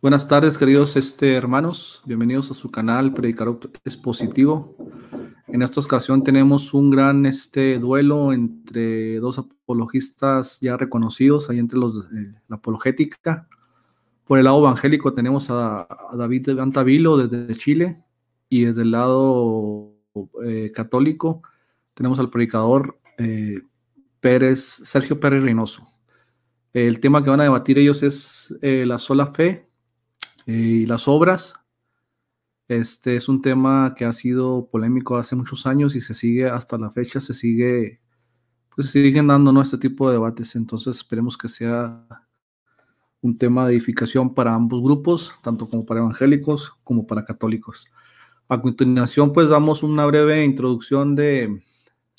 Buenas tardes, queridos este, hermanos. Bienvenidos a su canal Predicador Expositivo. En esta ocasión tenemos un gran este, duelo entre dos apologistas ya reconocidos, ahí entre los de la apologética. Por el lado evangélico tenemos a, David Antavilo desde Chile y desde el lado eh, católico tenemos al predicador eh, Pérez, Sergio Pérez Reynoso. El tema que van a debatir ellos es eh, la sola fe y las obras. Este es un tema que ha sido polémico hace muchos años y se sigue hasta la fecha, se sigue, pues se siguen dando ¿no? este tipo de debates. Entonces esperemos que sea un tema de edificación para ambos grupos, tanto como para evangélicos como para católicos. A continuación, pues damos una breve introducción de,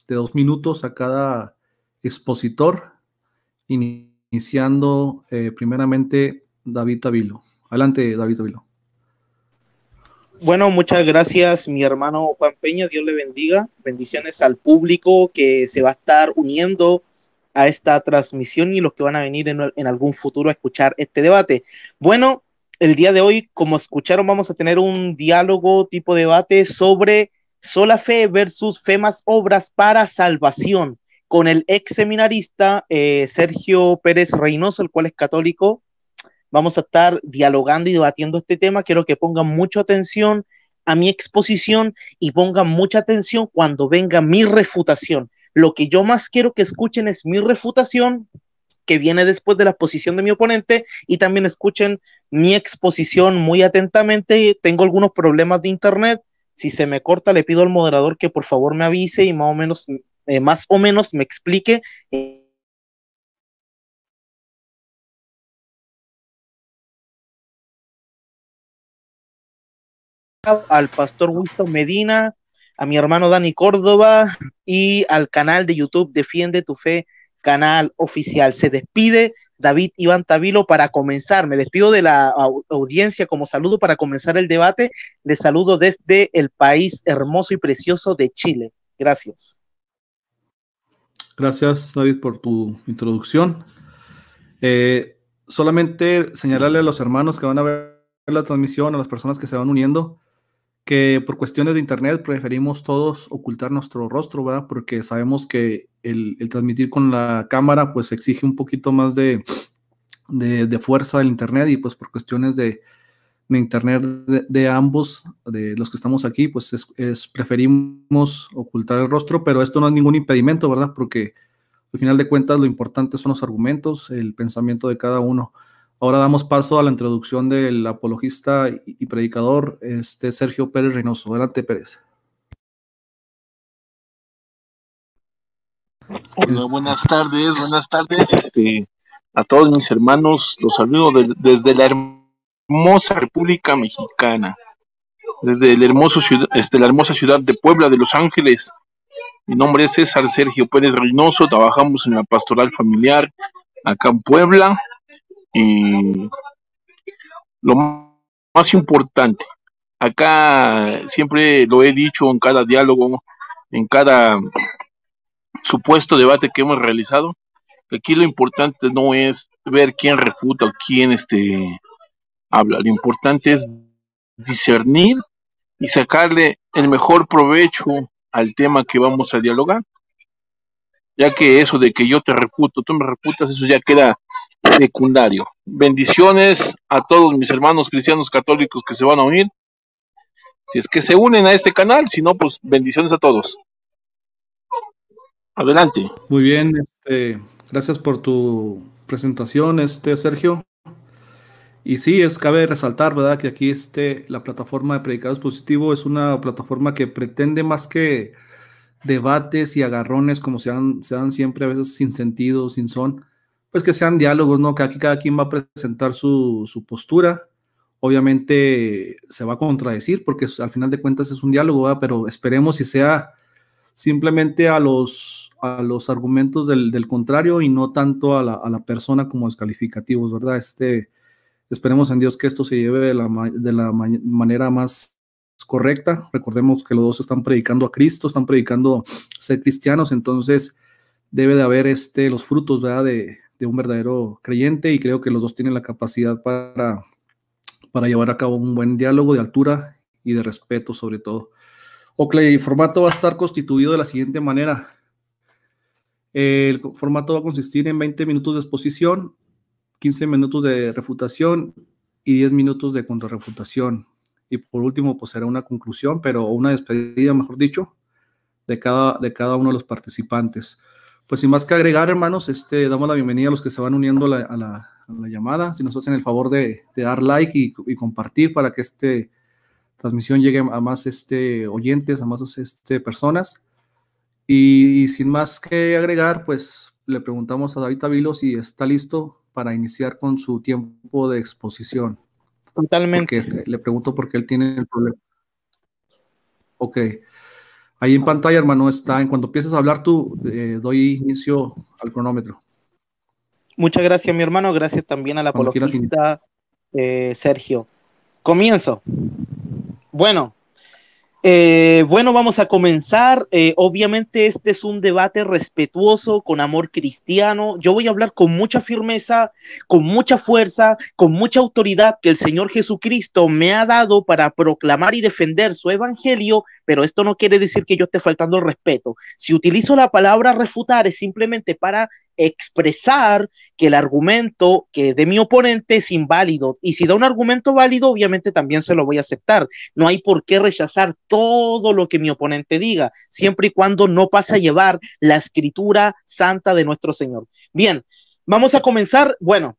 de dos minutos a cada expositor, iniciando eh, primeramente David Tavilo. Adelante, David Avilo. Bueno, muchas gracias, mi hermano Juan Peña. Dios le bendiga. Bendiciones al público que se va a estar uniendo a esta transmisión y los que van a venir en, en algún futuro a escuchar este debate. Bueno, el día de hoy, como escucharon, vamos a tener un diálogo tipo debate sobre sola fe versus fe más obras para salvación con el ex seminarista eh, Sergio Pérez Reynoso, el cual es católico, Vamos a estar dialogando y debatiendo este tema. Quiero que pongan mucha atención a mi exposición y pongan mucha atención cuando venga mi refutación. Lo que yo más quiero que escuchen es mi refutación que viene después de la exposición de mi oponente y también escuchen mi exposición muy atentamente. Tengo algunos problemas de internet. Si se me corta, le pido al moderador que por favor me avise y más o menos, eh, más o menos me explique. Al pastor Winston Medina, a mi hermano Dani Córdoba y al canal de YouTube Defiende tu Fe, canal oficial. Se despide David Iván Tavilo para comenzar. Me despido de la audiencia como saludo para comenzar el debate. Les saludo desde el país hermoso y precioso de Chile. Gracias. Gracias, David, por tu introducción. Eh, solamente señalarle a los hermanos que van a ver la transmisión, a las personas que se van uniendo, que por cuestiones de internet preferimos todos ocultar nuestro rostro, ¿verdad? Porque sabemos que el, transmitir con la cámara pues exige un poquito más de, de, fuerza del internet y pues por cuestiones de, internet de, ambos, de los que estamos aquí, pues es, preferimos ocultar el rostro, pero esto no es ningún impedimento, ¿verdad? Porque al final de cuentas lo importante son los argumentos, el pensamiento de cada uno. Ahora damos paso a la introducción del apologista y predicador este, Sergio Pérez Reynoso. Adelante, Pérez. Hola, buenas tardes, buenas tardes este, a todos mis hermanos. Los saludo desde la hermosa República Mexicana, desde el hermoso este, la hermosa ciudad de Puebla de Los Ángeles. Mi nombre es César Sergio Pérez Reynoso, trabajamos en la pastoral familiar acá en Puebla y lo más importante, acá siempre lo he dicho en cada diálogo, en cada supuesto debate que hemos realizado, aquí lo importante no es ver quién refuta o quién este, habla, lo importante es discernir y sacarle el mejor provecho al tema que vamos a dialogar, ya que eso de que yo te refuto, tú me refutas, eso ya queda secundario. Bendiciones a todos mis hermanos cristianos católicos que se van a unir. Si es que se unen a este canal, si no, pues bendiciones a todos. Adelante. Muy bien, este, gracias por tu presentación, este Sergio. Y sí, es cabe resaltar, ¿verdad? Que aquí este, la plataforma de Predicados Positivo es una plataforma que pretende más que debates y agarrones como se dan, se dan siempre a veces sin sentido, sin son, pues que sean diálogos, ¿no? Que aquí cada quien va a presentar su, postura. Obviamente se va a contradecir porque al final de cuentas es un diálogo, ¿verdad? Pero esperemos si sea simplemente a los, a los argumentos del, contrario y no tanto a la, persona como descalificativos, ¿verdad? Este, esperemos en Dios que esto se lleve de la, de la manera más correcta. Recordemos que los dos están predicando a Cristo, están predicando ser cristianos, entonces debe de haber este, los frutos, ¿verdad? De, de un verdadero creyente y creo que los dos tienen la capacidad para, para llevar a cabo un buen diálogo de altura y de respeto sobre todo. Ok, el formato va a estar constituido de la siguiente manera. El formato va a consistir en 20 minutos de exposición, 15 minutos de refutación y 10 minutos de contrarrefutación. Y por último, pues será una conclusión, pero una despedida, mejor dicho, de cada, de cada uno de los participantes. Pues sin más que agregar, hermanos, este, damos la bienvenida a los que se van uniendo a la, llamada. Si nos hacen el favor de, dar like y, compartir para que esta transmisión llegue a más este, oyentes, a más este, personas. Y, sin más que agregar, pues le preguntamos a David Avilo si está listo para iniciar con su tiempo de exposición. Totalmente. Este, le pregunto por qué él tiene el problema. Ok. Ahí en pantalla, hermano, está. En cuanto empieces a hablar tú, eh, doy inicio al cronómetro. Muchas gracias, mi hermano. Gracias también a la apologista eh, Sergio. Comienzo. Bueno, eh, bueno, vamos a comenzar. Eh, obviamente este es un debate respetuoso, con amor cristiano. Yo voy a hablar con mucha firmeza, con mucha fuerza, con mucha autoridad que el Señor Jesucristo me ha dado para proclamar y defender su evangelio, pero esto no quiere decir que yo esté faltando respeto. Si utilizo la palabra refutar es simplemente para expresar que el argumento que de mi oponente es inválido. Y si da un argumento válido, obviamente también se lo voy a aceptar. No hay por qué rechazar todo lo que mi oponente diga, siempre y cuando no pase a llevar la escritura santa de nuestro Señor. Bien, vamos a comenzar. Bueno,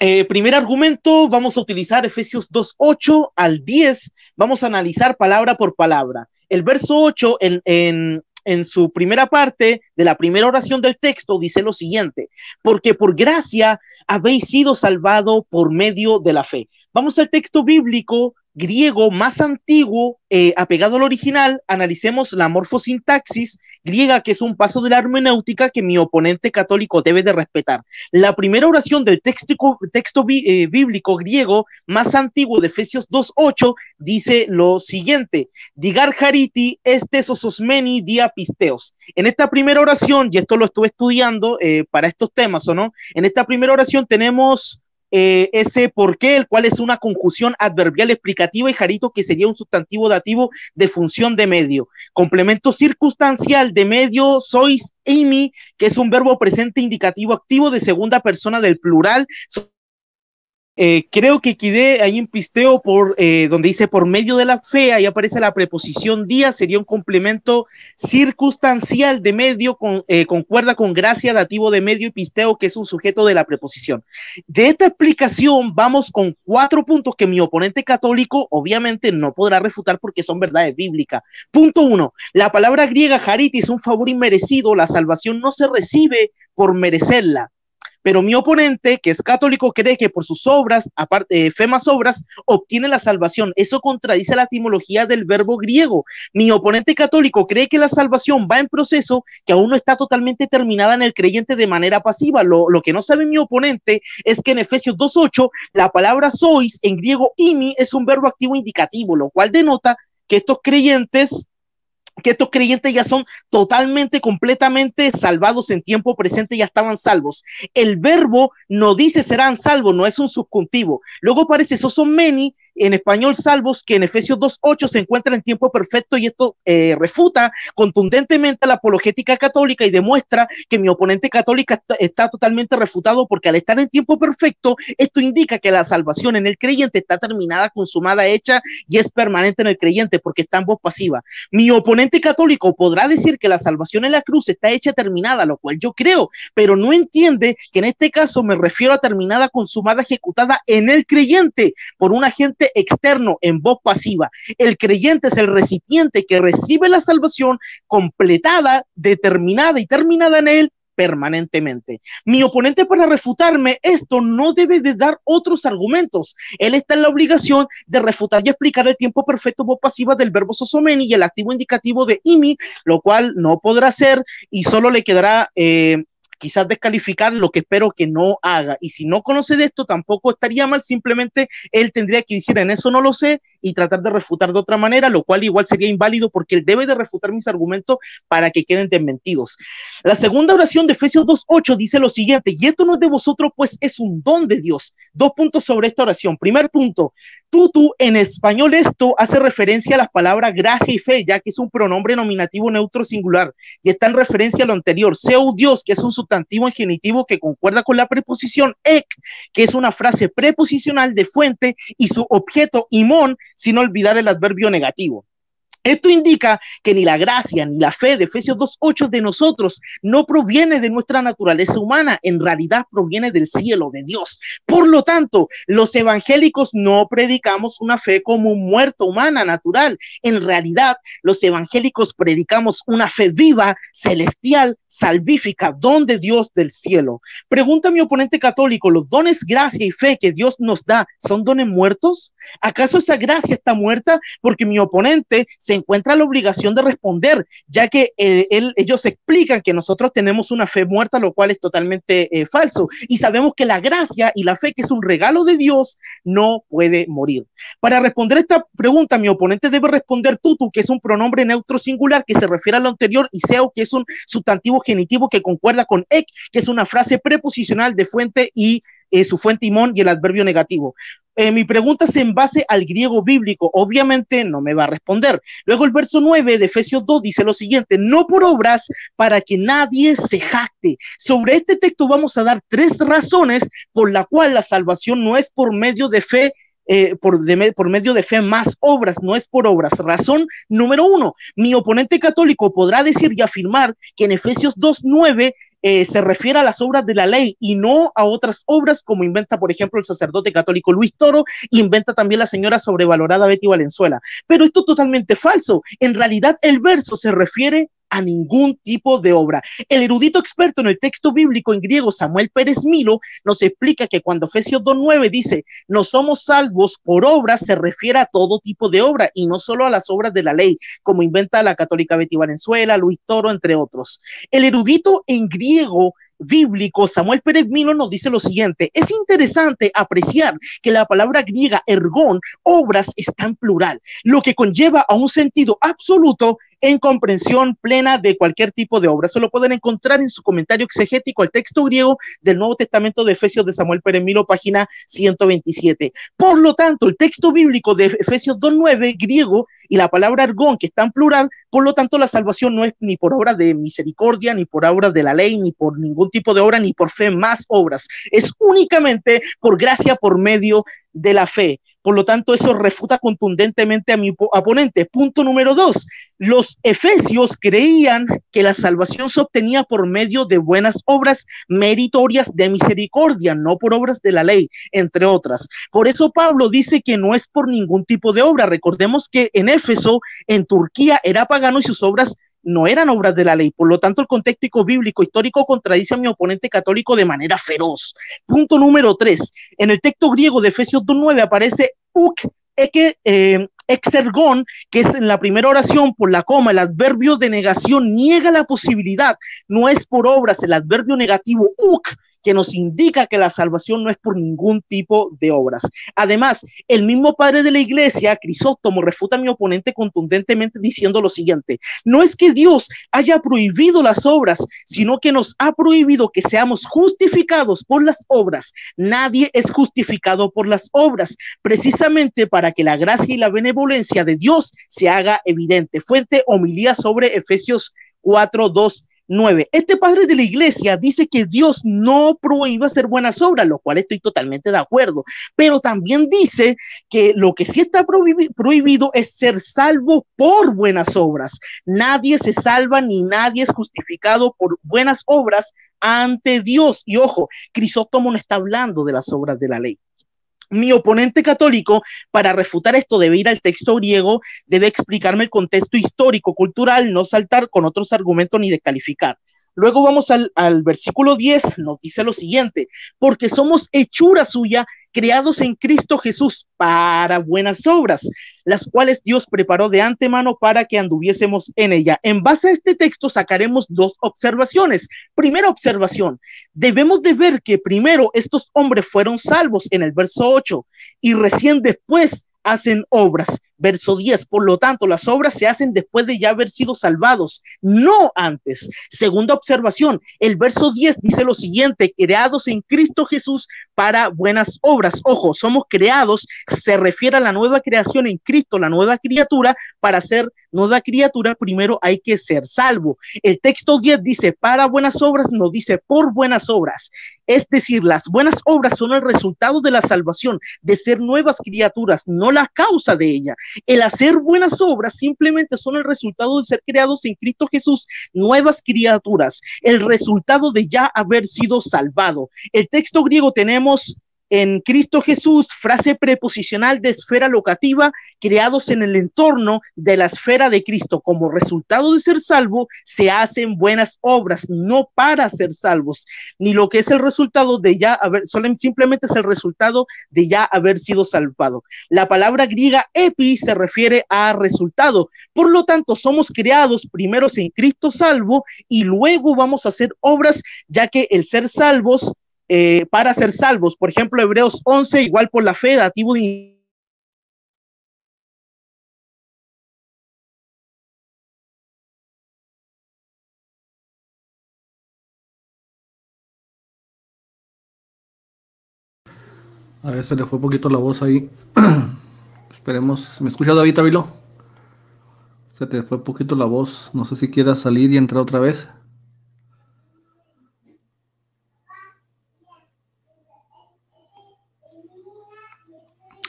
eh, primer argumento, vamos a utilizar Efesios 2.8 al 10. Vamos a analizar palabra por palabra. El verso 8 en, en, en su primera parte de la primera oración del texto dice lo siguiente, porque por gracia habéis sido salvado por medio de la fe. Vamos al texto bíblico griego más antiguo, eh, apegado al original, analicemos la morfosintaxis griega, que es un paso de la hermenéutica que mi oponente católico debe de respetar. La primera oración del texto, eh, bíblico griego más antiguo de Efesios 2.8 dice lo siguiente, digar hariti este sososmeni dia pisteos. En esta primera oración, y esto lo estuve estudiando eh, para estos temas, ¿o no? En esta primera oración tenemos eh, ese por qué, el cual es una conjunción adverbial explicativa y jarito que sería un sustantivo dativo de función de medio. Complemento circunstancial de medio sois Amy, que es un verbo presente indicativo activo de segunda persona del plural. Eh, creo que quedé ahí en pisteo por eh, donde dice por medio de la fe, ahí aparece la preposición día, sería un complemento circunstancial de medio, eh, concuerda con gracia, dativo de medio y pisteo, que es un sujeto de la preposición. De esta explicación vamos con cuatro puntos que mi oponente católico obviamente no podrá refutar porque son verdades bíblicas. Punto uno, la palabra griega hariti es un favor inmerecido, la salvación no se recibe por merecerla pero mi oponente, que es católico, cree que por sus obras, aparte, de fe más obras, obtiene la salvación. Eso contradice la etimología del verbo griego. Mi oponente católico cree que la salvación va en proceso, que aún no está totalmente terminada en el creyente de manera pasiva. Lo, lo que no sabe mi oponente es que en Efesios 2.8, la palabra sois en griego imi es un verbo activo indicativo, lo cual denota que estos creyentes que estos creyentes ya son totalmente, completamente salvados en tiempo presente, ya estaban salvos. El verbo no dice serán salvos, no es un subjuntivo. Luego aparece esos son many en español salvos que en Efesios 2.8 se encuentra en tiempo perfecto y esto eh, refuta contundentemente la apologética católica y demuestra que mi oponente católica está, totalmente refutado porque al estar en tiempo perfecto, esto indica que la salvación en el creyente está terminada, consumada, hecha y es permanente en el creyente porque está en voz pasiva. Mi oponente católico podrá decir que la salvación en la cruz está hecha terminada, lo cual yo creo, pero no entiende que en este caso me refiero a terminada, consumada, ejecutada en el creyente por un agente externo en voz pasiva. El creyente es el recipiente que recibe la salvación completada, determinada y terminada en él permanentemente. Mi oponente para refutarme esto no debe de dar otros argumentos. Él está en la obligación de refutar y explicar el tiempo perfecto voz pasiva del verbo sosomeni y el activo indicativo de imi, lo cual no podrá hacer y solo le quedará eh, quizás descalificar lo que espero que no haga. Y si no conoce de esto, tampoco estaría mal, simplemente él tendría que decir, en eso no lo sé, y tratar de refutar de otra manera, lo cual igual sería inválido porque él debe de refutar mis argumentos para que queden desmentidos. La segunda oración de Efesios 2.8 dice lo siguiente, y esto no es de vosotros, pues es un don de Dios. Dos puntos sobre esta oración. Primer punto, tú, en español esto hace referencia a las palabras gracia y fe, ya que es un pronombre nominativo neutro singular y está en referencia a lo anterior. Seu Dios, que es un sustantivo en genitivo que concuerda con la preposición ek, que es una frase preposicional de fuente y su objeto imón, sin olvidar el adverbio negativo. Esto indica que ni la gracia ni la fe de Efesios 2.8 de nosotros no proviene de nuestra naturaleza humana, en realidad proviene del cielo, de Dios. Por lo tanto, los evangélicos no predicamos una fe como un muerto humana, natural. En realidad, los evangélicos predicamos una fe viva, celestial, salvífica, don de Dios del cielo. Pregunta mi oponente católico, ¿los dones, gracia y fe que Dios nos da son dones muertos? ¿Acaso esa gracia está muerta? Porque mi oponente se encuentra la obligación de responder, ya que eh, ellos explican que nosotros tenemos una fe muerta, lo cual es totalmente eh, falso. Y sabemos que la gracia y la fe, que es un regalo de Dios, no puede morir. Para responder esta pregunta, mi oponente debe responder tutu, que es un pronombre neutro singular que se refiere a lo anterior, y seu, que es un sustantivo genitivo que concuerda con ek, que es una frase preposicional de fuente y eh, su fuente imón y el adverbio negativo. Eh, mi pregunta es en base al griego bíblico. Obviamente no me va a responder. Luego el verso 9 de Efesios 2 dice lo siguiente, no por obras para que nadie se jacte. Sobre este texto vamos a dar tres razones por la cual la salvación no es por medio de fe eh, por, por, medio de fe más obras, no es por obras. Razón número uno, mi oponente católico podrá decir y afirmar que en Efesios 2.9 eh, se refiere a las obras de la ley y no a otras obras como inventa, por ejemplo, el sacerdote católico Luis Toro, inventa también la señora sobrevalorada Betty Valenzuela. Pero esto es totalmente falso. En realidad el verso se refiere a ningún tipo de obra. El erudito experto en el texto bíblico en griego, Samuel Pérez Milo, nos explica que cuando Efesios 2.9 dice, no somos salvos por obras, se refiere a todo tipo de obra y no solo a las obras de la ley, como inventa la católica Betty Valenzuela, Luis Toro, entre otros. El erudito en griego bíblico, Samuel Pérez Milo nos dice lo siguiente, es interesante apreciar que la palabra griega ergón, obras, está en plural, lo que conlleva a un sentido absoluto en comprensión plena de cualquier tipo de obra. Eso lo pueden encontrar en su comentario exegético al texto griego del Nuevo Testamento de Efesios de Samuel Pérez Milo, página 127. Por lo tanto, el texto bíblico de Efesios 2.9 griego y la palabra ergón, que está en plural, por lo tanto, la salvación no es ni por obra de misericordia, ni por obra de la ley, ni por ningún tipo de obra, ni por fe más obras. Es únicamente por gracia por medio de la fe. Por lo tanto, eso refuta contundentemente a mi oponente. Punto número dos. Los efesios creían que la salvación se obtenía por medio de buenas obras meritorias de misericordia, no por obras de la ley, entre otras. Por eso Pablo dice que no es por ningún tipo de obra. Recordemos que en Éfeso, en Turquía, era pagano y sus obras no eran obras de la ley. Por lo tanto, el contexto bíblico histórico contradice a mi oponente católico de manera feroz. Punto número tres. En el texto griego de Efesios 2.9 aparece uk, eh, exergón, que es en la primera oración por la coma, el adverbio de negación niega la posibilidad, no es por obras, el adverbio negativo uk que nos indica que la salvación no es por ningún tipo de obras. Además, el mismo padre de la iglesia, Crisóstomo, refuta a mi oponente contundentemente diciendo lo siguiente, no es que Dios haya prohibido las obras, sino que nos ha prohibido que seamos justificados por las obras. Nadie es justificado por las obras, precisamente para que la gracia y la benevolencia de Dios se haga evidente. Fuente homilía sobre Efesios 4, 2 9. Este padre de la iglesia dice que Dios no prohíbe hacer buenas obras, lo cual estoy totalmente de acuerdo, pero también dice que lo que sí está prohibido es ser salvo por buenas obras. Nadie se salva ni nadie es justificado por buenas obras ante Dios. Y ojo, Crisóstomo no está hablando de las obras de la ley. Mi oponente católico, para refutar esto, debe ir al texto griego, debe explicarme el contexto histórico, cultural, no saltar con otros argumentos ni descalificar. Luego vamos al, al, versículo 10, nos dice lo siguiente, porque somos hechura suya, creados en Cristo Jesús para buenas obras, las cuales Dios preparó de antemano para que anduviésemos en ella. En base a este texto sacaremos dos observaciones. Primera observación, debemos de ver que primero estos hombres fueron salvos en el verso 8 y recién después hacen obras. Verso 10, por lo tanto, las obras se hacen después de ya haber sido salvados, no antes. Segunda observación, el verso 10 dice lo siguiente, creados en Cristo Jesús para buenas obras. Ojo, somos creados, se refiere a la nueva creación en Cristo, la nueva criatura, para ser nueva criatura, primero hay que ser salvo. El texto 10 dice para buenas obras, no dice por buenas obras. Es decir, las buenas obras son el resultado de la salvación, de ser nuevas criaturas, no la causa de ella. El hacer buenas obras simplemente son el resultado de ser creados en Cristo Jesús, nuevas criaturas, el resultado de ya haber sido salvado. El texto griego tenemos en Cristo Jesús, frase preposicional de esfera locativa, creados en el entorno de la esfera de Cristo. Como resultado de ser salvo, se hacen buenas obras, no para ser salvos, ni lo que es el resultado de ya haber, simplemente es el resultado de ya haber sido salvado. La palabra griega epi se refiere a resultado. Por lo tanto, somos creados primero en Cristo salvo y luego vamos a hacer obras, ya que el ser salvos eh, para ser salvos. Por ejemplo, Hebreos 11, igual por la fe, dativo de A ver, se le fue un poquito la voz ahí. Esperemos. ¿Me escucha David Tavilo? Se te fue un poquito la voz. No sé si quieras salir y entrar otra vez.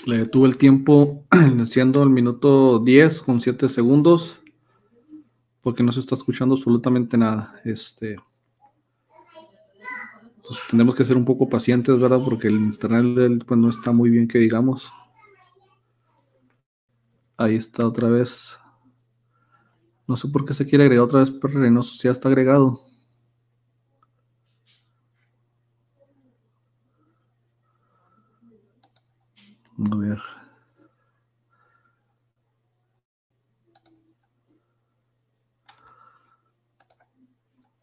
Le detuve el tiempo siendo el minuto 10 con 7 segundos porque no se está escuchando absolutamente nada. Este, pues tenemos que ser un poco pacientes, ¿verdad? Porque el internet pues, no está muy bien que digamos. Ahí está otra vez. No sé por qué se quiere agregar otra vez, pero Reynoso ya está agregado. A ver.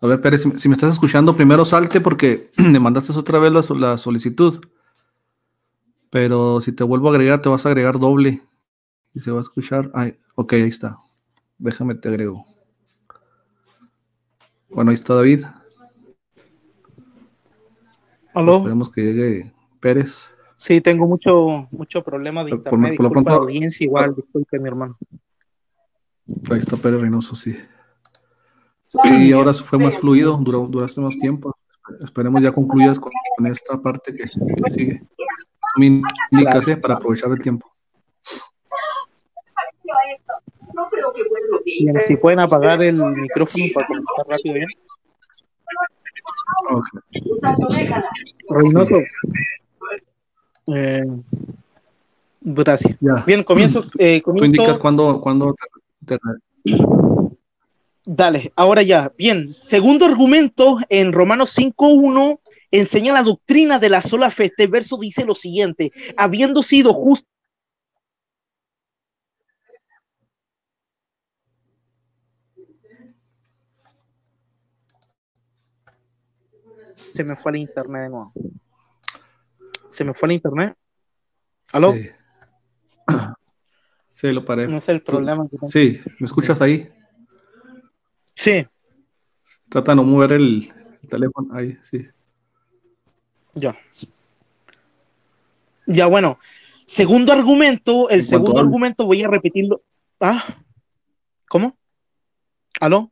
A ver, Pérez, si me estás escuchando, primero salte porque me mandaste otra vez la, solicitud. Pero si te vuelvo a agregar, te vas a agregar doble. Y se va a escuchar. Ay, ok, ahí está. Déjame te agrego. Bueno, ahí está David. Aló. Esperemos que llegue Pérez. Sí, tengo mucho, mucho problema de internet. Por, lo pronto, audiencia igual, disculpe mi hermano. Ahí está Pérez Reynoso, sí. Sí, ahora fue más fluido, duró, duraste más tiempo. Esperemos ya concluyas con, esta parte que, sigue. Mi indicación para aprovechar el tiempo. Bien, si pueden apagar el micrófono para comenzar rápido bien. Okay. Reynoso, eh, gracias. Bien, comienzos. Eh, Tú indicas cuándo, cuándo te, Dale, ahora ya. Bien, segundo argumento en Romanos 5.1 enseña la doctrina de la sola fe. Este verso dice lo siguiente, habiendo sido justo. Se me fue el internet de nuevo se me fue el internet. ¿Aló? Sí, lo paré. No sé el problema. sí, ¿me escuchas ahí? Sí. Trata de no mover el, teléfono ahí, sí. Ya. Ya, bueno. Segundo argumento, el segundo argumento voy a repetirlo. Ah, ¿cómo? ¿Aló?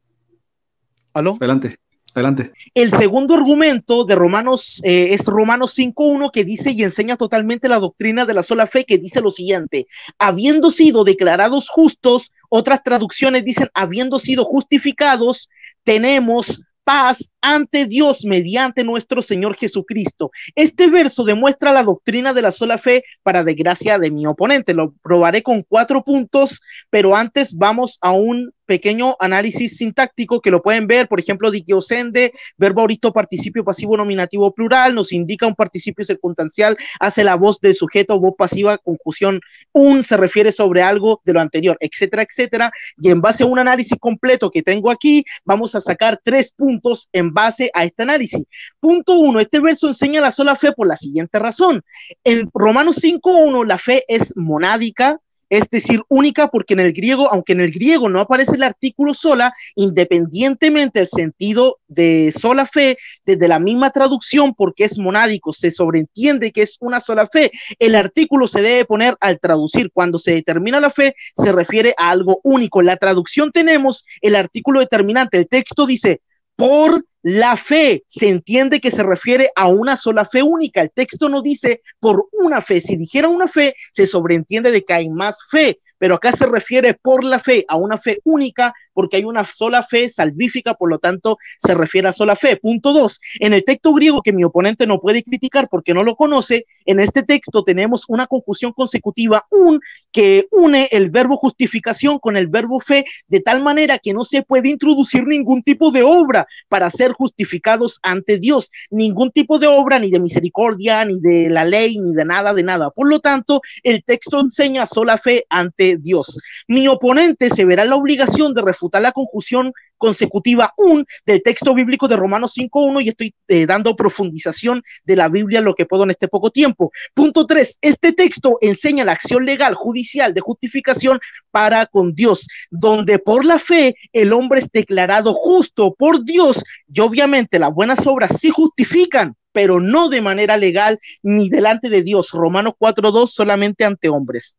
¿Aló? Adelante. Adelante. El segundo argumento de Romanos eh, es Romanos 5.1 que dice y enseña totalmente la doctrina de la sola fe que dice lo siguiente, habiendo sido declarados justos, otras traducciones dicen, habiendo sido justificados, tenemos paz ante Dios mediante nuestro Señor Jesucristo. Este verso demuestra la doctrina de la sola fe para desgracia de mi oponente. Lo probaré con cuatro puntos, pero antes vamos a un pequeño análisis sintáctico que lo pueden ver, por ejemplo, diquiosende, verbo ahorita participio pasivo nominativo plural, nos indica un participio circunstancial, hace la voz del sujeto, voz pasiva, conjunción un, se refiere sobre algo de lo anterior, etcétera, etcétera. Y en base a un análisis completo que tengo aquí, vamos a sacar tres puntos puntos en base a este análisis. Punto uno, este verso enseña la sola fe por la siguiente razón. En Romanos 5.1 la fe es monádica, es decir, única porque en el griego, aunque en el griego no aparece el artículo sola, independientemente del sentido de sola fe, desde la misma traducción, porque es monádico, se sobreentiende que es una sola fe, el artículo se debe poner al traducir. Cuando se determina la fe, se refiere a algo único. En la traducción tenemos el artículo determinante. El texto dice, por la fe se entiende que se refiere a una sola fe única. El texto no dice por una fe. Si dijera una fe, se sobreentiende de que hay más fe pero acá se refiere por la fe a una fe única, porque hay una sola fe salvífica, por lo tanto se refiere a sola fe. Punto dos, en el texto griego que mi oponente no puede criticar porque no lo conoce, en este texto tenemos una conjunción consecutiva, un, que une el verbo justificación con el verbo fe, de tal manera que no se puede introducir ningún tipo de obra para ser justificados ante Dios, ningún tipo de obra, ni de misericordia, ni de la ley, ni de nada, de nada. Por lo tanto, el texto enseña sola fe ante Dios. Mi oponente se verá la obligación de refutar la conjunción consecutiva un del texto bíblico de Romanos 5.1 y estoy eh, dando profundización de la Biblia lo que puedo en este poco tiempo. Punto 3. Este texto enseña la acción legal judicial de justificación para con Dios, donde por la fe el hombre es declarado justo por Dios y obviamente las buenas obras sí justifican, pero no de manera legal ni delante de Dios. Romanos 4.2 solamente ante hombres.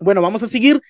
Bueno, vamos a seguir.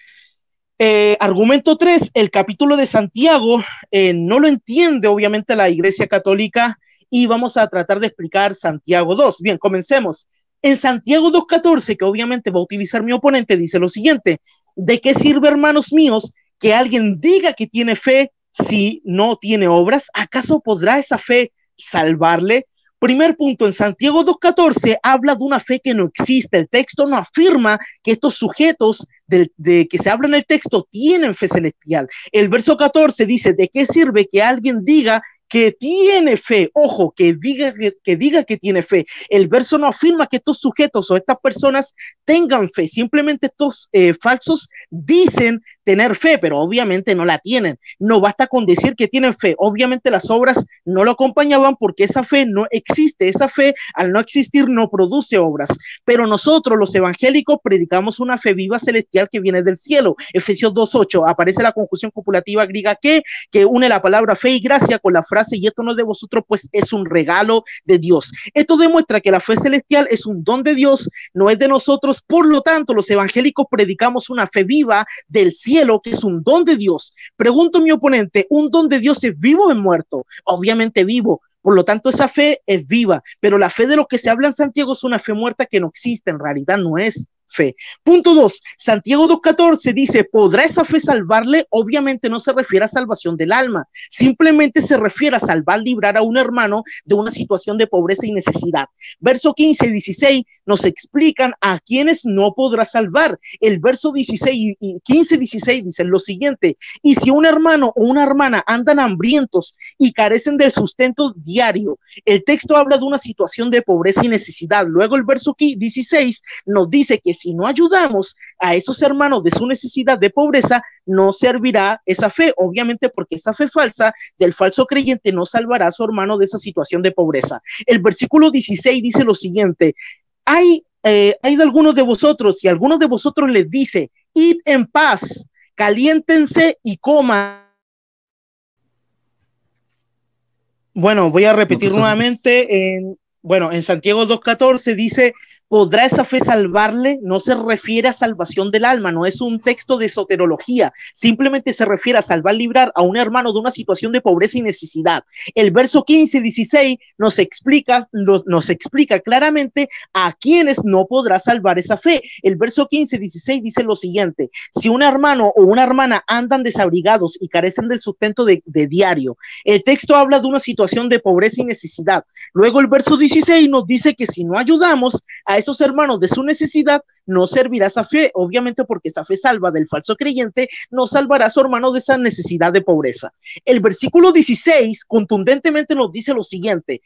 Eh, argumento 3, el capítulo de Santiago eh, no lo entiende obviamente la Iglesia Católica y vamos a tratar de explicar Santiago 2. Bien, comencemos. En Santiago 2.14, que obviamente va a utilizar mi oponente, dice lo siguiente, ¿de qué sirve, hermanos míos, que alguien diga que tiene fe si no tiene obras? ¿Acaso podrá esa fe salvarle? Primer punto, en Santiago 2.14 habla de una fe que no existe. El texto no afirma que estos sujetos de, que se habla en el texto tienen fe celestial. El verso 14 dice, ¿de qué sirve que alguien diga que tiene fe, ojo, que diga que, diga que tiene fe. El verso no afirma que estos sujetos o estas personas tengan fe, simplemente estos eh, falsos dicen tener fe, pero obviamente no la tienen. No basta con decir que tienen fe. Obviamente las obras no lo acompañaban porque esa fe no existe. Esa fe, al no existir, no produce obras. Pero nosotros, los evangélicos, predicamos una fe viva celestial que viene del cielo. Efesios 2.8 aparece la conjunción copulativa griega que, que une la palabra fe y gracia con la frase y esto no es de vosotros, pues es un regalo de Dios. Esto demuestra que la fe celestial es un don de Dios, no es de nosotros. Por lo tanto, los evangélicos predicamos una fe viva del cielo que es un don de Dios. Pregunto a mi oponente, ¿un don de Dios es vivo o es muerto? Obviamente vivo. Por lo tanto, esa fe es viva, pero la fe de lo que se habla en Santiago es una fe muerta que no existe, en realidad no es fe. Punto 2. Santiago 2.14 dice, ¿podrá esa fe salvarle? Obviamente no se refiere a salvación del alma, simplemente se refiere a salvar, librar a un hermano de una situación de pobreza y necesidad. Verso 15 y 16 nos explican a quienes no podrá salvar. El verso 16 y 15 y 16 dicen lo siguiente, y si un hermano o una hermana andan hambrientos y carecen del sustento diario, el texto habla de una situación de pobreza y necesidad. Luego el verso 16 nos dice que si no ayudamos a esos hermanos de su necesidad de pobreza, no servirá esa fe, obviamente porque esa fe falsa del falso creyente no salvará a su hermano de esa situación de pobreza. El versículo 16 dice lo siguiente, hay, eh, hay de algunos de vosotros, si alguno de vosotros les dice, id en paz, caliéntense y coman. Bueno, voy a repetir nuevamente. En, bueno, en Santiago 2.14 dice, ¿Podrá esa fe salvarle? No se refiere a salvación del alma, no es un texto de soterología, simplemente se refiere a salvar, librar a un hermano de una situación de pobreza y necesidad. El verso 15 y 16 nos explica, nos, nos explica claramente a quienes no podrá salvar esa fe. El verso 15 y 16 dice lo siguiente, si un hermano o una hermana andan desabrigados y carecen del sustento de, de diario, el texto habla de una situación de pobreza y necesidad. Luego el verso 16 nos dice que si no ayudamos a esos hermanos de su necesidad, no servirá esa fe, obviamente porque esa fe salva del falso creyente, no salvará a su hermano de esa necesidad de pobreza. El versículo 16 contundentemente nos dice lo siguiente,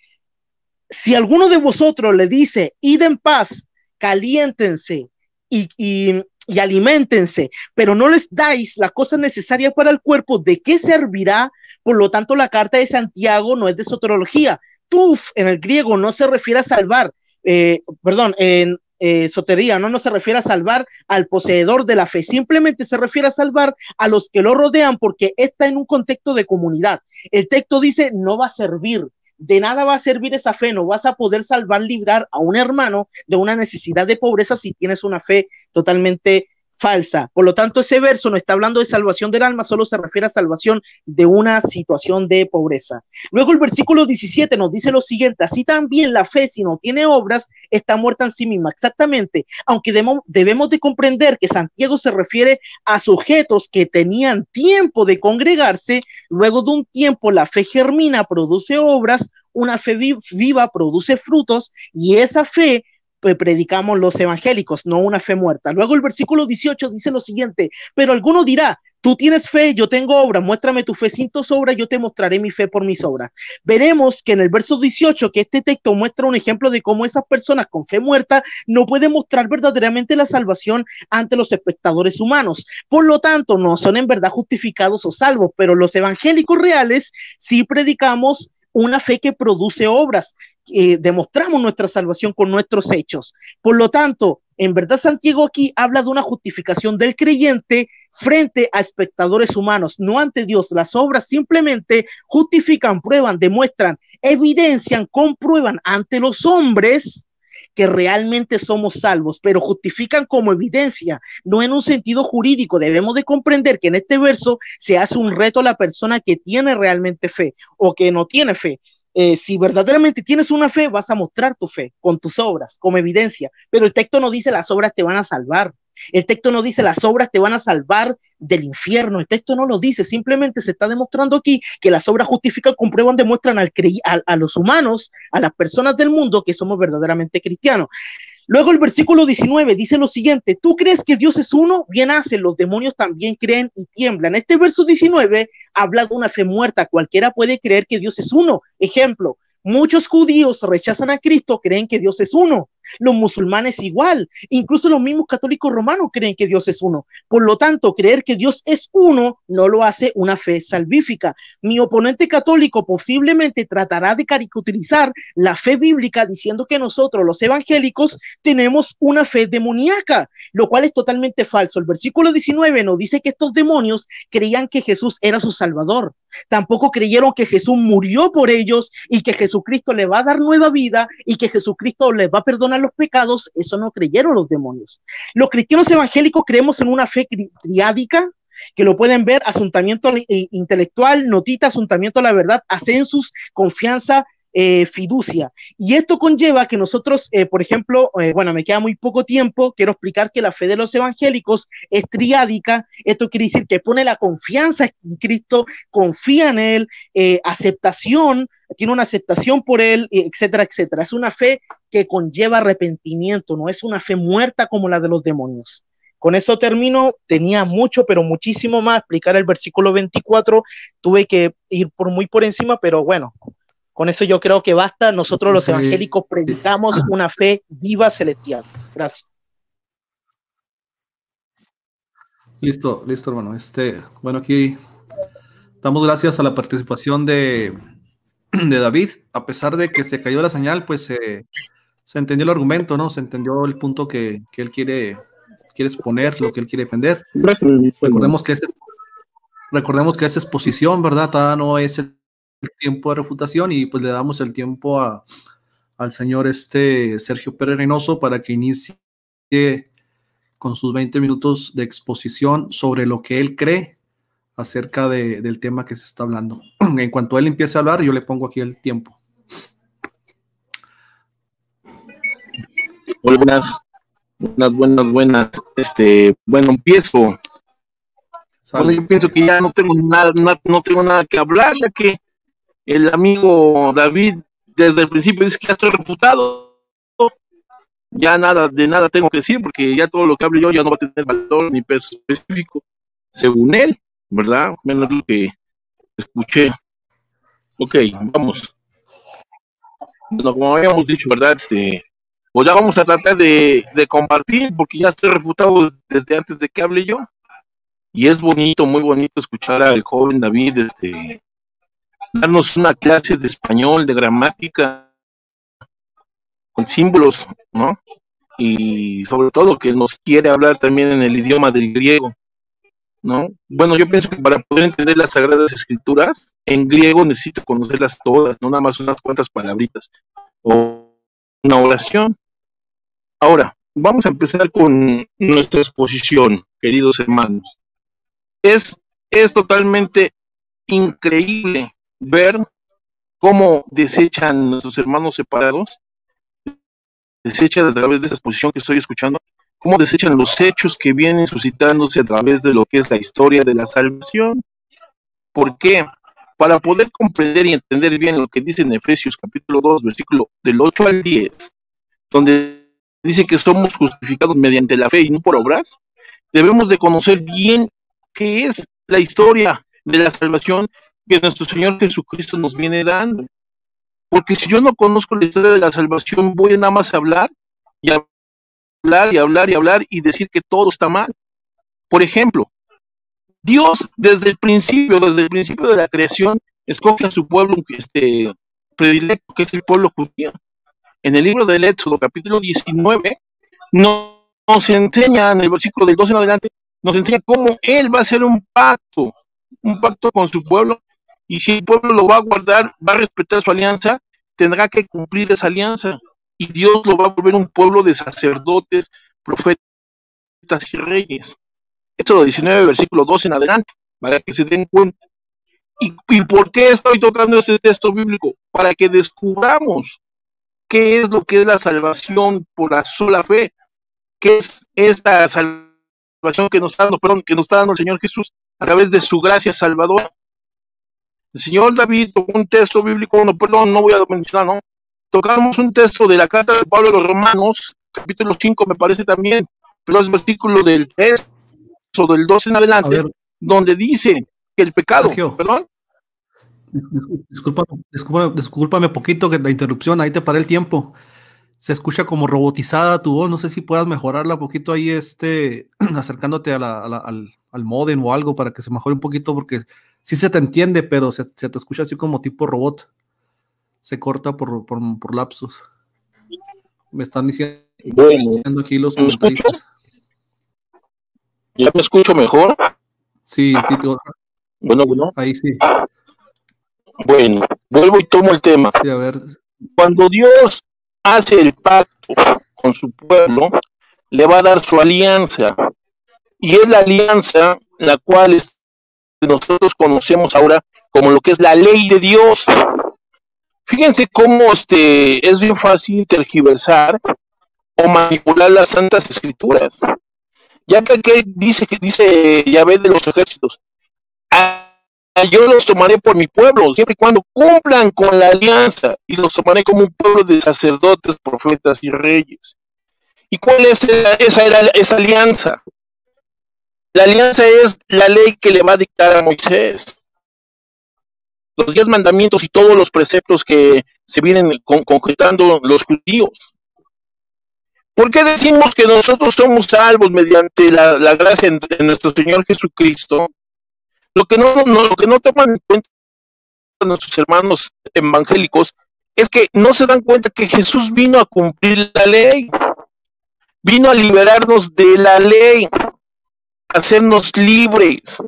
si alguno de vosotros le dice, id en paz, caliéntense y, y aliméntense, pero no les dais la cosa necesaria para el cuerpo, ¿de qué servirá? Por lo tanto, la carta de Santiago no es de soterología. Tuf en el griego no se refiere a salvar, eh, perdón, en eh, sotería, no, no se refiere a salvar al poseedor de la fe, simplemente se refiere a salvar a los que lo rodean porque está en un contexto de comunidad. El texto dice, no va a servir, de nada va a servir esa fe, no vas a poder salvar, librar a un hermano de una necesidad de pobreza si tienes una fe totalmente falsa. Por lo tanto, ese verso no está hablando de salvación del alma, solo se refiere a salvación de una situación de pobreza. Luego el versículo 17 nos dice lo siguiente, así también la fe, si no tiene obras, está muerta en sí misma. Exactamente, aunque debemos, de comprender que Santiago se refiere a sujetos que tenían tiempo de congregarse, luego de un tiempo la fe germina, produce obras, una fe viva produce frutos y esa fe predicamos los evangélicos, no una fe muerta. Luego el versículo 18 dice lo siguiente, pero alguno dirá, tú tienes fe, yo tengo obra, muéstrame tu fe sin tus obras, yo te mostraré mi fe por mis obras. Veremos que en el verso 18, que este texto muestra un ejemplo de cómo esas personas con fe muerta no pueden mostrar verdaderamente la salvación ante los espectadores humanos. Por lo tanto, no son en verdad justificados o salvos, pero los evangélicos reales sí predicamos una fe que produce obras, eh, demostramos nuestra salvación con nuestros hechos. Por lo tanto, en verdad Santiago aquí habla de una justificación del creyente frente a espectadores humanos, no ante Dios. Las obras simplemente justifican, prueban, demuestran, evidencian, comprueban ante los hombres que realmente somos salvos, pero justifican como evidencia, no en un sentido jurídico. Debemos de comprender que en este verso se hace un reto a la persona que tiene realmente fe o que no tiene fe. Eh, si verdaderamente tienes una fe, vas a mostrar tu fe con tus obras, como evidencia. Pero el texto no dice las obras te van a salvar. El texto no dice las obras te van a salvar del infierno. El texto no lo dice. Simplemente se está demostrando aquí que las obras justifican, comprueban, demuestran al a, a los humanos, a las personas del mundo que somos verdaderamente cristianos. Luego el versículo 19 dice lo siguiente, ¿tú crees que Dios es uno? Bien hace, los demonios también creen y tiemblan. Este verso 19 habla de una fe muerta, cualquiera puede creer que Dios es uno. Ejemplo, muchos judíos rechazan a Cristo, creen que Dios es uno los musulmanes igual, incluso los mismos católicos romanos creen que Dios es uno. Por lo tanto, creer que Dios es uno no lo hace una fe salvífica. Mi oponente católico posiblemente tratará de caricaturizar la fe bíblica diciendo que nosotros, los evangélicos, tenemos una fe demoníaca, lo cual es totalmente falso. El versículo 19 nos dice que estos demonios creían que Jesús era su salvador. Tampoco creyeron que Jesús murió por ellos y que Jesucristo le va a dar nueva vida y que Jesucristo les va a perdonar los pecados, eso no creyeron los demonios. Los cristianos evangélicos creemos en una fe triádica, que lo pueden ver, asuntamiento eh, intelectual, notita, asuntamiento a la verdad, ascensus, confianza, eh, fiducia. Y esto conlleva que nosotros, eh, por ejemplo, bueno, me queda muy poco tiempo, quiero explicar que la fe de los evangélicos es triádica. Esto quiere decir que pone la confianza en Cristo, confía en Él, aceptación, tiene una aceptación por Él, etcétera, etcétera. Es una fe que conlleva arrepentimiento, no es una fe muerta como la de los demonios. Con eso termino, tenía mucho, pero muchísimo más, explicar el versículo 24, tuve que ir por muy por encima, pero bueno, con eso yo creo que basta. Nosotros los evangélicos predicamos una fe viva celestial. Gracias. Listo, listo, hermano. Este, bueno, aquí damos gracias a la participación de, de David, a pesar de que se cayó la señal, pues eh, se entendió el argumento, ¿no? Se entendió el punto que, él quiere, quiere exponer, lo que él quiere defender. Recordemos que, es, recordemos que esa exposición, ¿verdad? Todavía no es el tiempo de refutación y pues le damos el tiempo a, al señor este Sergio Pérez Reynoso para que inicie con sus 20 minutos de exposición sobre lo que él cree acerca del tema que se está hablando. En cuanto él empiece a hablar, yo le pongo aquí el tiempo. buenas, buenas, buenas, buenas. Este, bueno, empiezo. yo pienso que ya no tengo nada, no, tengo nada que hablar, ya que el amigo David desde el principio dice que ya estoy refutado. Ya nada, de nada tengo que decir, porque ya todo lo que hable yo ya no va a tener valor ni peso específico, según él, ¿verdad? Menos lo que escuché. Ok, vamos. Bueno, como habíamos dicho, ¿verdad? Este, pues ya vamos a tratar de, de compartir, porque ya estoy refutado desde antes de que hable yo. Y es bonito, muy bonito escuchar al joven David este, darnos una clase de español, de gramática, con símbolos, ¿no? Y sobre todo que nos quiere hablar también en el idioma del griego, ¿no? Bueno, yo pienso que para poder entender las sagradas escrituras, en griego necesito conocerlas todas, no nada más unas cuantas palabritas o una oración. Ahora, vamos a empezar con nuestra exposición, queridos hermanos. Es, es totalmente increíble ver cómo desechan nuestros hermanos separados, desechan a través de esa exposición que estoy escuchando, cómo desechan los hechos que vienen suscitándose a través de lo que es la historia de la salvación. ¿Por qué? Para poder comprender y entender bien lo que dice en Efesios capítulo 2, versículo del 8 al 10, donde dice que somos justificados mediante la fe y no por obras, debemos de conocer bien qué es la historia de la salvación que nuestro Señor Jesucristo nos viene dando. Porque si yo no conozco la historia de la salvación, voy nada más a hablar y hablar y hablar y hablar y decir que todo está mal. Por ejemplo, Dios desde el principio, desde el principio de la creación, escoge a su pueblo este, predilecto, que es el pueblo judío. En el libro del Éxodo, capítulo 19, nos, nos enseña, en el versículo del 12 en adelante, nos enseña cómo Él va a hacer un pacto, un pacto con su pueblo y si el pueblo lo va a guardar, va a respetar su alianza, tendrá que cumplir esa alianza. Y Dios lo va a volver un pueblo de sacerdotes, profetas y reyes. Éxodo 19, versículo 12 en adelante, para que se den cuenta. ¿Y, ¿Y por qué estoy tocando ese texto bíblico? Para que descubramos qué es lo que es la salvación por la sola fe, qué es esta salvación que nos está dando, perdón, que nos está dando el Señor Jesús a través de su gracia salvadora. El señor David tocó un texto bíblico, no, perdón, no voy a mencionar, ¿no? Tocamos un texto de la carta de Pablo a los Romanos, capítulo 5, me parece también, pero es versículo del 3 o del 12 en adelante, donde dice que el pecado, perdón. Discúlpame, discúlpame, discúlpame poquito que la interrupción, ahí te paré el tiempo. Se escucha como robotizada tu voz, no sé si puedas mejorarla un poquito ahí, este, acercándote a la, al, al modem o algo para que se mejore un poquito, porque sí se te entiende, pero se, te escucha así como tipo robot. Se corta por, por, por lapsus. Me están diciendo bueno, aquí los. ¿Ya me escucho mejor? Sí, sí. Bueno, bueno. Ahí sí. Bueno, vuelvo y tomo el tema. Sí, a ver. Cuando Dios hace el pacto con su pueblo, le va a dar su alianza. Y es la alianza la cual es nosotros conocemos ahora como lo que es la ley de Dios. Fíjense cómo este, es bien fácil tergiversar o manipular las santas escrituras. Ya que, que dice que dice Yahvé de los ejércitos, ah, yo los tomaré por mi pueblo, siempre y cuando cumplan con la alianza, y los tomaré como un pueblo de sacerdotes, profetas y reyes. ¿Y cuál es esa alianza? La alianza es la ley que le va a dictar a Moisés. Los diez mandamientos y todos los preceptos que se vienen concretando los judíos. ¿Por qué decimos que nosotros somos salvos mediante la, gracia de nuestro Señor Jesucristo? Lo que no, lo que no toman en cuenta nuestros hermanos evangélicos es que no se dan cuenta que Jesús vino a cumplir la ley, vino a liberarnos de la ley hacernos libres.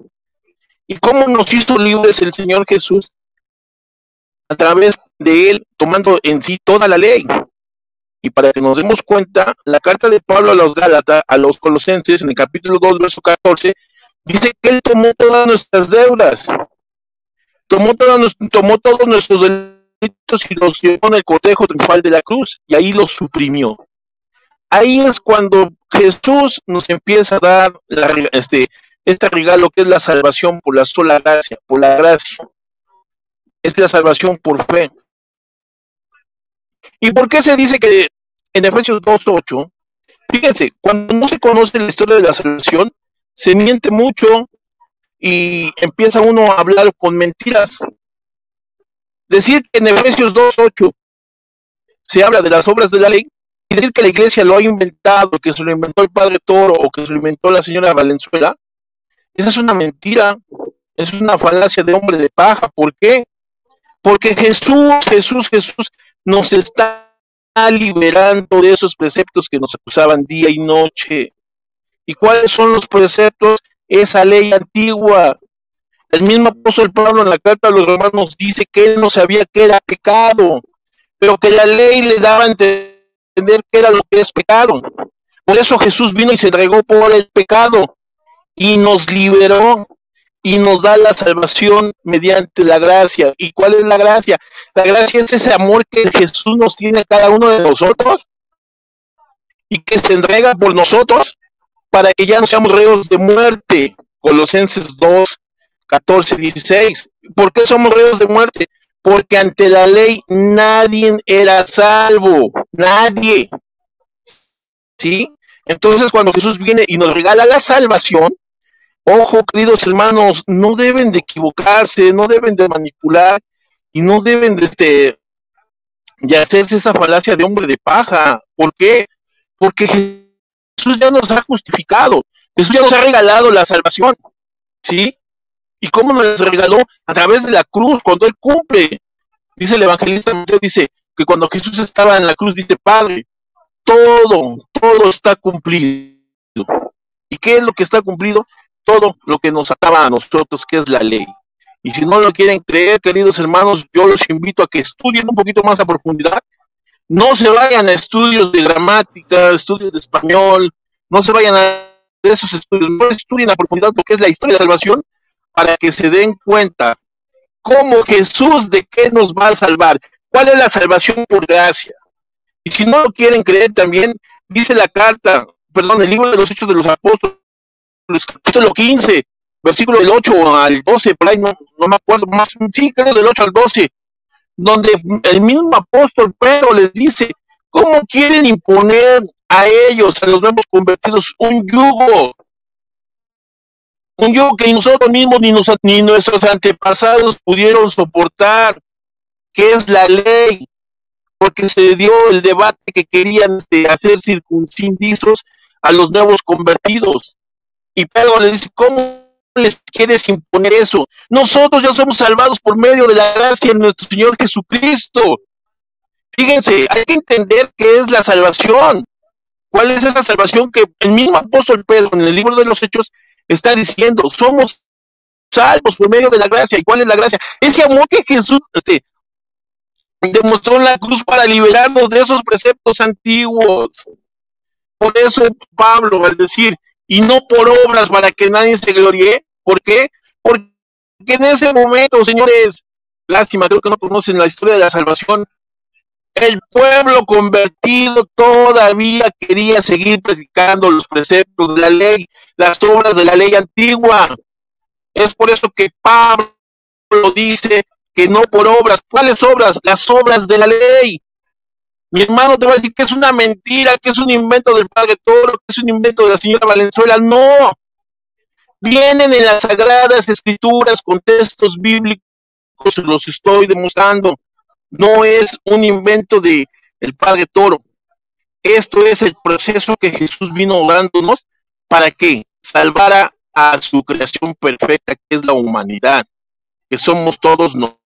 ¿Y cómo nos hizo libres el Señor Jesús? A través de Él, tomando en sí toda la ley. Y para que nos demos cuenta, la carta de Pablo a los Gálatas, a los Colosenses, en el capítulo 2, verso 14, dice que Él tomó todas nuestras deudas, tomó, todas, tomó todos nuestros delitos y los llevó en el cortejo triunfal de la cruz, y ahí los suprimió. Ahí es cuando Jesús nos empieza a dar este, este regalo que es la salvación por la sola gracia, por la gracia. Es la salvación por fe. ¿Y por qué se dice que en Efesios 2.8, fíjense, cuando no se conoce la historia de la salvación, se miente mucho y empieza uno a hablar con mentiras. Decir que en Efesios 2.8 se habla de las obras de la ley decir que la iglesia lo ha inventado, que se lo inventó el padre Toro o que se lo inventó la señora Valenzuela, esa es una mentira, es una falacia de hombre de paja. ¿Por qué? Porque Jesús, Jesús, Jesús nos está liberando de esos preceptos que nos acusaban día y noche. ¿Y cuáles son los preceptos? Esa ley antigua. El mismo apóstol Pablo en la carta a los romanos dice que él no sabía que era pecado, pero que la ley le daba a entender que era lo que es pecado. Por eso Jesús vino y se entregó por el pecado y nos liberó y nos da la salvación mediante la gracia. ¿Y cuál es la gracia? La gracia es ese amor que Jesús nos tiene a cada uno de nosotros y que se entrega por nosotros para que ya no seamos reos de muerte. Colosenses 2, 14, 16. ¿Por qué somos reos de muerte? Porque ante la ley nadie era salvo, nadie. ¿Sí? Entonces cuando Jesús viene y nos regala la salvación, Ojo, queridos hermanos, no deben de equivocarse, no deben de manipular y no deben de, este, de hacerse esa falacia de hombre de paja. ¿Por qué? Porque Jesús ya nos ha justificado, Jesús ya nos ha regalado la salvación, ¿sí? ¿Y cómo nos regaló? A través de la cruz, cuando Él cumple. Dice el evangelista dice que cuando Jesús estaba en la cruz, dice, Padre, todo, todo está cumplido. ¿Y qué es lo que está cumplido? todo lo que nos acaba a nosotros, que es la ley. Y si no lo quieren creer, queridos hermanos, yo los invito a que estudien un poquito más a profundidad. No se vayan a estudios de gramática, estudios de español, no se vayan a esos estudios, no estudien a profundidad lo que es la historia de salvación para que se den cuenta cómo Jesús de qué nos va a salvar, cuál es la salvación por gracia. Y si no lo quieren creer también, dice la carta, perdón, el libro de los Hechos de los Apóstoles, capítulo 15, versículo del 8 al 12, por ahí no, me acuerdo más, sí, creo del 8 al 12, donde el mismo apóstol Pedro les dice, ¿cómo quieren imponer a ellos, a los nuevos convertidos, un yugo? Un yugo que nosotros mismos ni, ni nuestros antepasados pudieron soportar, que es la ley, porque se dio el debate que querían este, hacer circuncisos a los nuevos convertidos. Y Pedro le dice, ¿cómo les quieres imponer eso? Nosotros ya somos salvados por medio de la gracia de nuestro Señor Jesucristo. Fíjense, hay que entender qué es la salvación. ¿Cuál es esa salvación que el mismo apóstol Pedro en el libro de los Hechos está diciendo? Somos salvos por medio de la gracia. ¿Y cuál es la gracia? Ese amor que Jesús este, demostró la cruz para liberarnos de esos preceptos antiguos. Por eso Pablo, al decir, y no por obras para que nadie se gloríe. ¿Por qué? Porque en ese momento, señores, lástima, creo que no conocen la historia de la salvación. El pueblo convertido todavía quería seguir predicando los preceptos de la ley, las obras de la ley antigua. Es por eso que Pablo dice que no por obras. ¿Cuáles obras? Las obras de la ley. Mi hermano te va a decir que es una mentira, que es un invento del padre Toro, que es un invento de la señora Valenzuela. No. Vienen en las sagradas escrituras con textos bíblicos, los estoy demostrando. No es un invento de el padre Toro. Esto es el proceso que Jesús vino dándonos para que salvara a su creación perfecta, que es la humanidad, que somos todos nosotros.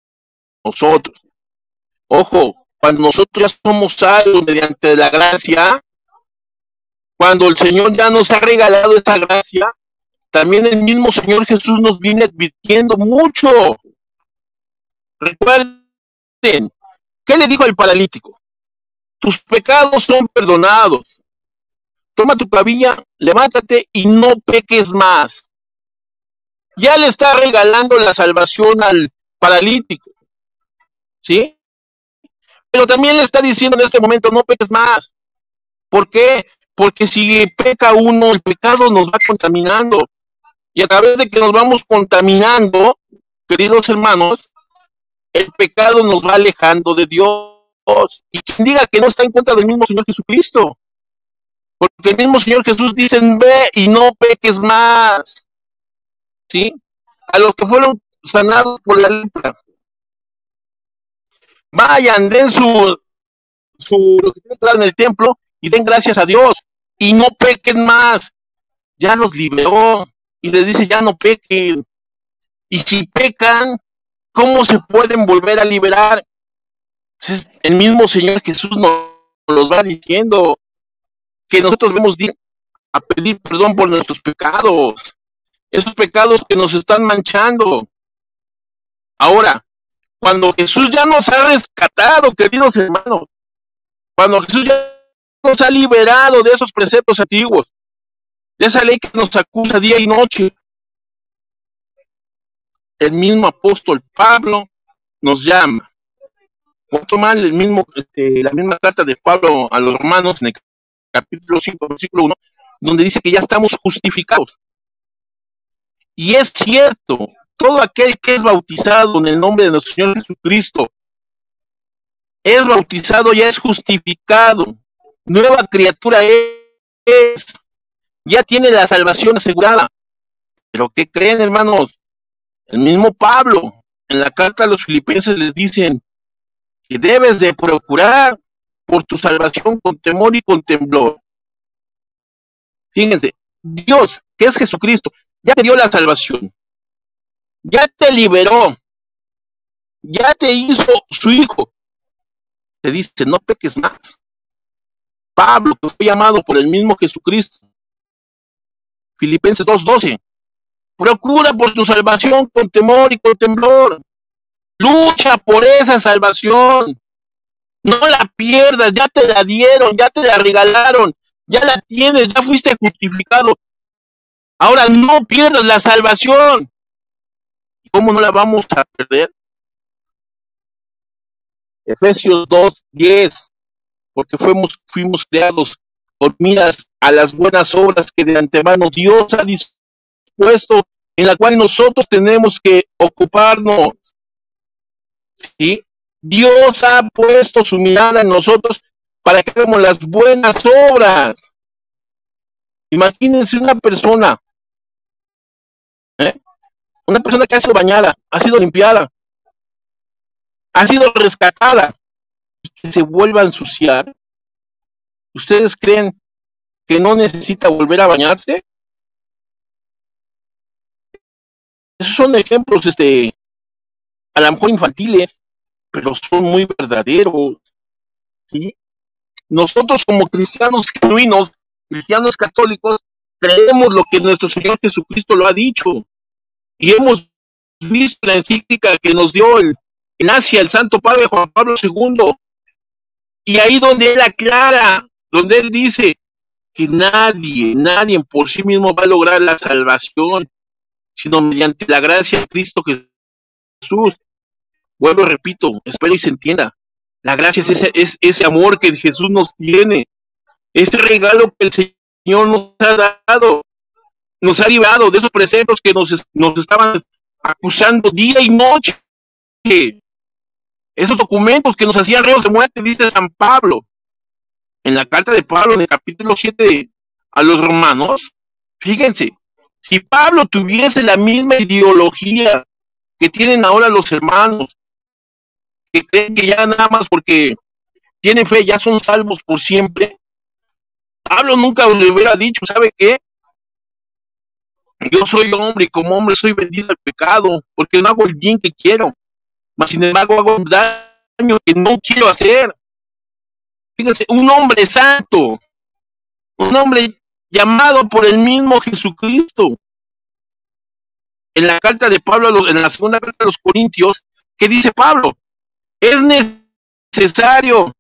Ojo, cuando nosotros ya somos salvos mediante la gracia, cuando el Señor ya nos ha regalado esa gracia, también el mismo Señor Jesús nos viene advirtiendo mucho. Recuerden, ¿qué le dijo al paralítico? Tus pecados son perdonados. Toma tu cabilla, levántate y no peques más. Ya le está regalando la salvación al paralítico. ¿Sí? Pero también le está diciendo en este momento, no peques más. ¿Por qué? Porque si peca uno, el pecado nos va contaminando. Y a través de que nos vamos contaminando, queridos hermanos, el pecado nos va alejando de Dios. Y quien diga que no está en contra del mismo Señor Jesucristo. Porque el mismo Señor Jesús dice, ve y no peques más. ¿Sí? A los que fueron sanados por la lepra. Vayan, den su, su lo que tienen que dar en el templo y den gracias a Dios y no pequen más. Ya los liberó y les dice, ya no pequen. Y si pecan, ¿cómo se pueden volver a liberar? Pues el mismo Señor Jesús nos los va diciendo que nosotros vemos a pedir perdón por nuestros pecados, esos pecados que nos están manchando. Ahora, cuando Jesús ya nos ha rescatado, queridos hermanos, cuando Jesús ya nos ha liberado de esos preceptos antiguos, de esa ley que nos acusa día y noche, el mismo apóstol Pablo nos llama. Cuanto más el mismo, este, la misma carta de Pablo a los romanos en el capítulo 5, versículo 1, donde dice que ya estamos justificados. Y es cierto, todo aquel que es bautizado en el nombre de nuestro Señor Jesucristo, es bautizado, ya es justificado, nueva criatura es, ya tiene la salvación asegurada. Pero ¿qué creen, hermanos? El mismo Pablo en la carta a los filipenses les dicen que debes de procurar por tu salvación con temor y con temblor. Fíjense, Dios, que es Jesucristo, ya te dio la salvación, ya te liberó, ya te hizo su hijo. Te dice, no peques más. Pablo, que fue llamado por el mismo Jesucristo. Filipenses 2.12. Procura por tu salvación con temor y con temblor. Lucha por esa salvación. No la pierdas, ya te la dieron, ya te la regalaron, ya la tienes, ya fuiste justificado. Ahora no pierdas la salvación. ¿Cómo no la vamos a perder? Efesios 2, 10. Porque fuimos, fuimos creados con miras a las buenas obras que de antemano Dios ha dispuesto, en la cual nosotros tenemos que ocuparnos. ¿Sí? Dios ha puesto su mirada en nosotros para que hagamos las buenas obras. Imagínense una persona, ¿eh? Una persona que ha sido bañada, ha sido limpiada, ha sido rescatada, que se vuelva a ensuciar. ¿Ustedes creen que no necesita volver a bañarse? Esos son ejemplos, este, a lo mejor infantiles, pero son muy verdaderos. Nosotros como cristianos genuinos, cristianos católicos, creemos lo que nuestro Señor Jesucristo lo ha dicho. Y hemos visto la encíclica que nos dio el, en el Santo Padre Juan Pablo II. Y ahí donde él aclara, donde él dice que nadie, nadie por sí mismo va a lograr la salvación, sino mediante la gracia de Cristo Jesús. Vuelvo, repito, espero y se entienda. La gracia es ese, es ese amor que Jesús nos tiene, ese regalo que el Señor nos ha dado, nos ha librado de esos preceptos que nos, nos estaban acusando día y noche. Esos documentos que nos hacían reos de muerte, dice San Pablo. En la carta de Pablo, en el capítulo 7 a los romanos, fíjense, si Pablo tuviese la misma ideología que tienen ahora los hermanos, que creen que ya nada más porque tienen fe ya son salvos por siempre. Pablo nunca le hubiera dicho, ¿sabe qué? Yo soy hombre y como hombre soy vendido al pecado, porque no hago el bien que quiero, mas sin embargo hago daño que no quiero hacer. Fíjense, un hombre santo, un hombre llamado por el mismo Jesucristo. En la carta de Pablo, en la segunda carta de los Corintios, ¿qué dice Pablo? Es necesario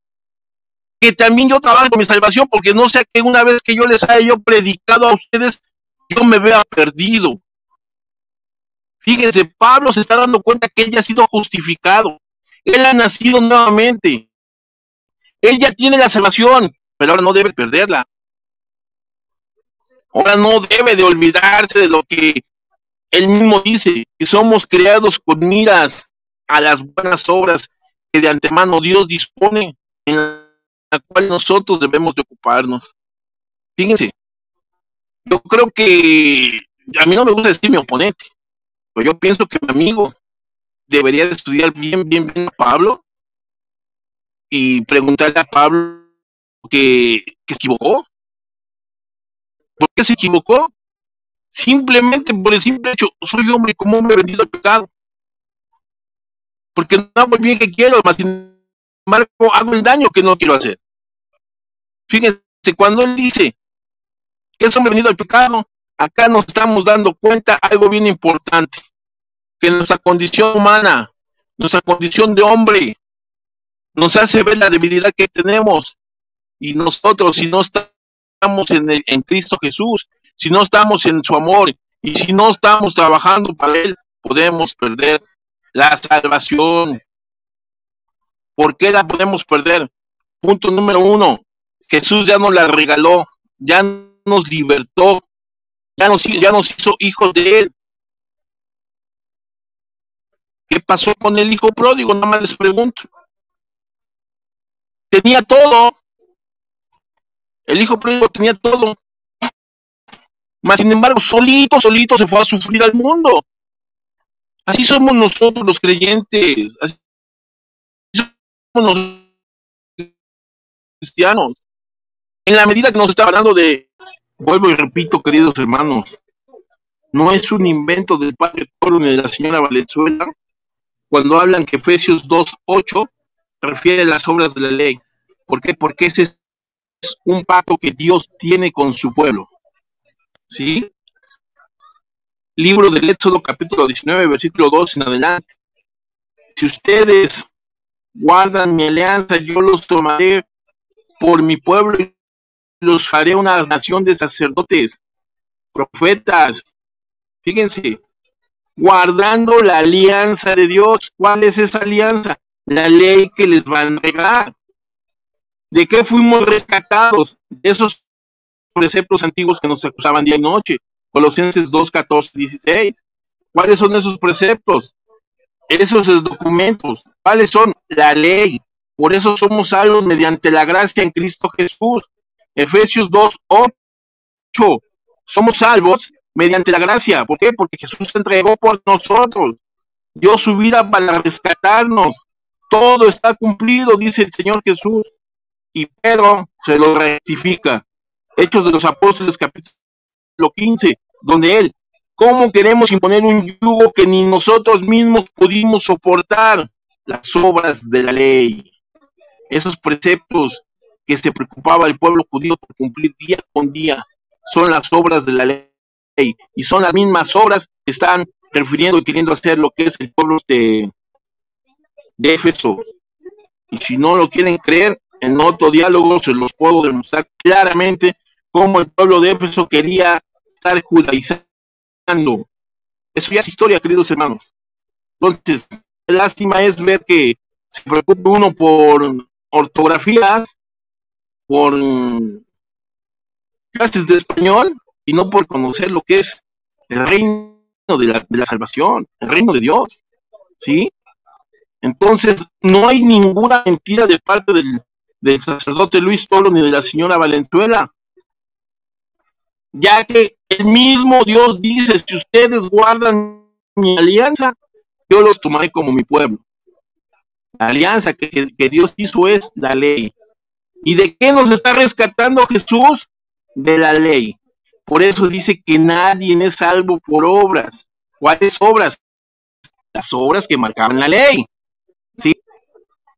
que también yo trabaje con mi salvación, porque no sea que una vez que yo les haya yo predicado a ustedes, yo me vea perdido. Fíjense, Pablo se está dando cuenta que él ya ha sido justificado. Él ha nacido nuevamente. Él ya tiene la salvación, pero ahora no debe perderla. Ahora no debe de olvidarse de lo que él mismo dice, que somos creados con miras a las buenas obras que de antemano Dios dispone, en la cual nosotros debemos de ocuparnos. Fíjense, yo creo que a mí no me gusta decir mi oponente, pero yo pienso que mi amigo debería de estudiar bien, bien, bien a Pablo y preguntarle a Pablo que, que se equivocó. ¿Por qué se equivocó? Simplemente por el simple hecho, soy hombre como hombre vendido al pecado. Porque no hago el bien que quiero, más sin embargo hago el daño que no quiero hacer. Fíjense, cuando él dice que es hombre vendido al pecado, acá nos estamos dando cuenta algo bien importante, que nuestra condición humana, nuestra condición de hombre, nos hace ver la debilidad que tenemos. Y nosotros, si no estamos en, en Cristo Jesús, si no estamos en su amor y si no estamos trabajando para Él, podemos perder la salvación. ¿Por qué la podemos perder? Punto número uno, Jesús ya nos la regaló, ya nos libertó, ya nos, ya nos hizo hijos de Él. ¿Qué pasó con el hijo pródigo? Nada más les pregunto. Tenía todo. El hijo pródigo tenía todo. Mas, sin embargo, solito, solito se fue a sufrir al mundo. Así somos nosotros los creyentes. Así somos los cristianos. En la medida que nos está hablando de, vuelvo y repito, queridos hermanos, no es un invento del padre Toro ni de la señora Valenzuela cuando hablan que Efesios 2.8 refiere a las obras de la ley. ¿Por qué? Porque ese es un pacto que Dios tiene con su pueblo. ¿sí? Libro del Éxodo capítulo 19, versículo 2 en adelante. Si ustedes guardan mi alianza, yo los tomaré por mi pueblo y los haré una nación de sacerdotes, profetas. Fíjense, guardando la alianza de Dios. ¿Cuál es esa alianza? La ley que les va a entregar. ¿De qué fuimos rescatados? De esos preceptos antiguos que nos acusaban día y noche. Colosenses 2, 14, 16. ¿Cuáles son esos preceptos? Esos documentos. ¿Cuáles son? La ley. Por eso somos salvos mediante la gracia en Cristo Jesús. Efesios 2, 8. Somos salvos mediante la gracia. ¿Por qué? Porque Jesús se entregó por nosotros. Dio su vida para rescatarnos. Todo está cumplido, dice el Señor Jesús. Y Pedro se lo rectifica. Hechos de los Apóstoles capítulo 15, donde él, ¿cómo queremos imponer un yugo que ni nosotros mismos pudimos soportar? Las obras de la ley. Esos preceptos que se preocupaba el pueblo judío por cumplir día con día son las obras de la ley y son las mismas obras que están refiriendo y queriendo hacer lo que es el pueblo de, de Éfeso. Y si no lo quieren creer, en otro diálogo se los puedo demostrar claramente cómo el pueblo de Éfeso quería estar judaizando. Eso ya es historia, queridos hermanos. Entonces, lástima es ver que se preocupe uno por ortografía, por clases de español y no por conocer lo que es el reino de la, de la salvación, el reino de Dios. ¿Sí? Entonces, no hay ninguna mentira de parte del, del sacerdote Luis Toro ni de la señora Valenzuela ya que el mismo Dios dice, si ustedes guardan mi alianza, yo los tomaré como mi pueblo. La alianza que, que, Dios hizo es la ley. ¿Y de qué nos está rescatando Jesús? De la ley. Por eso dice que nadie es salvo por obras. ¿Cuáles obras? Las obras que marcaban la ley. ¿Sí?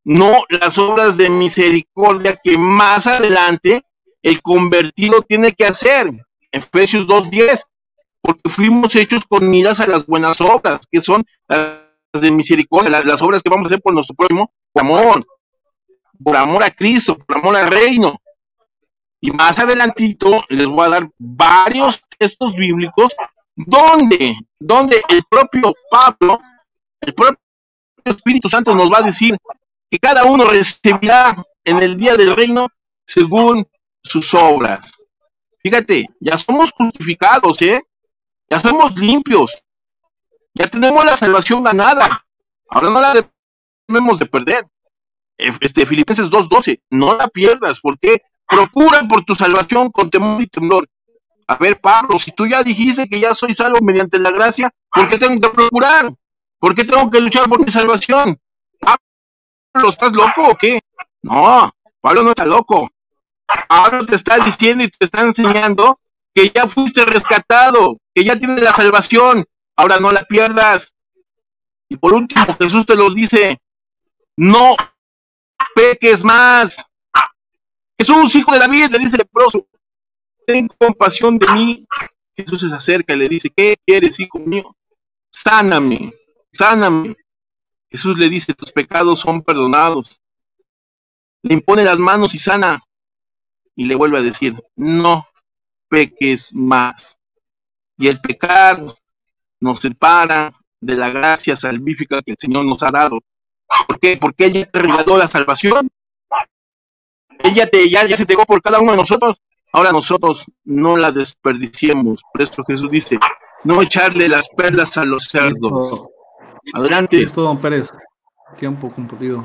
No las obras de misericordia que más adelante el convertido tiene que hacer. Efesios 2.10, porque fuimos hechos con miras a las buenas obras, que son las de misericordia, las, obras que vamos a hacer por nuestro prójimo, amor, por amor a Cristo, por amor al reino. Y más adelantito les voy a dar varios textos bíblicos donde, donde el propio Pablo, el propio Espíritu Santo nos va a decir que cada uno recibirá en el día del reino según sus obras. Fíjate, ya somos justificados, ¿eh? Ya somos limpios. Ya tenemos la salvación ganada. Ahora no la debemos de perder. Este, Filipenses 2.12, no la pierdas, porque procura por tu salvación con temor y temblor. A ver, Pablo, si tú ya dijiste que ya soy salvo mediante la gracia, ¿por qué tengo que procurar? ¿Por qué tengo que luchar por mi salvación? Pablo, ¿estás loco o qué? No, Pablo no está loco. ahora te está diciendo y te está enseñando que ya fuiste rescatado, que ya tienes la salvación, ahora no la pierdas. Y por último, Jesús te lo dice, no peques más. Jesús, hijo de David, le dice el leproso, ten compasión de mí. Jesús se acerca y le dice, ¿qué quieres, hijo mío? Sáname, sáname. Jesús le dice, tus pecados son perdonados. Le impone las manos y sana. Y le vuelve a decir, no peques más. Y el pecar nos separa de la gracia salvífica que el Señor nos ha dado. ¿Por qué? Porque ella te regaló la salvación. Ella te, ya, ya se entregó por cada uno de nosotros. Ahora nosotros no la desperdiciemos. Por eso Jesús dice, no echarle las perlas a los cerdos. Adelante. Esto, don Pérez. Tiempo cumplido.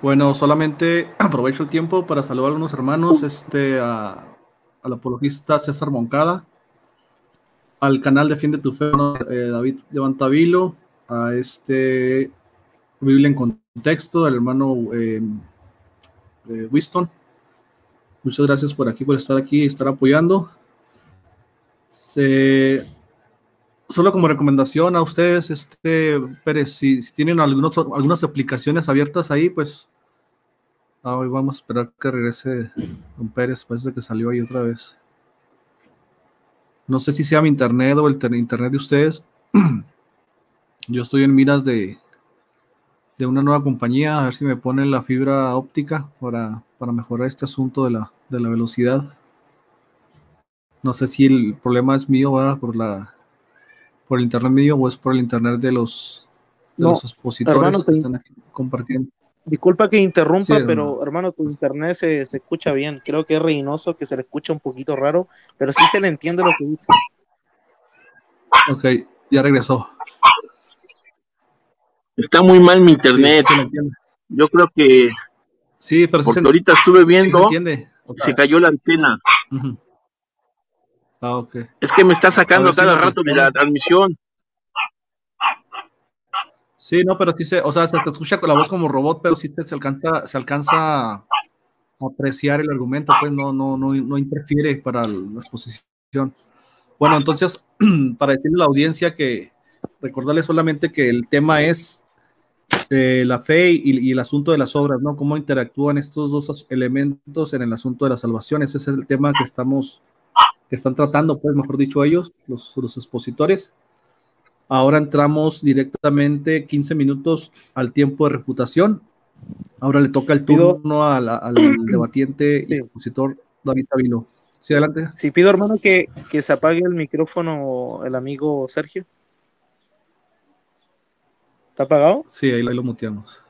Bueno, solamente aprovecho el tiempo para saludar a algunos hermanos, este, a, al apologista César Moncada, al canal Defiende tu Fe, eh, David Levantavilo, a este Biblia en Contexto, al hermano eh, eh, Winston. Muchas gracias por aquí, por estar aquí y estar apoyando. Solo como recomendación a ustedes, este Pérez, si, tienen algunos, algunas aplicaciones abiertas ahí, pues hoy vamos a esperar que regrese Don Pérez, parece que salió ahí otra vez. No sé si sea mi internet o el internet de ustedes. Yo estoy en miras de, de una nueva compañía, a ver si me ponen la fibra óptica para, para mejorar este asunto de la, de la velocidad. No sé si el problema es mío, ¿verdad? Por la por el internet mío o es por el internet de los, de los expositores que están aquí compartiendo. Disculpa que interrumpa, pero hermano, tu internet se, se, escucha bien. Creo que es reinoso, que se le escucha un poquito raro, pero sí se le entiende lo que dice. Ok, ya regresó. Está muy mal mi internet. Yo creo que. Sí, pero porque ahorita estuve viendo. se, cayó la antena. Ah, ok. Es que me está sacando cada rato de la transmisión. Sí, no, pero sí se, o sea, se te escucha con la voz como robot, pero sí se alcanza, se alcanza a apreciar el argumento, pues no, no, no, no interfiere para la exposición. Bueno, entonces, para decirle a la audiencia que recordarle solamente que el tema es la fe y, y, el asunto de las obras, ¿no? Cómo interactúan estos dos elementos en el asunto de la salvación. Ese es el tema que estamos que están tratando, pues, mejor dicho, ellos, los, los expositores. Ahora entramos directamente 15 minutos al tiempo de refutación. Ahora le toca el turno al, al debatiente y expositor David Avilo. Sí, adelante. Sí, pido, hermano, que, que se apague el micrófono el amigo Sergio. ¿Está apagado? Sí, ahí, lo muteamos.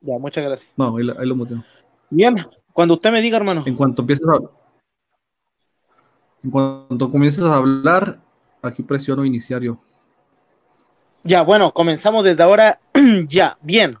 Ya, muchas gracias. No, ahí, ahí lo muteamos. Bien, cuando usted me diga, hermano. En cuanto empieces a, en cuanto comiences a hablar, aquí presiono iniciario. Ya, bueno, comenzamos desde ahora. ya, bien.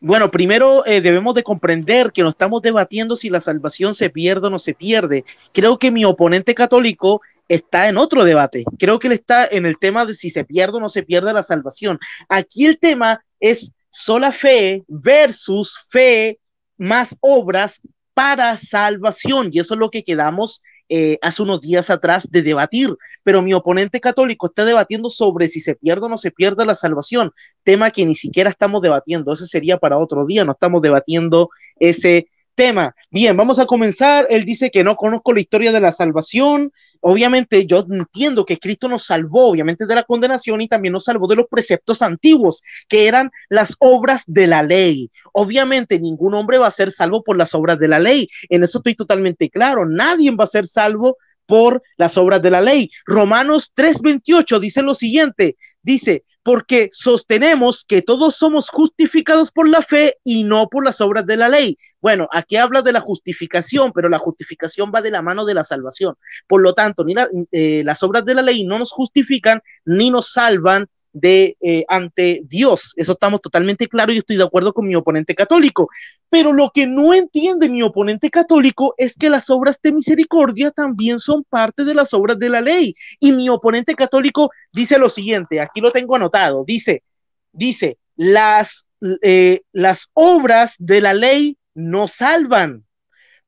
Bueno, primero eh, debemos de comprender que no estamos debatiendo si la salvación se pierde o no se pierde. Creo que mi oponente católico está en otro debate. Creo que él está en el tema de si se pierde o no se pierde la salvación. Aquí el tema es sola fe versus fe más obras para salvación. Y eso es lo que quedamos eh, hace unos días atrás de debatir, pero mi oponente católico está debatiendo sobre si se pierde o no se pierde la salvación, tema que ni siquiera estamos debatiendo, ese sería para otro día, no estamos debatiendo ese tema. Bien, vamos a comenzar. Él dice que no conozco la historia de la salvación, obviamente yo entiendo que Cristo nos salvó, obviamente, de la condenación y también nos salvó de los preceptos antiguos, que eran las obras de la ley. Obviamente, ningún hombre va a ser salvo por las obras de la ley. En eso estoy totalmente claro. Nadie va a ser salvo por las obras de la ley. Romanos 3:28 dice lo siguiente, dice, porque sostenemos que todos somos justificados por la fe y no por las obras de la ley. Bueno, aquí habla de la justificación, pero la justificación va de la mano de la salvación. Por lo tanto, ni eh, las obras de la ley no nos justifican ni nos salvan, de eh, ante Dios. Eso estamos totalmente claro y estoy de acuerdo con mi oponente católico. Pero lo que no entiende mi oponente católico es que las obras de misericordia también son parte de las obras de la ley. Y mi oponente católico dice lo siguiente, aquí lo tengo anotado, dice, dice, las, eh, las obras de la ley no salvan,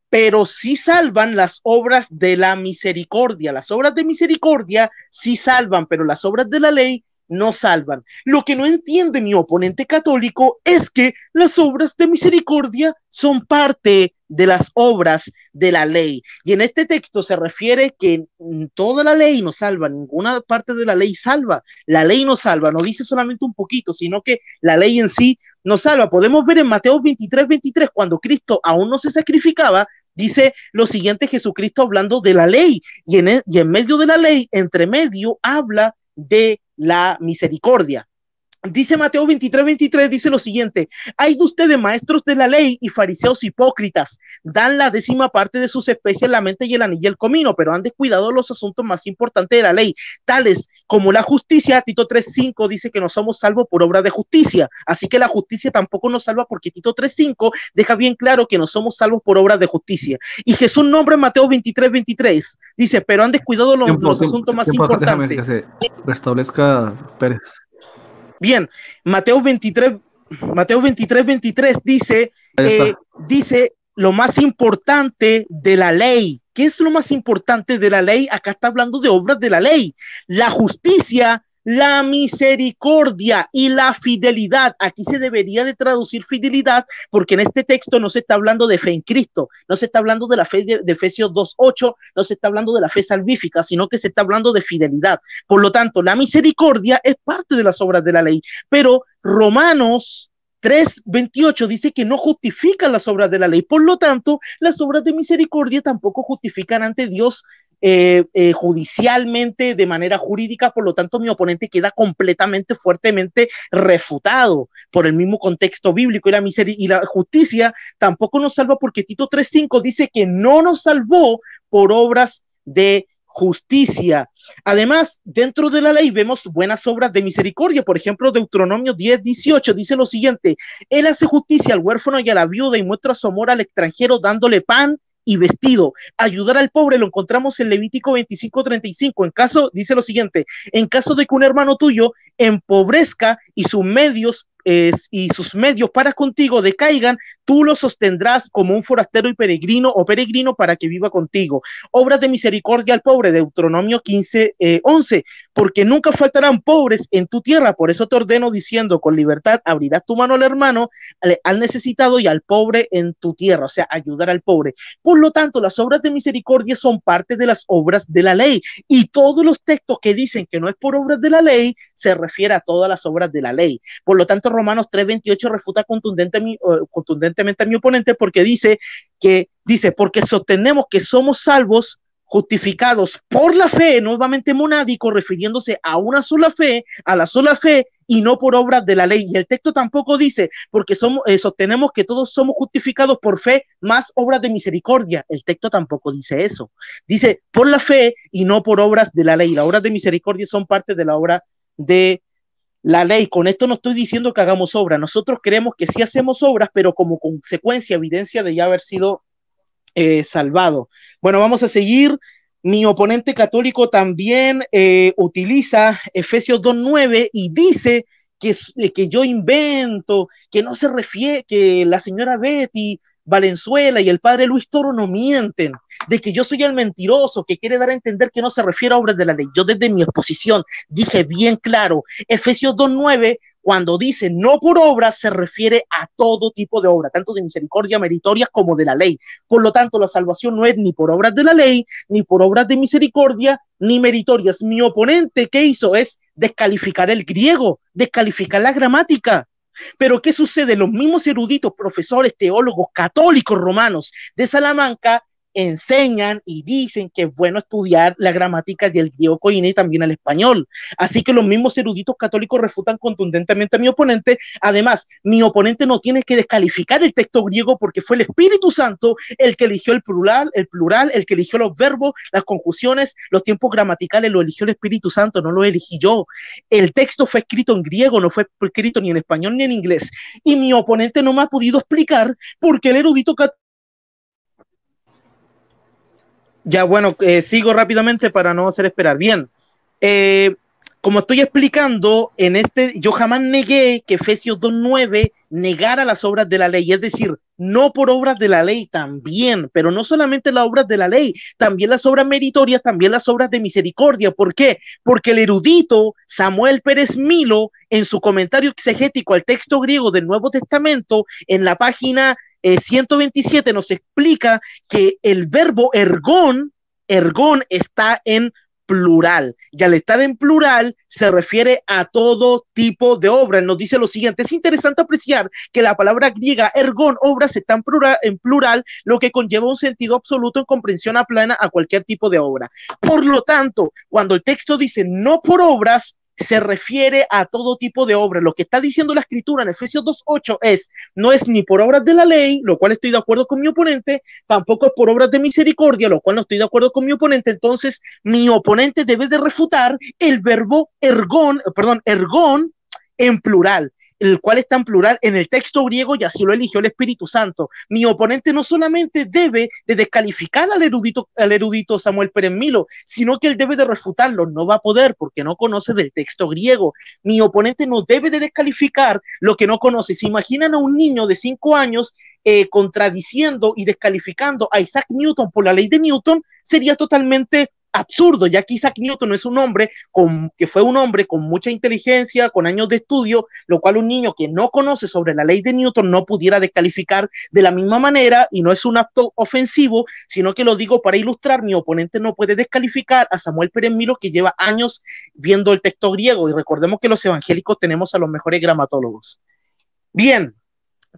pero sí salvan las obras de la misericordia. Las obras de misericordia sí salvan, pero las obras de la ley no salvan. Lo que no entiende mi oponente católico es que las obras de misericordia son parte de las obras de la ley. Y en este texto se refiere que toda la ley no salva, ninguna parte de la ley salva. La ley no salva, no dice solamente un poquito, sino que la ley en sí no salva. Podemos ver en Mateo 23, 23, cuando Cristo aún no se sacrificaba, dice lo siguiente Jesucristo hablando de la ley. Y en, y en medio de la ley, entre medio, habla de la misericordia. Dice Mateo 23, 23, dice lo siguiente, hay de ustedes maestros de la ley y fariseos hipócritas, dan la décima parte de sus especies, la mente y el anillo y el comino, pero han descuidado los asuntos más importantes de la ley, tales como la justicia. Tito 3.5 dice que no somos salvos por obra de justicia, así que la justicia tampoco nos salva porque Tito 3.5 deja bien claro que no somos salvos por obra de justicia. Y Jesús nombra en Mateo 23, 23, dice, pero han descuidado los, asuntos más importantes. restablezca Pérez. Bien, Mateo 23, Mateo 23, 23 dice, eh, dice lo más importante de la ley. ¿Qué es lo más importante de la ley? Acá está hablando de obras de la ley. La justicia, la misericordia y la fidelidad. Aquí se debería de traducir fidelidad porque en este texto no se está hablando de fe en Cristo, no se está hablando de la fe de, Efesios 2.8, no se está hablando de la fe salvífica, sino que se está hablando de fidelidad. Por lo tanto, la misericordia es parte de las obras de la ley, pero Romanos 3.28 dice que no justifican las obras de la ley. Por lo tanto, las obras de misericordia tampoco justifican ante Dios eh, eh, judicialmente, de manera jurídica, por lo tanto mi oponente queda completamente, fuertemente refutado por el mismo contexto bíblico y la miseria y la justicia tampoco nos salva porque Tito 3.5 dice que no nos salvó por obras de justicia. Además, dentro de la ley vemos buenas obras de misericordia. Por ejemplo, Deuteronomio 10, 18 dice lo siguiente, Él hace justicia al huérfano y a la viuda y muestra su amor al extranjero dándole pan y vestido. Ayudar al pobre lo encontramos en Levítico 25, 35. En caso, dice lo siguiente, en caso de que un hermano tuyo empobrezca y sus medios y sus medios para contigo decaigan, tú lo sostendrás como un forastero y peregrino o peregrino para que viva contigo. Obras de misericordia al pobre, Deuteronomio 15, 11, eh, porque nunca faltarán pobres en tu tierra, por eso te ordeno diciendo, con libertad abrirás tu mano al hermano, al, al necesitado y al pobre en tu tierra, o sea, ayudar al pobre. Por lo tanto, las obras de misericordia son parte de las obras de la ley y todos los textos que dicen que no es por obras de la ley se refiere a todas las obras de la ley. Por lo tanto, Romanos 3:28 refuta contundente, contundentemente a mi oponente porque dice que dice, porque sostenemos que somos salvos justificados por la fe, nuevamente monádico, refiriéndose a una sola fe, a la sola fe y no por obras de la ley. Y el texto tampoco dice, porque somos, eh, sostenemos que todos somos justificados por fe más obras de misericordia. El texto tampoco dice eso. Dice por la fe y no por obras de la ley. Las obras de misericordia son parte de la obra de la ley. Con esto no estoy diciendo que hagamos obra. Nosotros creemos que sí hacemos obras, pero como consecuencia, evidencia de ya haber sido eh, salvado. Bueno, vamos a seguir. Mi oponente católico también eh, utiliza Efesios 2.9 y dice que, que yo invento, que no se refiere, que la señora Betty Valenzuela y el padre Luis Toro no mienten, de que yo soy el mentiroso que quiere dar a entender que no se refiere a obras de la ley. Yo desde mi exposición dije bien claro, Efesios 2.9, cuando dice no por obras, se refiere a todo tipo de obra, tanto de misericordia meritorias como de la ley. Por lo tanto, la salvación no es ni por obras de la ley, ni por obras de misericordia, ni meritorias. Mi oponente, ¿qué hizo? Es descalificar el griego, descalificar la gramática. Pero ¿qué sucede? Los mismos eruditos, profesores, teólogos, católicos romanos de Salamanca enseñan y dicen que es bueno estudiar la gramática del griego y también el español. Así que los mismos eruditos católicos refutan contundentemente a mi oponente. Además, mi oponente no tiene que descalificar el texto griego porque fue el Espíritu Santo el que eligió el plural, el plural, el que eligió los verbos, las conjunciones, los tiempos gramaticales, lo eligió el Espíritu Santo, no lo elegí yo. El texto fue escrito en griego, no fue escrito ni en español ni en inglés. Y mi oponente no me ha podido explicar por qué el erudito católico ya, bueno, eh, sigo rápidamente para no hacer esperar. Bien, eh, como estoy explicando, en este, yo jamás negué que Efesios 2.9 negara las obras de la ley, es decir, no por obras de la ley también, pero no solamente las obras de la ley, también las obras meritorias, también las obras de misericordia. ¿Por qué? Porque el erudito Samuel Pérez Milo, en su comentario exegético al texto griego del Nuevo Testamento, en la página 127, eh, nos explica que el verbo ergón, ergón está en plural. Y al estar en plural se refiere a todo tipo de obra. Nos dice lo siguiente, es interesante apreciar que la palabra griega ergon, obras, está en plural, en plural, lo que conlleva un sentido absoluto en comprensión plana a cualquier tipo de obra. Por lo tanto, cuando el texto dice no por obras, se refiere a todo tipo de obra. Lo que está diciendo la escritura en Efesios 2.8 es, no es ni por obras de la ley, lo cual estoy de acuerdo con mi oponente, tampoco es por obras de misericordia, lo cual no estoy de acuerdo con mi oponente. Entonces, mi oponente debe de refutar el verbo ergón, perdón, ergón en plural el cual está en plural en el texto griego y así lo eligió el Espíritu Santo. Mi oponente no solamente debe de descalificar al erudito, al erudito Samuel Pérez Milo, sino que él debe de refutarlo. No va a poder porque no conoce del texto griego. Mi oponente no debe de descalificar lo que no conoce. ¿Se imaginan a un niño de cinco años eh, contradiciendo y descalificando a Isaac Newton por la ley de Newton? Sería totalmente absurdo, ya que Isaac Newton es un hombre con, que fue un hombre con mucha inteligencia, con años de estudio, lo cual un niño que no conoce sobre la ley de Newton no pudiera descalificar de la misma manera y no es un acto ofensivo, sino que lo digo para ilustrar, mi oponente no puede descalificar a Samuel Pérez Milo que lleva años viendo el texto griego y recordemos que los evangélicos tenemos a los mejores gramatólogos. Bien,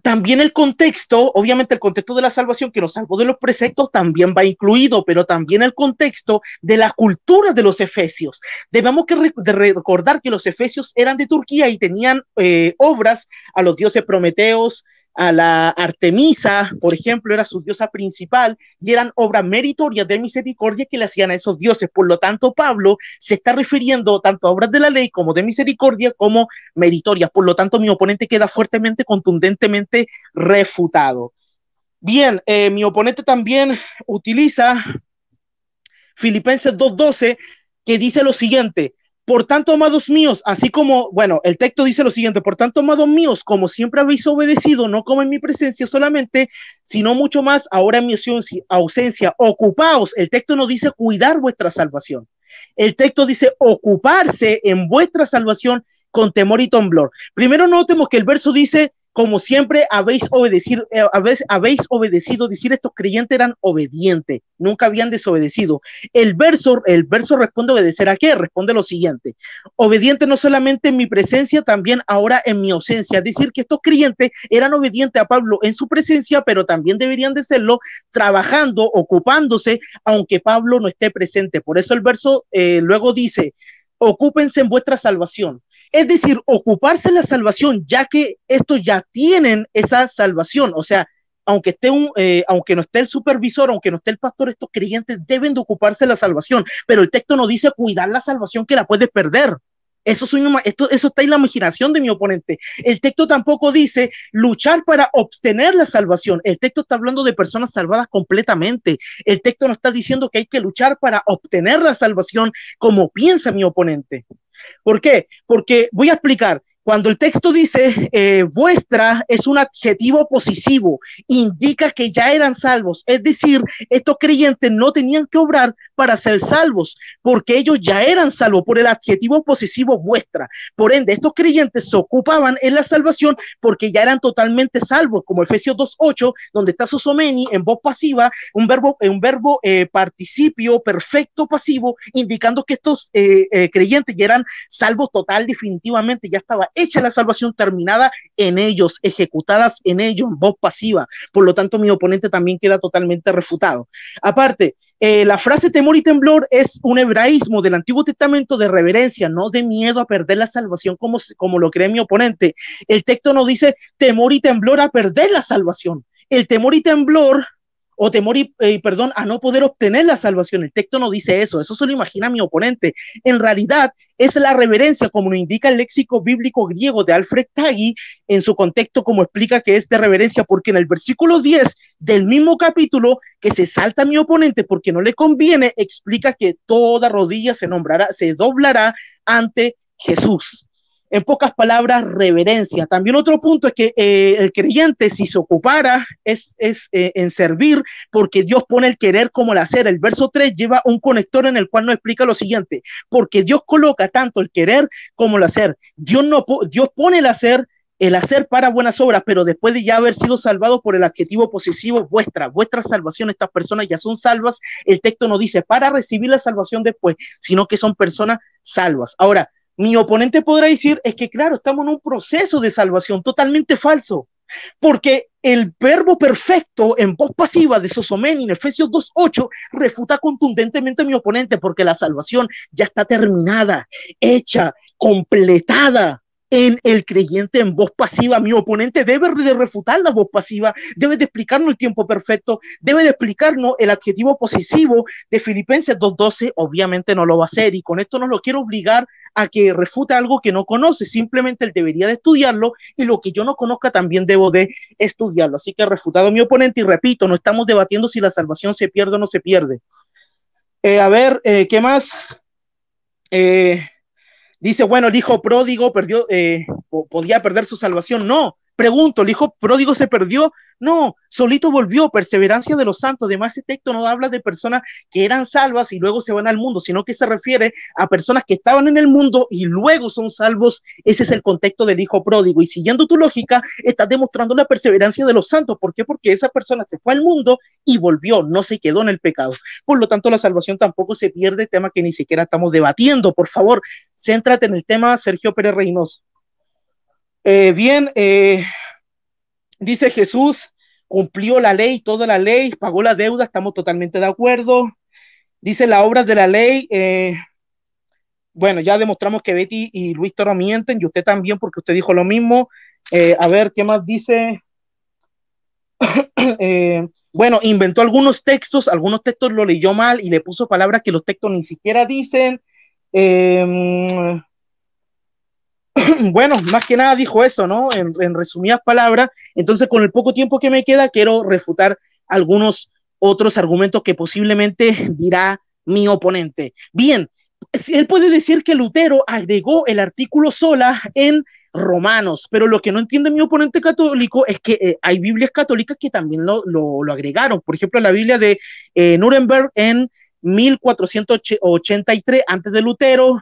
también el contexto, obviamente el contexto de la salvación que nos salvó de los preceptos también va incluido, pero también el contexto de la cultura de los efesios. Debemos que recordar que los efesios eran de Turquía y tenían eh, obras a los dioses prometeos, a la Artemisa, por ejemplo, era su diosa principal y eran obras meritorias de misericordia que le hacían a esos dioses. Por lo tanto, Pablo se está refiriendo tanto a obras de la ley como de misericordia como meritorias. Por lo tanto, mi oponente queda fuertemente, contundentemente refutado. Bien, eh, mi oponente también utiliza Filipenses 2.12 que dice lo siguiente, por tanto, amados míos, así como, bueno, el texto dice lo siguiente, por tanto, amados míos, como siempre habéis obedecido, no como en mi presencia solamente, sino mucho más ahora en mi ausencia, ocupaos. El texto no dice cuidar vuestra salvación. El texto dice ocuparse en vuestra salvación con temor y temblor. Primero notemos que el verso dice como siempre habéis obedecido, eh, habéis, habéis, obedecido, decir estos creyentes eran obedientes, nunca habían desobedecido. El verso, el verso responde obedecer a qué? Responde lo siguiente, obediente no solamente en mi presencia, también ahora en mi ausencia. Es decir, que estos creyentes eran obedientes a Pablo en su presencia, pero también deberían de serlo trabajando, ocupándose, aunque Pablo no esté presente. Por eso el verso eh, luego dice, ocúpense en vuestra salvación. Es decir, ocuparse en la salvación, ya que estos ya tienen esa salvación. O sea, aunque, esté eh, aunque no esté el supervisor, aunque no esté el pastor, estos creyentes deben de ocuparse de la salvación. Pero el texto no dice cuidar la salvación que la puedes perder. Eso, esto, eso está en la imaginación de mi oponente. El texto tampoco dice luchar para obtener la salvación. El texto está hablando de personas salvadas completamente. El texto no está diciendo que hay que luchar para obtener la salvación como piensa mi oponente. ¿Por qué? Porque voy a explicar. Cuando el texto dice eh, vuestra es un adjetivo posesivo, indica que ya eran salvos. Es decir, estos creyentes no tenían que obrar para ser salvos, porque ellos ya eran salvos por el adjetivo posesivo vuestra. Por ende, estos creyentes se ocupaban en la salvación porque ya eran totalmente salvos, como Efesios 2.8, donde está sosomeni en voz pasiva, un verbo, un verbo eh, participio perfecto pasivo, indicando que estos eh, creyentes ya eran salvos total, definitivamente, ya estaba hecha la salvación terminada en ellos, ejecutadas en ellos, voz pasiva. Por lo tanto, mi oponente también queda totalmente refutado. Aparte, eh, la frase temor y temblor es un hebraísmo del Antiguo Testamento de reverencia, no de miedo a perder la salvación como, como lo cree mi oponente. El texto no dice temor y temblor a perder la salvación. El temor y temblor o temor y eh, perdón a no poder obtener la salvación. El texto no dice eso, eso se lo imagina mi oponente. En realidad es la reverencia, como nos indica el léxico bíblico griego de Alfred Taggi, en su contexto, como explica que es de reverencia, porque en el versículo 10 del mismo capítulo, que se salta mi oponente porque no le conviene, explica que toda rodilla se nombrará, se doblará ante Jesús en pocas palabras, reverencia. También otro punto es que eh, el creyente, si se ocupara, es, es eh, en servir, porque Dios pone el querer como el hacer. El verso 3 lleva un conector en el cual nos explica lo siguiente, porque Dios coloca tanto el querer como el hacer. Dios, no, Dios pone el hacer el hacer para buenas obras, pero después de ya haber sido salvado por el adjetivo posesivo vuestra, vuestra salvación, estas personas ya son salvas, el texto no dice para recibir la salvación después, sino que son personas salvas. Ahora, mi oponente podrá decir, es que claro, estamos en un proceso de salvación totalmente falso, porque el verbo perfecto en voz pasiva de Sosomen en Efesios 2.8 refuta contundentemente a mi oponente porque la salvación ya está terminada, hecha, completada en el creyente en voz pasiva. Mi oponente debe de refutar la voz pasiva, debe de explicarnos el tiempo perfecto, debe de explicarnos el adjetivo posesivo de Filipenses 2.12. Obviamente no lo va a hacer y con esto no lo quiero obligar a que refute algo que no conoce. Simplemente él debería de estudiarlo y lo que yo no conozca también debo de estudiarlo. Así que refutado mi oponente y repito, no estamos debatiendo si la salvación se pierde o no se pierde. Eh, a ver, eh, ¿qué más? Eh, Dice, bueno, el hijo pródigo perdió, eh, podía perder su salvación. No, pregunto, ¿el hijo pródigo se perdió? No, solito volvió, perseverancia de los santos. Además, ese texto no habla de personas que eran salvas y luego se van al mundo, sino que se refiere a personas que estaban en el mundo y luego son salvos. Ese es el contexto del hijo pródigo. Y siguiendo tu lógica, estás demostrando la perseverancia de los santos. ¿Por qué? Porque esa persona se fue al mundo y volvió, no se quedó en el pecado. Por lo tanto, la salvación tampoco se pierde, tema que ni siquiera estamos debatiendo. Por favor, céntrate en el tema, Sergio Pérez Reynoso. Eh, bien, eh, Dice Jesús, cumplió la ley, toda la ley, pagó la deuda, estamos totalmente de acuerdo. Dice la obra de la ley, eh, bueno, ya demostramos que Betty y Luis Toro mienten, y usted también, porque usted dijo lo mismo. Eh, a ver, ¿qué más dice? Bueno, inventó algunos textos, algunos textos lo leyó mal y le puso palabras que los textos ni siquiera dicen. bueno, más que nada dijo eso, ¿no? En, resumidas palabras. Entonces, con el poco tiempo que me queda, quiero refutar algunos otros argumentos que posiblemente dirá mi oponente. Bien, él puede decir que Lutero agregó el artículo sola en Romanos, pero lo que no entiende mi oponente católico es que eh, hay Biblias católicas que también lo, agregaron. Por ejemplo, la Biblia de eh, Nuremberg en 1483 antes de Lutero,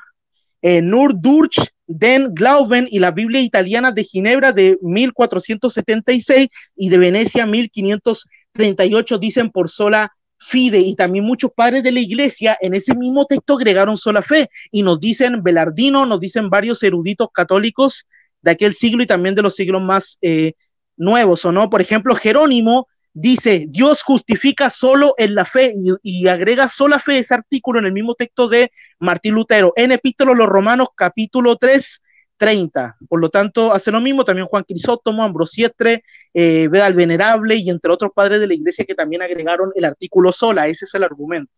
eh, Nur Durch den Glauben y la Biblia italiana de Ginebra de 1476 y de Venecia 1538 dicen por sola fide y también muchos padres de la iglesia en ese mismo texto agregaron sola fe y nos dicen Belardino, nos dicen varios eruditos católicos de aquel siglo y también de los siglos más eh, nuevos, ¿o no? Por ejemplo, Jerónimo dice, Dios justifica solo en la fe y, agrega sola fe ese artículo en el mismo texto de Martín Lutero, en Epístolo los Romanos capítulo 3, 30. Por lo tanto, hace lo mismo también Juan Crisóstomo, Ambrosiestre, eh, Vedal Venerable y entre otros padres de la iglesia que también agregaron el artículo sola, ese es el argumento.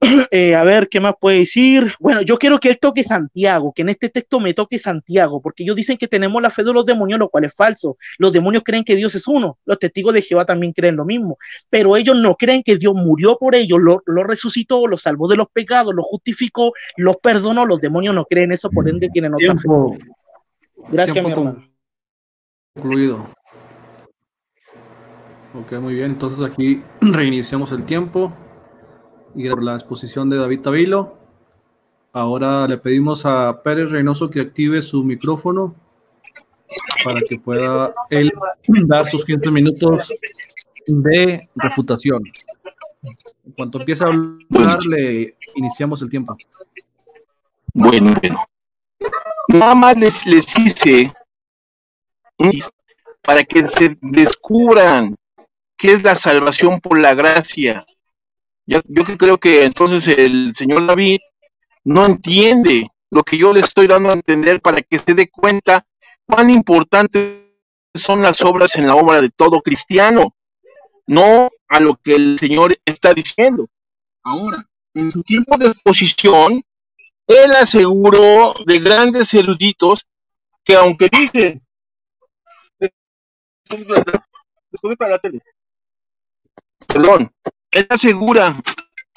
Eh, a ver, ¿qué más puede decir? Bueno, yo quiero que él toque Santiago, que en este texto me toque Santiago, porque ellos dicen que tenemos la fe de los demonios, lo cual es falso. Los demonios creen que Dios es uno, los testigos de Jehová también creen lo mismo, pero ellos no creen que Dios murió por ellos, lo, resucitó, los salvó de los pecados, los justificó, los perdonó. Los demonios no creen eso, por ende tienen otra fe. Gracias, mi hermano. Concluido. Ok, muy bien. Entonces aquí reiniciamos el tiempo y por la exposición de David Tavilo. Ahora le pedimos a Pérez Reynoso que active su micrófono para que pueda él dar sus 15 minutos de refutación. En cuanto empiece a hablar, le iniciamos el tiempo. Bueno, bueno. Nada más les, les hice para que se descubran qué es la salvación por la gracia yo, creo que entonces el señor David no entiende lo que yo le estoy dando a entender para que se dé cuenta cuán importantes son las obras en la obra de todo cristiano. No a lo que el Señor está diciendo. Ahora, en su tiempo de exposición, él aseguró de grandes eruditos que aunque dicen, perdón, él asegura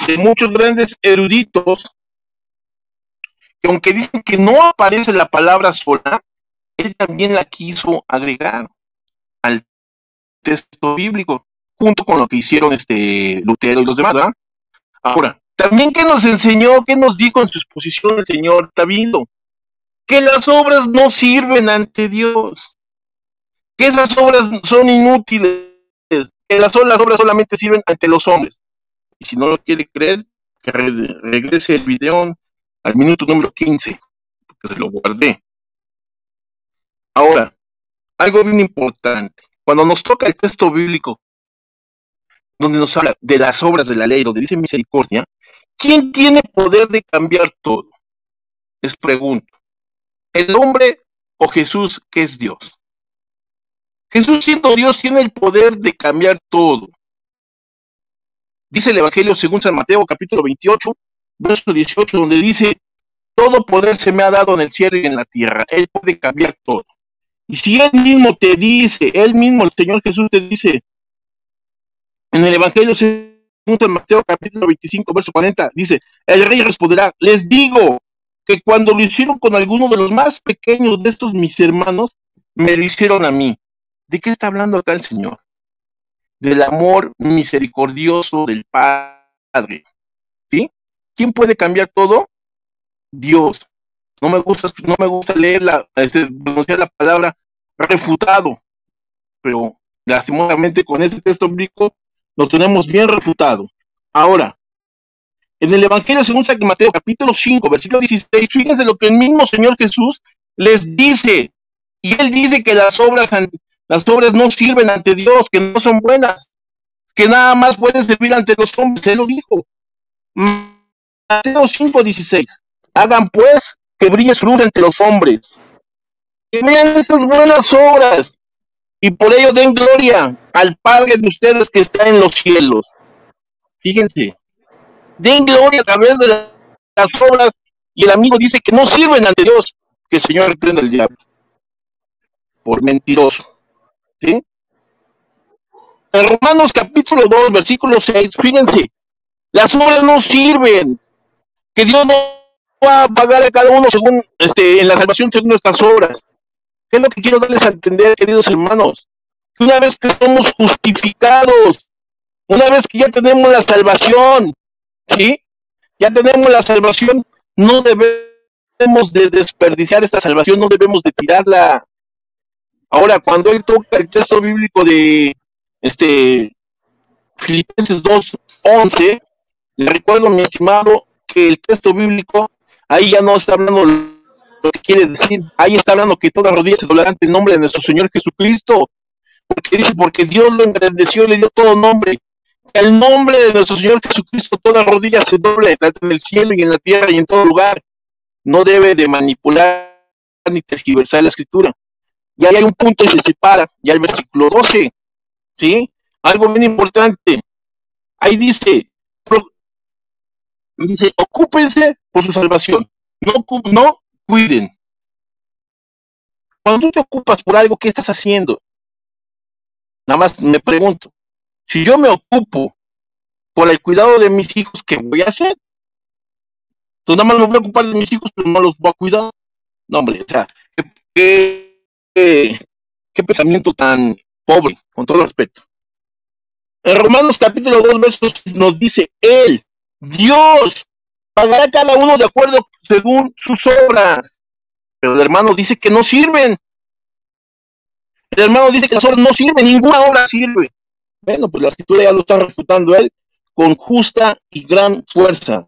de muchos grandes eruditos que aunque dicen que no aparece la palabra sola, él también la quiso agregar al texto bíblico, junto con lo que hicieron este Lutero y los demás. Ahora, también que nos enseñó, que nos dijo en su exposición el señor Tabindo, que las obras no sirven ante Dios, que esas obras son inútiles, que las, las obras solamente sirven ante los hombres. Y si no lo quiere creer, que regrese el video al minuto número 15, porque se lo guardé. Ahora, algo bien importante. Cuando nos toca el texto bíblico, donde nos habla de las obras de la ley, donde dice misericordia, ¿quién tiene poder de cambiar todo? Les pregunto, ¿el hombre o Jesús que es Dios? Jesús siendo Dios tiene el poder de cambiar todo. Dice el Evangelio según San Mateo capítulo 28, verso 18, donde dice, todo poder se me ha dado en el cielo y en la tierra. Él puede cambiar todo. Y si Él mismo te dice, Él mismo, el Señor Jesús te dice, en el Evangelio según Mateo capítulo 25, verso 40, dice, el rey responderá, les digo que cuando lo hicieron con alguno de los más pequeños de estos mis hermanos, me lo hicieron a mí. ¿De qué está hablando acá el Señor? Del amor misericordioso del Padre. ¿Sí? ¿Quién puede cambiar todo? Dios. No me gusta, no me gusta leer la, este, pronunciar la palabra refutado, pero lastimosamente con ese texto bíblico lo tenemos bien refutado. Ahora, en el Evangelio según San Mateo, capítulo 5, versículo 16, fíjense lo que el mismo Señor Jesús les dice. Y él dice que las obras, las obras no sirven ante Dios, que no son buenas, que nada más pueden servir ante los hombres. Él lo dijo. Mateo 5, 16. Hagan pues que brille su luz entre los hombres. Que vean esas buenas obras y por ello den gloria al Padre de ustedes que está en los cielos. Fíjense, den gloria a través de las obras y el amigo dice que no sirven ante Dios, que el Señor reprenda al diablo por mentiroso. ¿Sí? Romanos capítulo 2, versículo 6, fíjense, las obras no sirven, que Dios no va a pagar a cada uno según, este, en la salvación según nuestras obras. ¿Qué es lo que quiero darles a entender, queridos hermanos? Que una vez que somos justificados, una vez que ya tenemos la salvación, ¿sí? Ya tenemos la salvación, no debemos de desperdiciar esta salvación, no debemos de tirarla. Ahora, cuando él toca el texto bíblico de este Filipenses 2.11, le recuerdo, mi estimado, que el texto bíblico ahí ya no está hablando lo que quiere decir, ahí está hablando que toda rodilla se doblará ante el nombre de nuestro Señor Jesucristo, porque dice, porque Dios lo engrandeció y le dio todo nombre, el nombre de nuestro Señor Jesucristo, toda rodilla se doble, en el cielo y en la tierra y en todo lugar, no debe de manipular ni tergiversar la escritura. Y ahí hay un punto y se separa, ya el versículo 12, ¿sí? Algo bien importante. Ahí dice, dice, ocúpense por su salvación. No, no cuiden. Cuando tú te ocupas por algo, ¿qué estás haciendo? Nada más me pregunto, si yo me ocupo por el cuidado de mis hijos, ¿qué voy a hacer? Entonces nada más me voy a ocupar de mis hijos, pero no los voy a cuidar. No, hombre, o sea, qué, qué, pensamiento tan pobre, con todo respeto. En Romanos capítulo 2, versos nos dice, Él, Dios, pagará cada uno de acuerdo según sus obras. Pero el hermano dice que no sirven. El hermano dice que las obras no sirven, ninguna obra sirve. Bueno, pues la escritura ya lo está refutando él con justa y gran fuerza.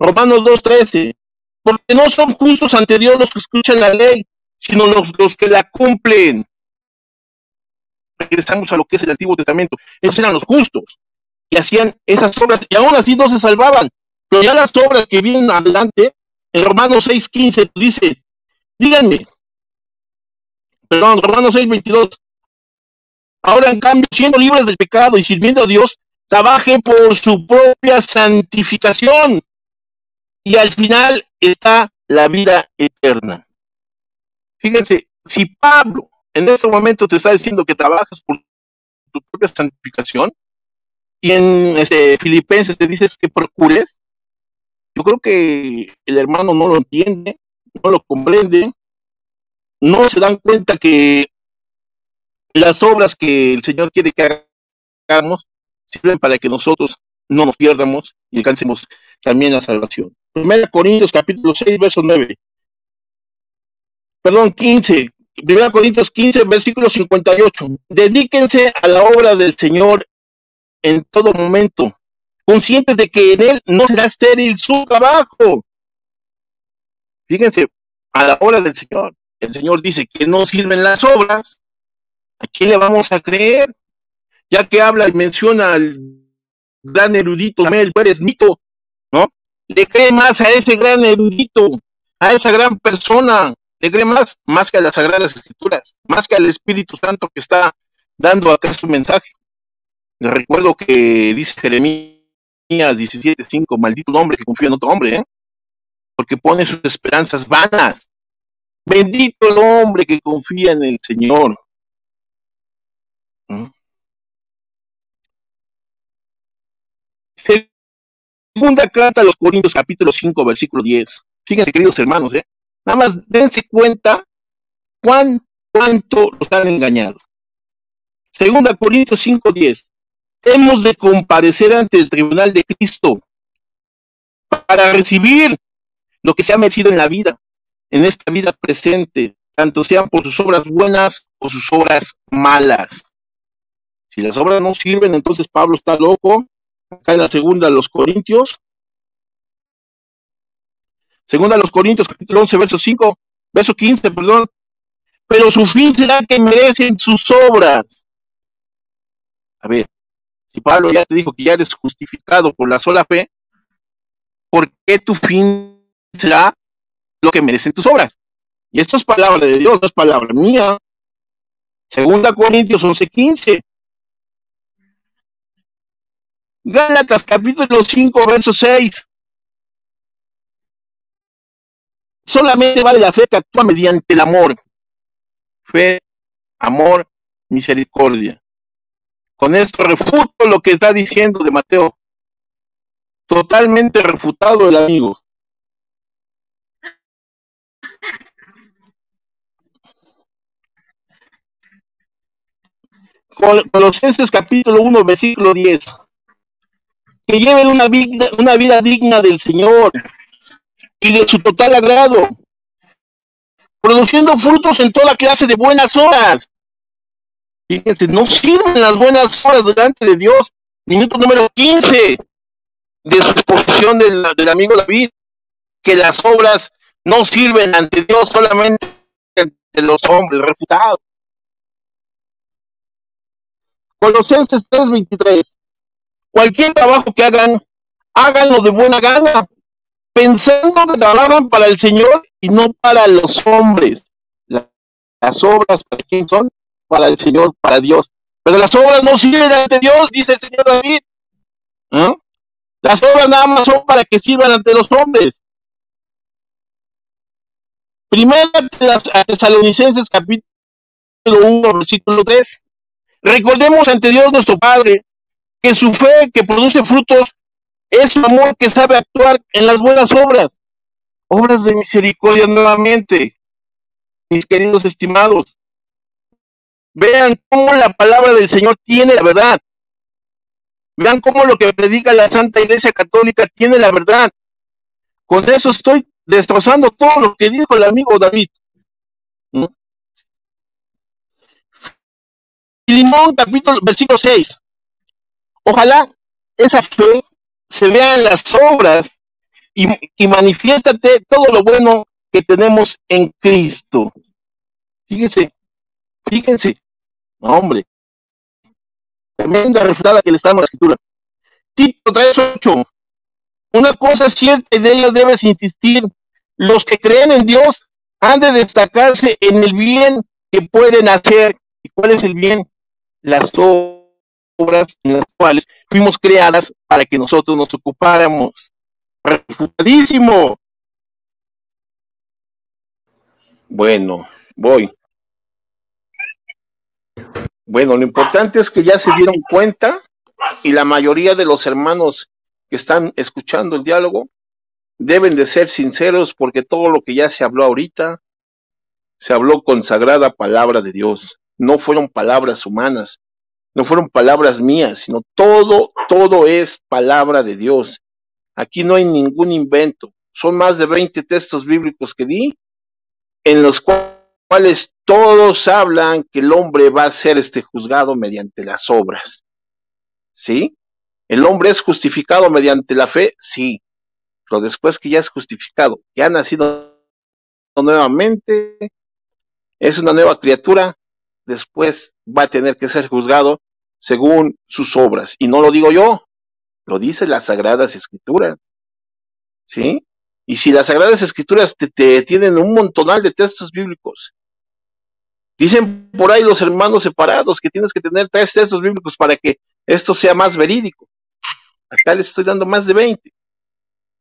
Romanos 2.13. Porque no son justos ante Dios los que escuchan la ley, sino los, los que la cumplen. Regresamos a lo que es el Antiguo Testamento. Esos eran los justos. Y hacían esas obras, y aún así no se salvaban. Pero ya las obras que vienen adelante, en Romanos 6.15 dice, díganme, perdón, Romanos 6.22, ahora en cambio, siendo libres del pecado y sirviendo a Dios, trabaje por su propia santificación y al final está la vida eterna. Fíjense, si Pablo en este momento te está diciendo que trabajas por tu propia santificación y en este Filipenses te dice que procures, yo creo que el hermano no lo entiende, no lo comprende, no se dan cuenta que las obras que el Señor quiere que hagamos sirven para que nosotros no nos pierdamos y alcancemos también la salvación. Primera Corintios capítulo 6, verso 9. Perdón, 15. Primera Corintios 15, versículo 58. Dedíquense a la obra del Señor en todo momento, conscientes de que en Él no será estéril su trabajo. Fíjense, a la obra del Señor. El Señor dice que no sirven las obras. ¿A quién le vamos a creer? Ya que habla y menciona al gran erudito Samuel Pérez Mito, ¿no? Le cree más a ese gran erudito, a esa gran persona, le cree más, más que a las Sagradas Escrituras, más que al Espíritu Santo que está dando acá su mensaje. Le recuerdo que dice Jeremías 17:5, maldito hombre que confía en otro hombre, ¿eh? porque pone sus esperanzas vanas. Bendito el hombre que confía en el Señor. ¿Mm? Segunda carta a los Corintios, capítulo 5, versículo 10. Fíjense, queridos hermanos, ¿eh? Nada más dense cuenta cuán, cuánto los han engañado. Segunda Corintios 5, 10 hemos de comparecer ante el tribunal de Cristo para recibir lo que se ha merecido en la vida, en esta vida presente, tanto sean por sus obras buenas o sus obras malas. Si las obras no sirven, entonces Pablo está loco. Acá en la segunda, los Corintios. Segunda, los Corintios, capítulo 11, verso 5, verso 15, perdón. Pero su fin será que merecen sus obras. A ver, si Pablo ya te dijo que ya eres justificado por la sola fe, ¿por qué tu fin será lo que merecen tus obras? Y esto es palabra de Dios, no es palabra mía. Segunda Corintios 11:15. Gálatas capítulo 5, verso 6. Solamente vale la fe que actúa mediante el amor. Fe, amor, misericordia. Con esto refuto lo que está diciendo de Mateo. Totalmente refutado el amigo. Colosenses capítulo 1, versículo 10. Que lleven una vida, una vida digna del Señor y de su total agrado, produciendo frutos en toda clase de buenas obras Fíjense, no sirven las buenas horas delante de Dios. Minuto número 15 de su exposición del, del amigo David, que las obras no sirven ante Dios solamente ante los hombres, refutados. Colosenses 3:23. Cualquier trabajo que hagan, háganlo de buena gana, pensando que trabajan para el Señor y no para los hombres. Las obras, ¿para quién son? para el Señor, para Dios. Pero las obras no sirven ante Dios, dice el Señor David. Las obras nada más son para que sirvan ante los hombres. Primera a Tesalonicenses capítulo 1, versículo 3. Recordemos ante Dios nuestro Padre que su fe que produce frutos es amor que sabe actuar en las buenas obras. Obras de misericordia nuevamente, mis queridos estimados. Vean cómo la palabra del Señor tiene la verdad. Vean cómo lo que predica la Santa Iglesia Católica tiene la verdad. Con eso estoy destrozando todo lo que dijo el amigo David. Limón, capítulo, versículo 6. Ojalá esa fe se vea en las obras y, y manifiéstate todo lo bueno que tenemos en Cristo. Fíjense, fíjense, hombre. Tremenda refutada que le está dando la escritura. Tito 3.8. Una cosa cierta de ella debes insistir. Los que creen en Dios han de destacarse en el bien que pueden hacer. ¿Y cuál es el bien? Las obras obras en las cuales fuimos creadas para que nosotros nos ocupáramos. Refutadísimo. Bueno, voy. Bueno, lo importante es que ya se dieron cuenta y la mayoría de los hermanos que están escuchando el diálogo deben de ser sinceros porque todo lo que ya se habló ahorita se habló con sagrada palabra de Dios. No fueron palabras humanas, no fueron palabras mías, sino todo, todo es palabra de Dios. Aquí no hay ningún invento. Son más de 20 textos bíblicos que di, en los cuales todos hablan que el hombre va a ser este juzgado mediante las obras. ¿Sí? ¿El hombre es justificado mediante la fe? Sí. Pero después que ya es justificado, que ha nacido nuevamente, es una nueva criatura, después va a tener que ser juzgado según sus obras. Y no lo digo yo, lo dice las Sagradas Escrituras. ¿Sí? Y si las Sagradas Escrituras te, te tienen un montonal de textos bíblicos Dicen por ahí los hermanos separados que tienes que tener tres textos bíblicos para que esto sea más verídico. Acá les estoy dando más de 20.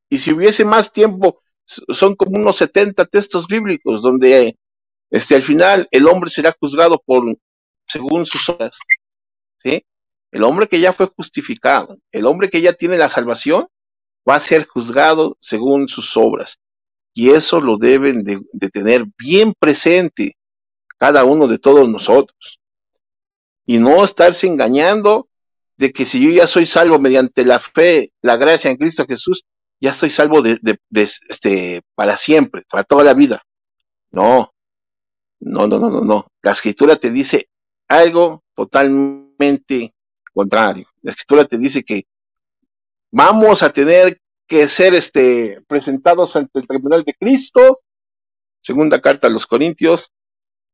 Y si hubiese más tiempo, son como unos 70 textos bíblicos donde este, al final el hombre será juzgado por según sus obras. El hombre que ya fue justificado, el hombre que ya tiene la salvación, va a ser juzgado según sus obras. Y eso lo deben de, de tener bien presente cada uno de todos nosotros. Y no estarse engañando de que si yo ya soy salvo mediante la fe, la gracia en Cristo Jesús, ya estoy salvo de, este, para siempre, para toda la vida. No, no, no, no, no, no. La escritura te dice algo totalmente contrario. La escritura te dice que vamos a tener que ser este, presentados ante el tribunal de Cristo. Segunda carta a los Corintios,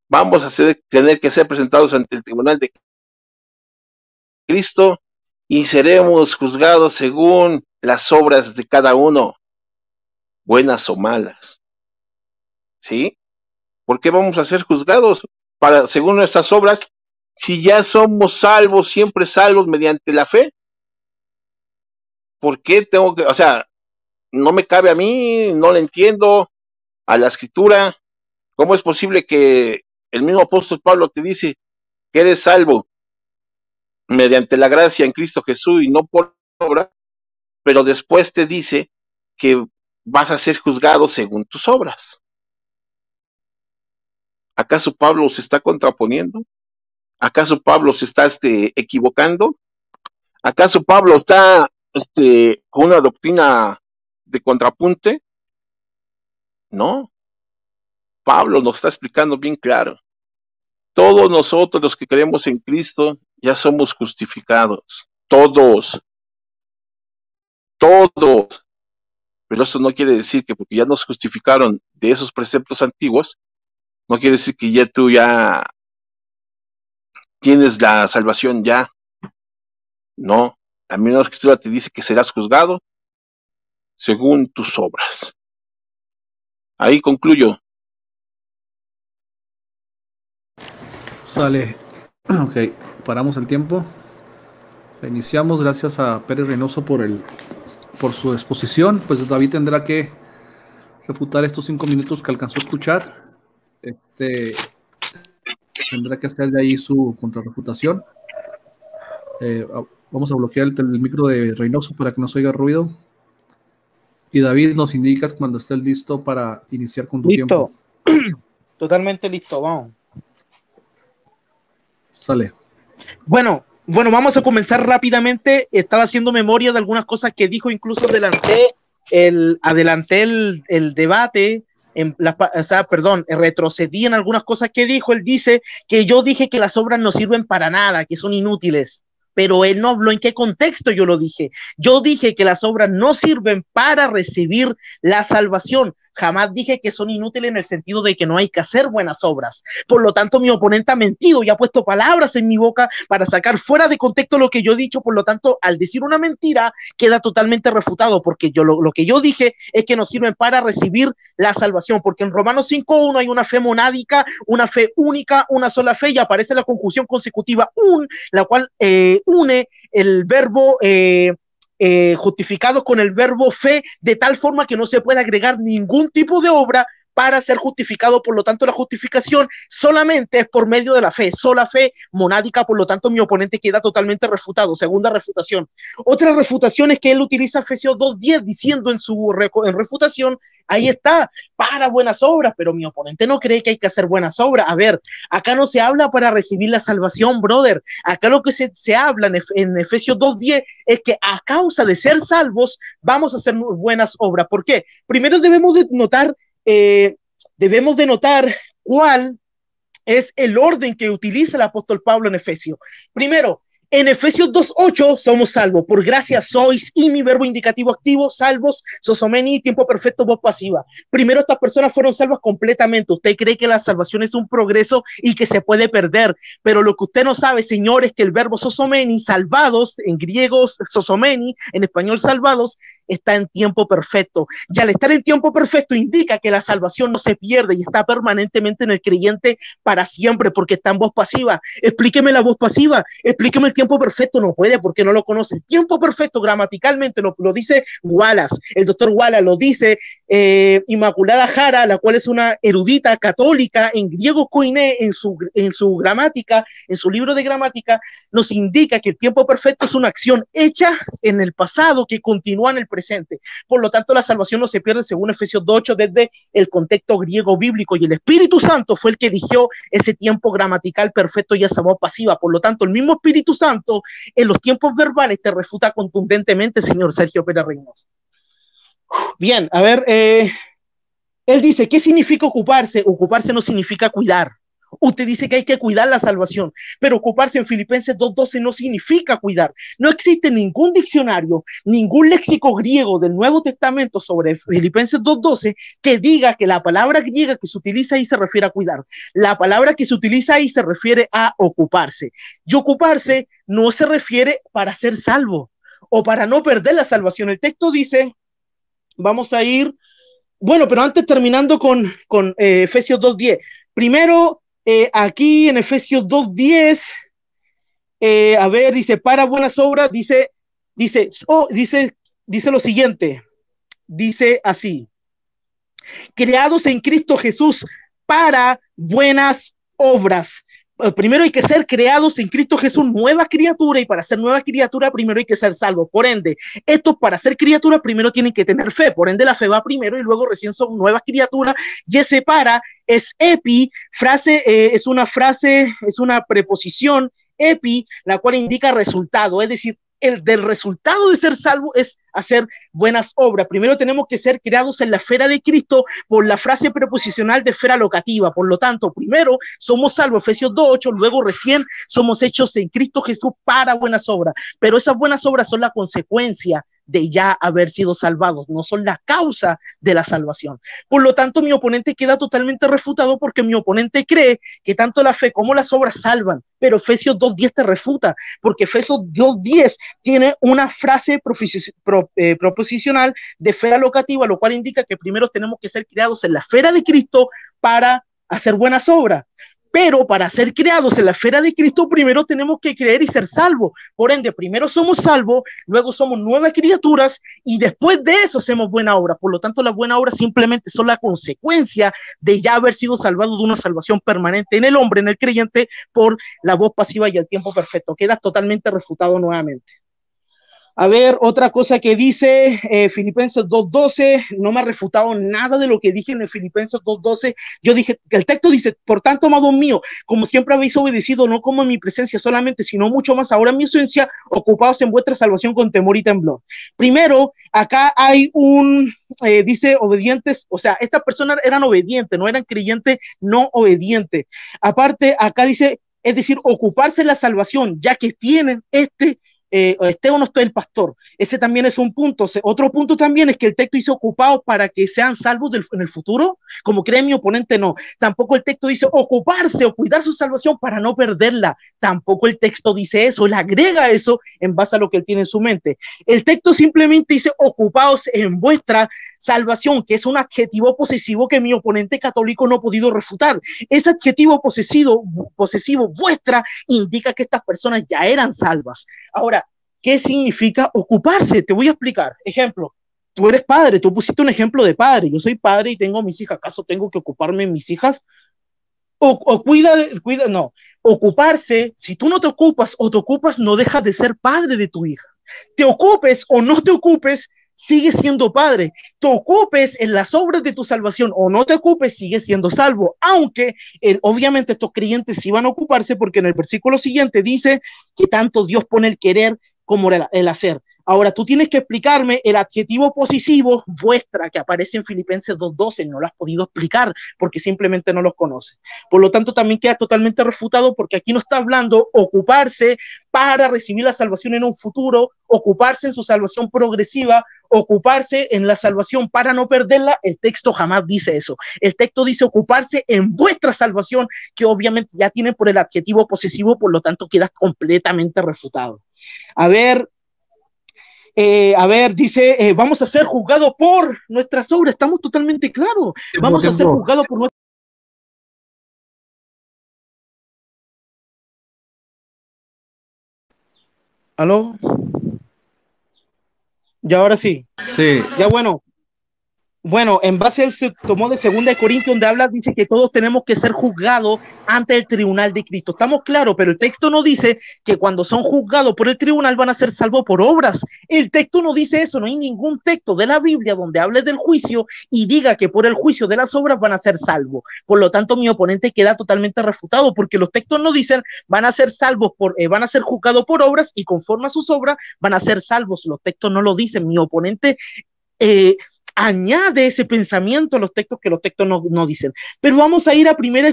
vamos a tener que ser presentados ante el tribunal de Cristo y seremos juzgados según las obras de cada uno, buenas o malas. ¿Sí? ¿Por qué vamos a ser juzgados para según nuestras obras si ya somos salvos, siempre salvos mediante la fe? ¿Por qué tengo que, o sea, no me cabe a mí, no le entiendo a la escritura? ¿Cómo es posible que el mismo apóstol Pablo te dice que eres salvo mediante la gracia en Cristo Jesús y no por obra, pero después te dice que vas a ser juzgado según tus obras. ¿Acaso Pablo se está contraponiendo? ¿Acaso Pablo se está este, equivocando? ¿Acaso Pablo está este, con una doctrina de contrapunte? No, Pablo nos está explicando bien claro. Todos nosotros los que creemos en Cristo ya somos justificados. Todos. Todos. Pero eso no quiere decir que porque ya nos justificaron de esos preceptos antiguos, no quiere decir que ya tú ya tienes la salvación ya. No. La misma escritura te dice que serás juzgado según tus obras. Ahí concluyo. Sale. Ok, paramos el tiempo. Iniciamos. Gracias a Pérez Reynoso por, el, por su exposición. Pues David tendrá que refutar estos cinco minutos que alcanzó a escuchar. Este, tendrá que hacer de ahí su contrarrefutación. Eh, vamos a bloquear el, micro de Reynoso para que no se oiga ruido. Y David, nos indicas cuando esté listo para iniciar con tu listo. Totalmente listo, vamos. Sale. Bueno, bueno, vamos a comenzar rápidamente. Estaba haciendo memoria de algunas cosas que dijo, incluso adelanté el, adelanté el, debate. En la, o sea, perdón, retrocedí en algunas cosas que dijo. Él dice que yo dije que las obras no sirven para nada, que son inútiles pero él no habló en qué contexto yo lo dije. Yo dije que las obras no sirven para recibir la salvación. Jamás dije que son inútiles en el sentido de que no hay que hacer buenas obras. Por lo tanto, mi oponente ha mentido y ha puesto palabras en mi boca para sacar fuera de contexto lo que yo he dicho. Por lo tanto, al decir una mentira, queda totalmente refutado, porque yo lo, lo que yo dije es que nos sirven para recibir la salvación, porque en Romanos 5.1 hay una fe monádica, una fe única, una sola fe, y aparece la conjunción consecutiva un, la cual eh, une el verbo eh, eh, justificado con el verbo fe, de tal forma que no se puede agregar ningún tipo de obra para ser justificado. Por lo tanto, la justificación solamente es por medio de la fe, sola fe monádica. Por lo tanto, mi oponente queda totalmente refutado. Segunda refutación. Otra refutación es que él utiliza Efesios 2.10 diciendo en su en refutación, ahí está, para buenas obras, pero mi oponente no cree que hay que hacer buenas obras. A ver, acá no se habla para recibir la salvación, brother. Acá lo que se, habla en, en Efesios 2.10 es que a causa de ser salvos vamos a hacer buenas obras. ¿Por qué? Primero debemos de notar eh, debemos de notar cuál es el orden que utiliza el apóstol Pablo en Efesios. Primero, en Efesios 2.8 somos salvos. Por gracia sois y mi verbo indicativo activo, salvos, sosomeni, tiempo perfecto, voz pasiva. Primero estas personas fueron salvas completamente. Usted cree que la salvación es un progreso y que se puede perder. Pero lo que usted no sabe, señor, es que el verbo sosomeni, salvados, en griego sosomeni, en español salvados, está en tiempo perfecto. Y al estar en tiempo perfecto indica que la salvación no se pierde y está permanentemente en el creyente para siempre porque está en voz pasiva. Explíqueme la voz pasiva, explíqueme el tiempo perfecto, no puede porque no lo conoce. Tiempo perfecto gramaticalmente lo, lo dice Wallace, el doctor Wallace lo dice eh, Inmaculada Jara, la cual es una erudita católica en griego koiné, en su, en su gramática, en su libro de gramática, nos indica que el tiempo perfecto es una acción hecha en el pasado que continúa en el presente. Por lo tanto, la salvación no se pierde según Efesios 2.8 desde el contexto griego bíblico y el Espíritu Santo fue el que eligió ese tiempo gramatical perfecto y esa voz pasiva. Por lo tanto, el mismo Espíritu Santo en los tiempos verbales te refuta contundentemente, señor Sergio Pérez Reynoso. Bien, a ver, eh, él dice, ¿qué significa ocuparse? Ocuparse no significa cuidar. Usted dice que hay que cuidar la salvación, pero ocuparse en Filipenses 2.12 no significa cuidar. No existe ningún diccionario, ningún léxico griego del Nuevo Testamento sobre Filipenses 2.12 que diga que la palabra griega que se utiliza ahí se refiere a cuidar. La palabra que se utiliza ahí se refiere a ocuparse. Y ocuparse no se refiere para ser salvo o para no perder la salvación. El texto dice, vamos a ir, bueno, pero antes terminando con, con eh, Efesios 2.10. Primero, eh, aquí en Efesios 2.10, eh, a ver, dice, para buenas obras, dice, dice, oh, dice, dice lo siguiente, dice así, creados en Cristo Jesús para buenas obras, primero hay que ser creados en Cristo Jesús, nueva criatura, y para ser nueva criatura, primero hay que ser salvo. Por ende, esto para ser criatura, primero tienen que tener fe. Por ende, la fe va primero y luego recién son nuevas criaturas. Y ese para es epi, frase, eh, es una frase, es una preposición epi, la cual indica resultado, es decir, el del resultado de ser salvo es hacer buenas obras. Primero tenemos que ser creados en la esfera de Cristo por la frase preposicional de esfera locativa. Por lo tanto, primero somos salvos, Efesios 2.8, luego recién somos hechos en Cristo Jesús para buenas obras. Pero esas buenas obras son la consecuencia de ya haber sido salvados, no son la causa de la salvación. Por lo tanto, mi oponente queda totalmente refutado porque mi oponente cree que tanto la fe como las obras salvan, pero Efesios 2.10 te refuta, porque Efesios 2.10 tiene una frase eh, proposicional de esfera locativa, lo cual indica que primero tenemos que ser creados en la esfera de Cristo para hacer buenas obras. Pero para ser creados en la esfera de Cristo, primero tenemos que creer y ser salvos. Por ende, primero somos salvos, luego somos nuevas criaturas y después de eso hacemos buena obra. Por lo tanto, las buenas obras simplemente son la consecuencia de ya haber sido salvado de una salvación permanente en el hombre, en el creyente, por la voz pasiva y el tiempo perfecto. Queda totalmente refutado nuevamente. A ver, otra cosa que dice eh, Filipenses 2.12, no me ha refutado nada de lo que dije en el Filipenses 2.12. Yo dije, el texto dice, por tanto, amado mío, como siempre habéis obedecido, no como en mi presencia solamente, sino mucho más ahora en mi ausencia, ocupados en vuestra salvación con temor y temblor. Primero, acá hay un, eh, dice, obedientes, o sea, estas personas eran obedientes, no eran creyentes no obedientes. Aparte, acá dice, es decir, ocuparse la salvación, ya que tienen este eh, esté o no esté el pastor. Ese también es un punto. Otro punto también es que el texto dice ocupados para que sean salvos en el futuro, como cree mi oponente, no. Tampoco el texto dice ocuparse o cuidar su salvación para no perderla. Tampoco el texto dice eso. Él agrega eso en base a lo que él tiene en su mente. El texto simplemente dice ocupados en vuestra salvación, que es un adjetivo posesivo que mi oponente católico no ha podido refutar. Ese adjetivo posesivo, posesivo vuestra indica que estas personas ya eran salvas. Ahora, ¿qué significa ocuparse? Te voy a explicar. Ejemplo, tú eres padre, tú pusiste un ejemplo de padre. Yo soy padre y tengo mis hijas. ¿Acaso tengo que ocuparme de mis hijas? O, cuida, cuida, no. Ocuparse, si tú no te ocupas o te ocupas, no dejas de ser padre de tu hija. Te ocupes o no te ocupes, sigue siendo padre. Te ocupes en las obras de tu salvación o no te ocupes, sigue siendo salvo. Aunque eh, obviamente estos creyentes sí van a ocuparse porque en el versículo siguiente dice que tanto Dios pone el querer como el hacer. Ahora, tú tienes que explicarme el adjetivo posesivo vuestra que aparece en Filipenses 2.12. No lo has podido explicar porque simplemente no los conoces. Por lo tanto, también queda totalmente refutado porque aquí no está hablando ocuparse para recibir la salvación en un futuro, ocuparse en su salvación progresiva, ocuparse en la salvación para no perderla. El texto jamás dice eso. El texto dice ocuparse en vuestra salvación, que obviamente ya tiene por el adjetivo posesivo, por lo tanto queda completamente refutado. A ver, eh, a ver, dice, eh, vamos a ser juzgados por nuestras obras, estamos totalmente claros, vamos a ser juzgados por nuestras ¿Aló? Ya ahora sí. Sí. Ya bueno, bueno, en base al tomó de segunda de Corintios donde habla, dice que todos tenemos que ser juzgados ante el tribunal de Cristo. Estamos claros, pero el texto no dice que cuando son juzgados por el tribunal van a ser salvos por obras. El texto no dice eso, no hay ningún texto de la Biblia donde hable del juicio y diga que por el juicio de las obras van a ser salvos. Por lo tanto, mi oponente queda totalmente refutado porque los textos no dicen van a ser salvos por, eh, van a ser juzgados por obras y conforme a sus obras van a ser salvos. Los textos no lo dicen. Mi oponente eh, añade ese pensamiento a los textos que los textos no, dicen. Pero vamos a ir a primera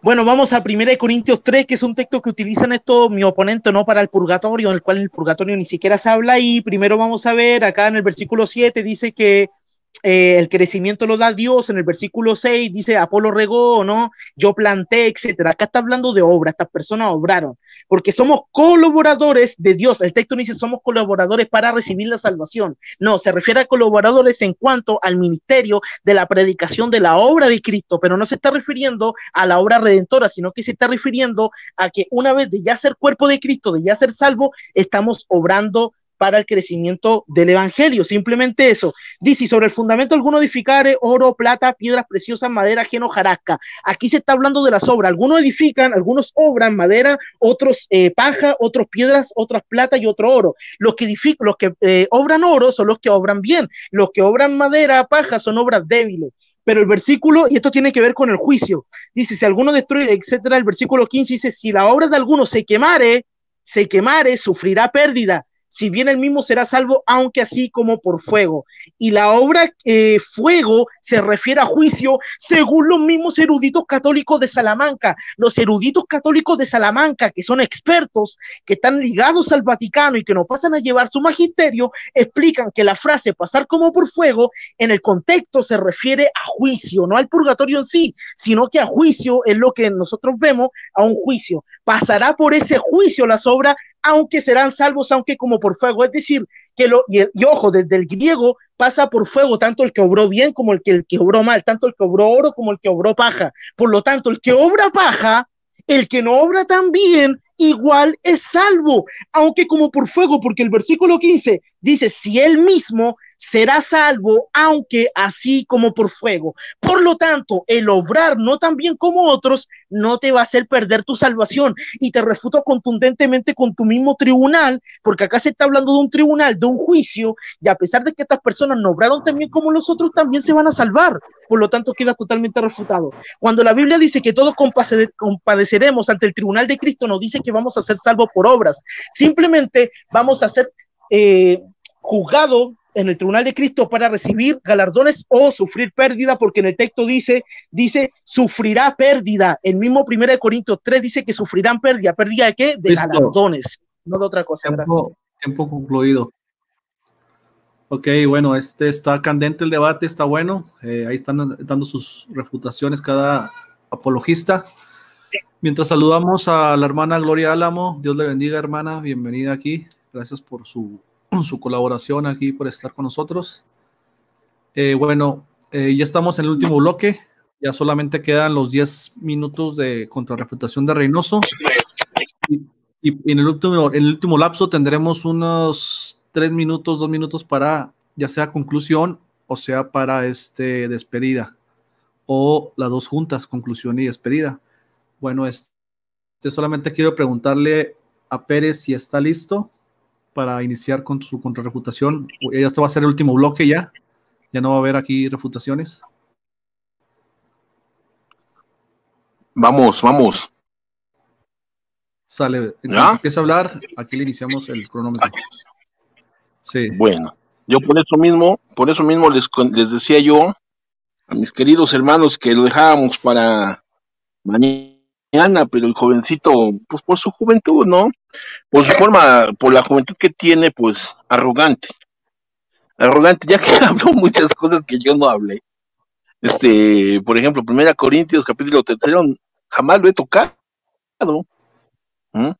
bueno, vamos a Primera de Corintios 3, que es un texto que utilizan esto mi oponente, no para el purgatorio, en el cual el purgatorio ni siquiera se habla y primero vamos a ver acá en el versículo 7 dice que eh, el crecimiento lo da Dios, en el versículo 6 dice Apolo regó, ¿no? Yo planté, etcétera. Acá está hablando de obra, estas personas obraron, porque somos colaboradores de Dios. El texto dice somos colaboradores para recibir la salvación. No, se refiere a colaboradores en cuanto al ministerio de la predicación de la obra de Cristo, pero no se está refiriendo a la obra redentora, sino que se está refiriendo a que una vez de ya ser cuerpo de Cristo, de ya ser salvo, estamos obrando para el crecimiento del evangelio. Simplemente eso. Dice, sobre el fundamento alguno edificare oro, plata, piedras preciosas, madera, ajeno, jarasca. Aquí se está hablando de las obras. Algunos edifican, algunos obran madera, otros eh, paja, otros piedras, otras plata y otro oro. Los que edifican, los que eh, obran oro son los que obran bien. Los que obran madera, paja son obras débiles pero el versículo, y esto tiene que ver con el juicio, dice, si alguno destruye, etcétera, el versículo 15 dice, si la obra de alguno se quemare, se quemare, sufrirá pérdida, si bien el mismo será salvo, aunque así como por fuego. Y la obra eh, fuego se refiere a juicio según los mismos eruditos católicos de Salamanca. Los eruditos católicos de Salamanca, que son expertos, que están ligados al Vaticano y que no pasan a llevar su magisterio, explican que la frase pasar como por fuego en el contexto se refiere a juicio, no al purgatorio en sí, sino que a juicio es lo que nosotros vemos a un juicio. Pasará por ese juicio las obras aunque serán salvos, aunque como por fuego. Es decir, que lo, y, ojo, desde el griego pasa por fuego tanto el que obró bien como el que, el que obró mal, tanto el que obró oro como el que obró paja. Por lo tanto, el que obra paja, el que no obra tan bien, igual es salvo, aunque como por fuego, porque el versículo 15 dice, si él mismo será salvo, aunque así como por fuego. Por lo tanto, el obrar no tan bien como otros no te va a hacer perder tu salvación. Y te refuto contundentemente con tu mismo tribunal, porque acá se está hablando de un tribunal, de un juicio, y a pesar de que estas personas no obraron tan bien como los otros, también se van a salvar. Por lo tanto, queda totalmente refutado. Cuando la Biblia dice que todos compadeceremos ante el tribunal de Cristo, no dice que vamos a ser salvos por obras. Simplemente vamos a ser eh, juzgados en el tribunal de Cristo para recibir galardones o sufrir pérdida, porque en el texto dice, dice, sufrirá pérdida. El mismo 1 Corintios 3 dice que sufrirán pérdida. ¿Pérdida de qué? De galardones. no de otra cosa. Tiempo, tiempo concluido. Ok, bueno, este está candente el debate, está bueno. Eh, ahí están dando sus refutaciones cada apologista. Mientras saludamos a la hermana Gloria Álamo, Dios le bendiga, hermana, bienvenida aquí. Gracias por su, su colaboración aquí, por estar con nosotros. Eh, bueno, eh, ya estamos en el último bloque. Ya solamente quedan los 10 minutos de contrarrefutación de Reynoso. Y, en, el último, en el último lapso tendremos unos 3 minutos, 2 minutos para ya sea conclusión o sea para este despedida. O las dos juntas, conclusión y despedida. Bueno, este, solamente quiero preguntarle a Pérez si está listo para iniciar con su contrarrefutación. Este va a ser el último bloque ya. Ya no va a haber aquí refutaciones. Vamos, vamos. Sale. Empieza a hablar. Aquí le iniciamos el cronómetro. Sí. Bueno, yo por eso mismo, por eso mismo les, les decía yo a mis queridos hermanos que lo dejábamos para mañana, pero el jovencito, pues por su juventud, ¿no? Por su forma, por la juventud que tiene, pues arrogante arrogante, ya que habló muchas cosas que yo no hablé. Este, por ejemplo, Primera Corintios, capítulo tercero, jamás lo he tocado. ¿Mm?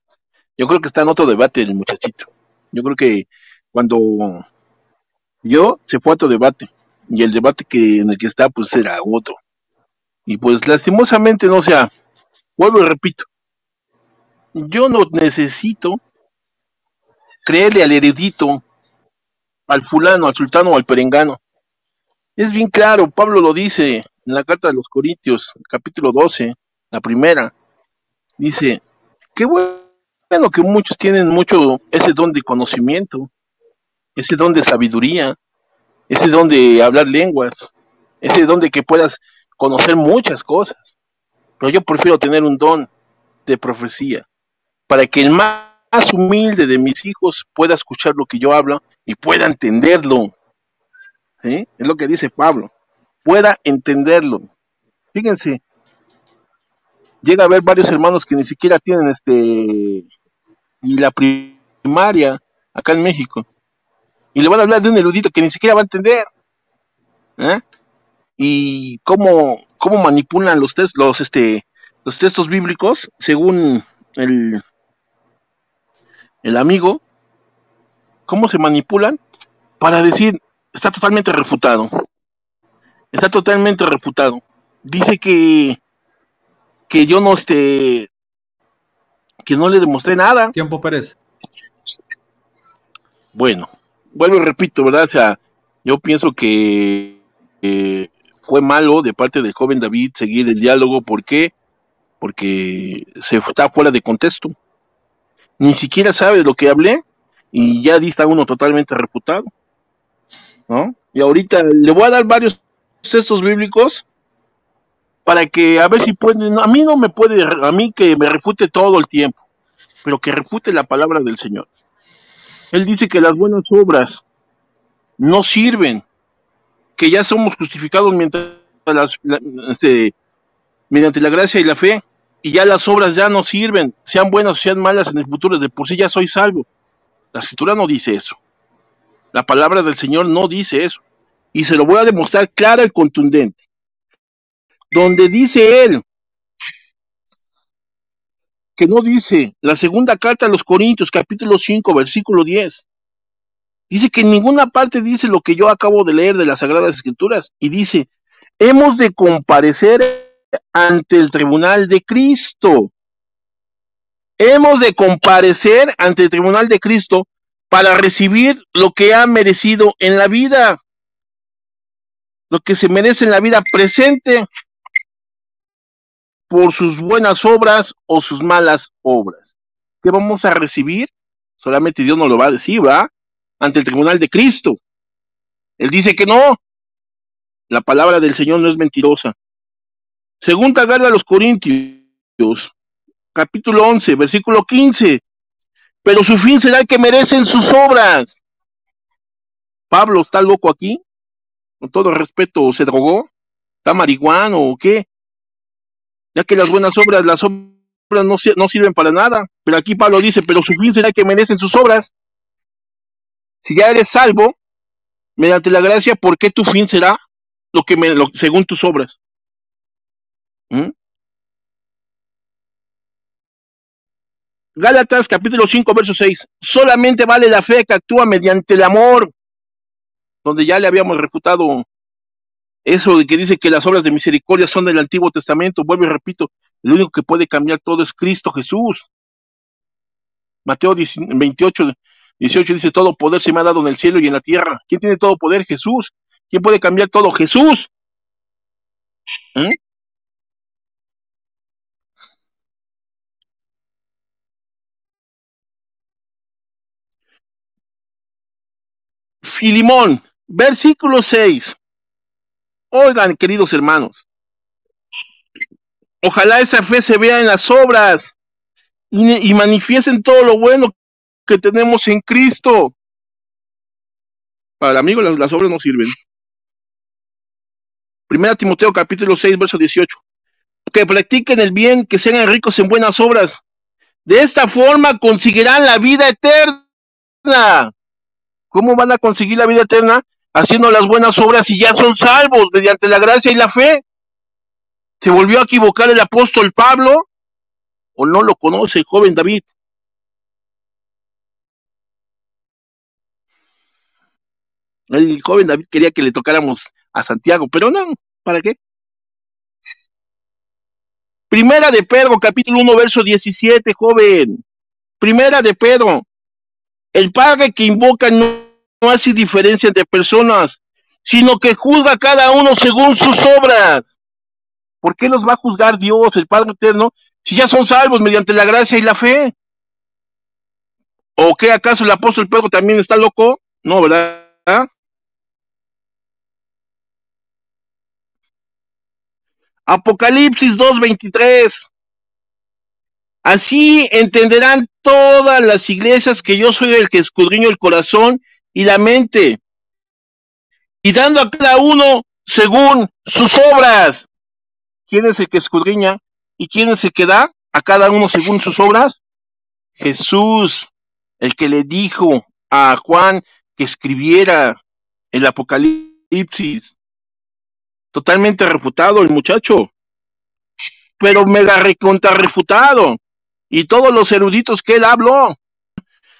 Yo creo que está en otro debate el muchachito. Yo creo que cuando yo se fue a otro debate y el debate que en el que está pues era otro. Y pues lastimosamente no sea, vuelvo y repito, yo no necesito creerle al heredito al fulano, al sultano o al perengano. Es bien claro, Pablo lo dice en la carta de los Corintios, capítulo 12, la primera. Dice, qué bueno que muchos tienen mucho ese don de conocimiento, ese don de sabiduría, ese don de hablar lenguas, ese don de que puedas conocer muchas cosas. Pero yo prefiero tener un don de profecía, para que el más humilde de mis hijos pueda escuchar lo que yo hablo y pueda entenderlo. Es lo que dice Pablo. Pueda entenderlo. Fíjense, llega a haber varios hermanos que ni siquiera tienen este y la primaria acá en México. Y le van a hablar de un erudito que ni siquiera va a entender. ¿eh? Y cómo, cómo manipulan los, los, este, los textos bíblicos según el, el amigo cómo se manipulan para decir, está totalmente refutado. Está totalmente refutado. Dice que, que yo no esté, que no le demostré nada. Tiempo Pérez. Bueno, vuelvo y repito, ¿verdad? O sea, yo pienso que fue malo de parte del joven David seguir el diálogo. ¿Por qué? Porque se está fuera de contexto. Ni siquiera sabe de lo que hablé y ya está uno totalmente reputado. ¿no? Y ahorita le voy a dar varios textos bíblicos para que a ver si pueden, a mí no me puede, a mí que me refute todo el tiempo, pero que refute la palabra del Señor. Él dice que las buenas obras no sirven, que ya somos justificados mientras este, mediante la gracia y la fe, y ya las obras ya no sirven, sean buenas o sean malas en el futuro, de por sí ya soy salvo. La escritura no dice eso. La palabra del Señor no dice eso. Y se lo voy a demostrar clara y contundente. Donde dice él que no dice la segunda carta a los Corintios, capítulo 5, versículo 10. Dice que en ninguna parte dice lo que yo acabo de leer de las Sagradas Escrituras. Y dice, hemos de comparecer ante el tribunal de Cristo hemos de comparecer ante el tribunal de Cristo para recibir lo que ha merecido en la vida, lo que se merece en la vida presente por sus buenas obras o sus malas obras. ¿Qué vamos a recibir? Solamente Dios nos lo va a decir, ¿va? Ante el tribunal de Cristo. Él dice que no. La palabra del Señor no es mentirosa. Segunda carta a los Corintios, capítulo 11, versículo 15. Pero su fin será el que merecen sus obras. Pablo está loco aquí. Con todo respeto, ¿se drogó? ¿Está marihuano o qué? Ya que las buenas obras, las obras no, sirven para nada. Pero aquí Pablo dice, pero su fin será que merecen sus obras. Si ya eres salvo, mediante la gracia, ¿por qué tu fin será lo que me, lo, según tus obras? ¿Mm? Gálatas capítulo 5, verso 6. Solamente vale la fe que actúa mediante el amor. Donde ya le habíamos refutado eso de que dice que las obras de misericordia son del Antiguo Testamento. Vuelvo y repito, el único que puede cambiar todo es Cristo Jesús. Mateo 28, 18 dice, todo poder se me ha dado en el cielo y en la tierra. ¿Quién tiene todo poder? Jesús. ¿Quién puede cambiar todo? Jesús. ¿Eh? Filimón, versículo 6. Oigan, queridos hermanos, ojalá esa fe se vea en las obras y, manifiesten todo lo bueno que tenemos en Cristo. Para el amigo las, las obras no sirven. Primera Timoteo capítulo 6, verso 18. Que practiquen el bien, que sean ricos en buenas obras. De esta forma conseguirán la vida eterna. ¿Cómo van a conseguir la vida eterna? Haciendo las buenas obras y ya son salvos mediante la gracia y la fe. ¿Se volvió a equivocar el apóstol Pablo? ¿O no lo conoce el joven David? El joven David quería que le tocáramos a Santiago, pero no, ¿para qué? Primera de Pedro, capítulo 1, verso 17, joven. Primera de Pedro, el Padre que invoca no, hace diferencia entre personas, sino que juzga a cada uno según sus obras. ¿Por qué los va a juzgar Dios, el Padre Eterno, si ya son salvos mediante la gracia y la fe? ¿O qué acaso el apóstol Pedro también está loco? No, ¿verdad? Apocalipsis 2.23. Así entenderán todas las iglesias que yo soy el que escudriño el corazón y la mente, y dando a cada uno según sus obras. ¿Quién es el que escudriña y quién es el que da a cada uno según sus obras? Jesús, el que le dijo a Juan que escribiera el Apocalipsis. Totalmente refutado el muchacho. Pero mega recontra refutado y todos los eruditos que él habló.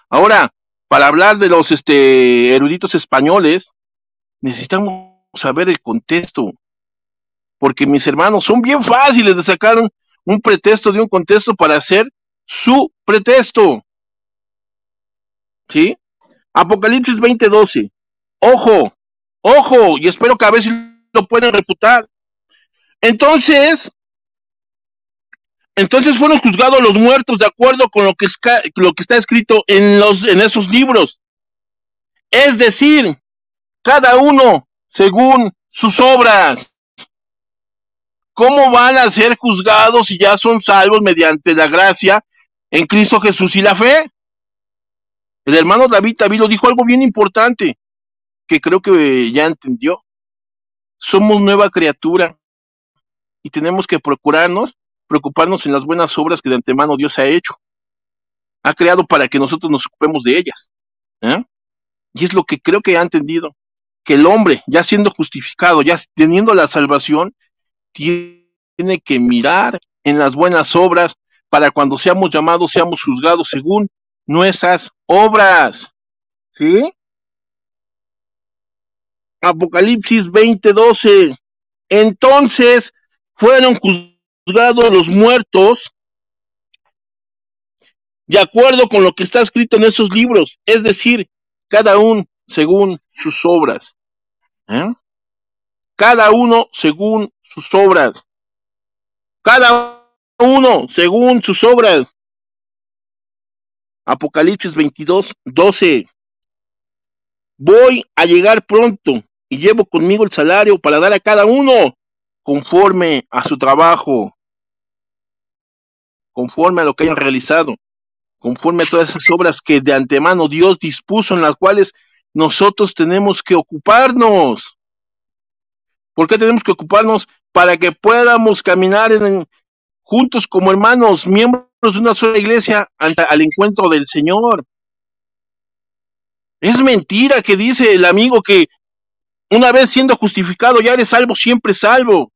Ahora, para hablar de los este, eruditos españoles, necesitamos saber el contexto, porque mis hermanos son bien fáciles de sacar un, pretexto de un contexto para hacer su pretexto. ¿Sí? Apocalipsis 20:12. Ojo, ojo, y espero que a veces lo puedan refutar. Entonces, entonces fueron juzgados los muertos de acuerdo con lo que, lo que está escrito en, los, en esos libros. Es decir, cada uno según sus obras. ¿Cómo van a ser juzgados si ya son salvos mediante la gracia en Cristo Jesús y la fe? El hermano David David lo dijo algo bien importante, que creo que ya entendió. Somos nueva criatura y tenemos que procurarnos preocuparnos en las buenas obras que de antemano Dios ha hecho. Ha creado para que nosotros nos ocupemos de ellas. ¿eh? Y es lo que creo que ha entendido, que el hombre, ya siendo justificado, ya teniendo la salvación, tiene que mirar en las buenas obras para cuando seamos llamados, seamos juzgados según nuestras obras. ¿Sí? Apocalipsis 20:12. Entonces fueron juzgados los muertos de acuerdo con lo que está escrito en esos libros, es decir, cada uno según sus obras. ¿eh? Cada uno según sus obras. Cada uno según sus obras. Apocalipsis 22, 12. Voy a llegar pronto y llevo conmigo el salario para dar a cada uno conforme a su trabajo conforme a lo que hayan realizado, conforme a todas esas obras que de antemano Dios dispuso en las cuales nosotros tenemos que ocuparnos. ¿Por qué tenemos que ocuparnos? Para que podamos caminar en, juntos como hermanos, miembros de una sola iglesia, al encuentro del Señor. Es mentira que dice el amigo que una vez siendo justificado ya eres salvo, siempre salvo.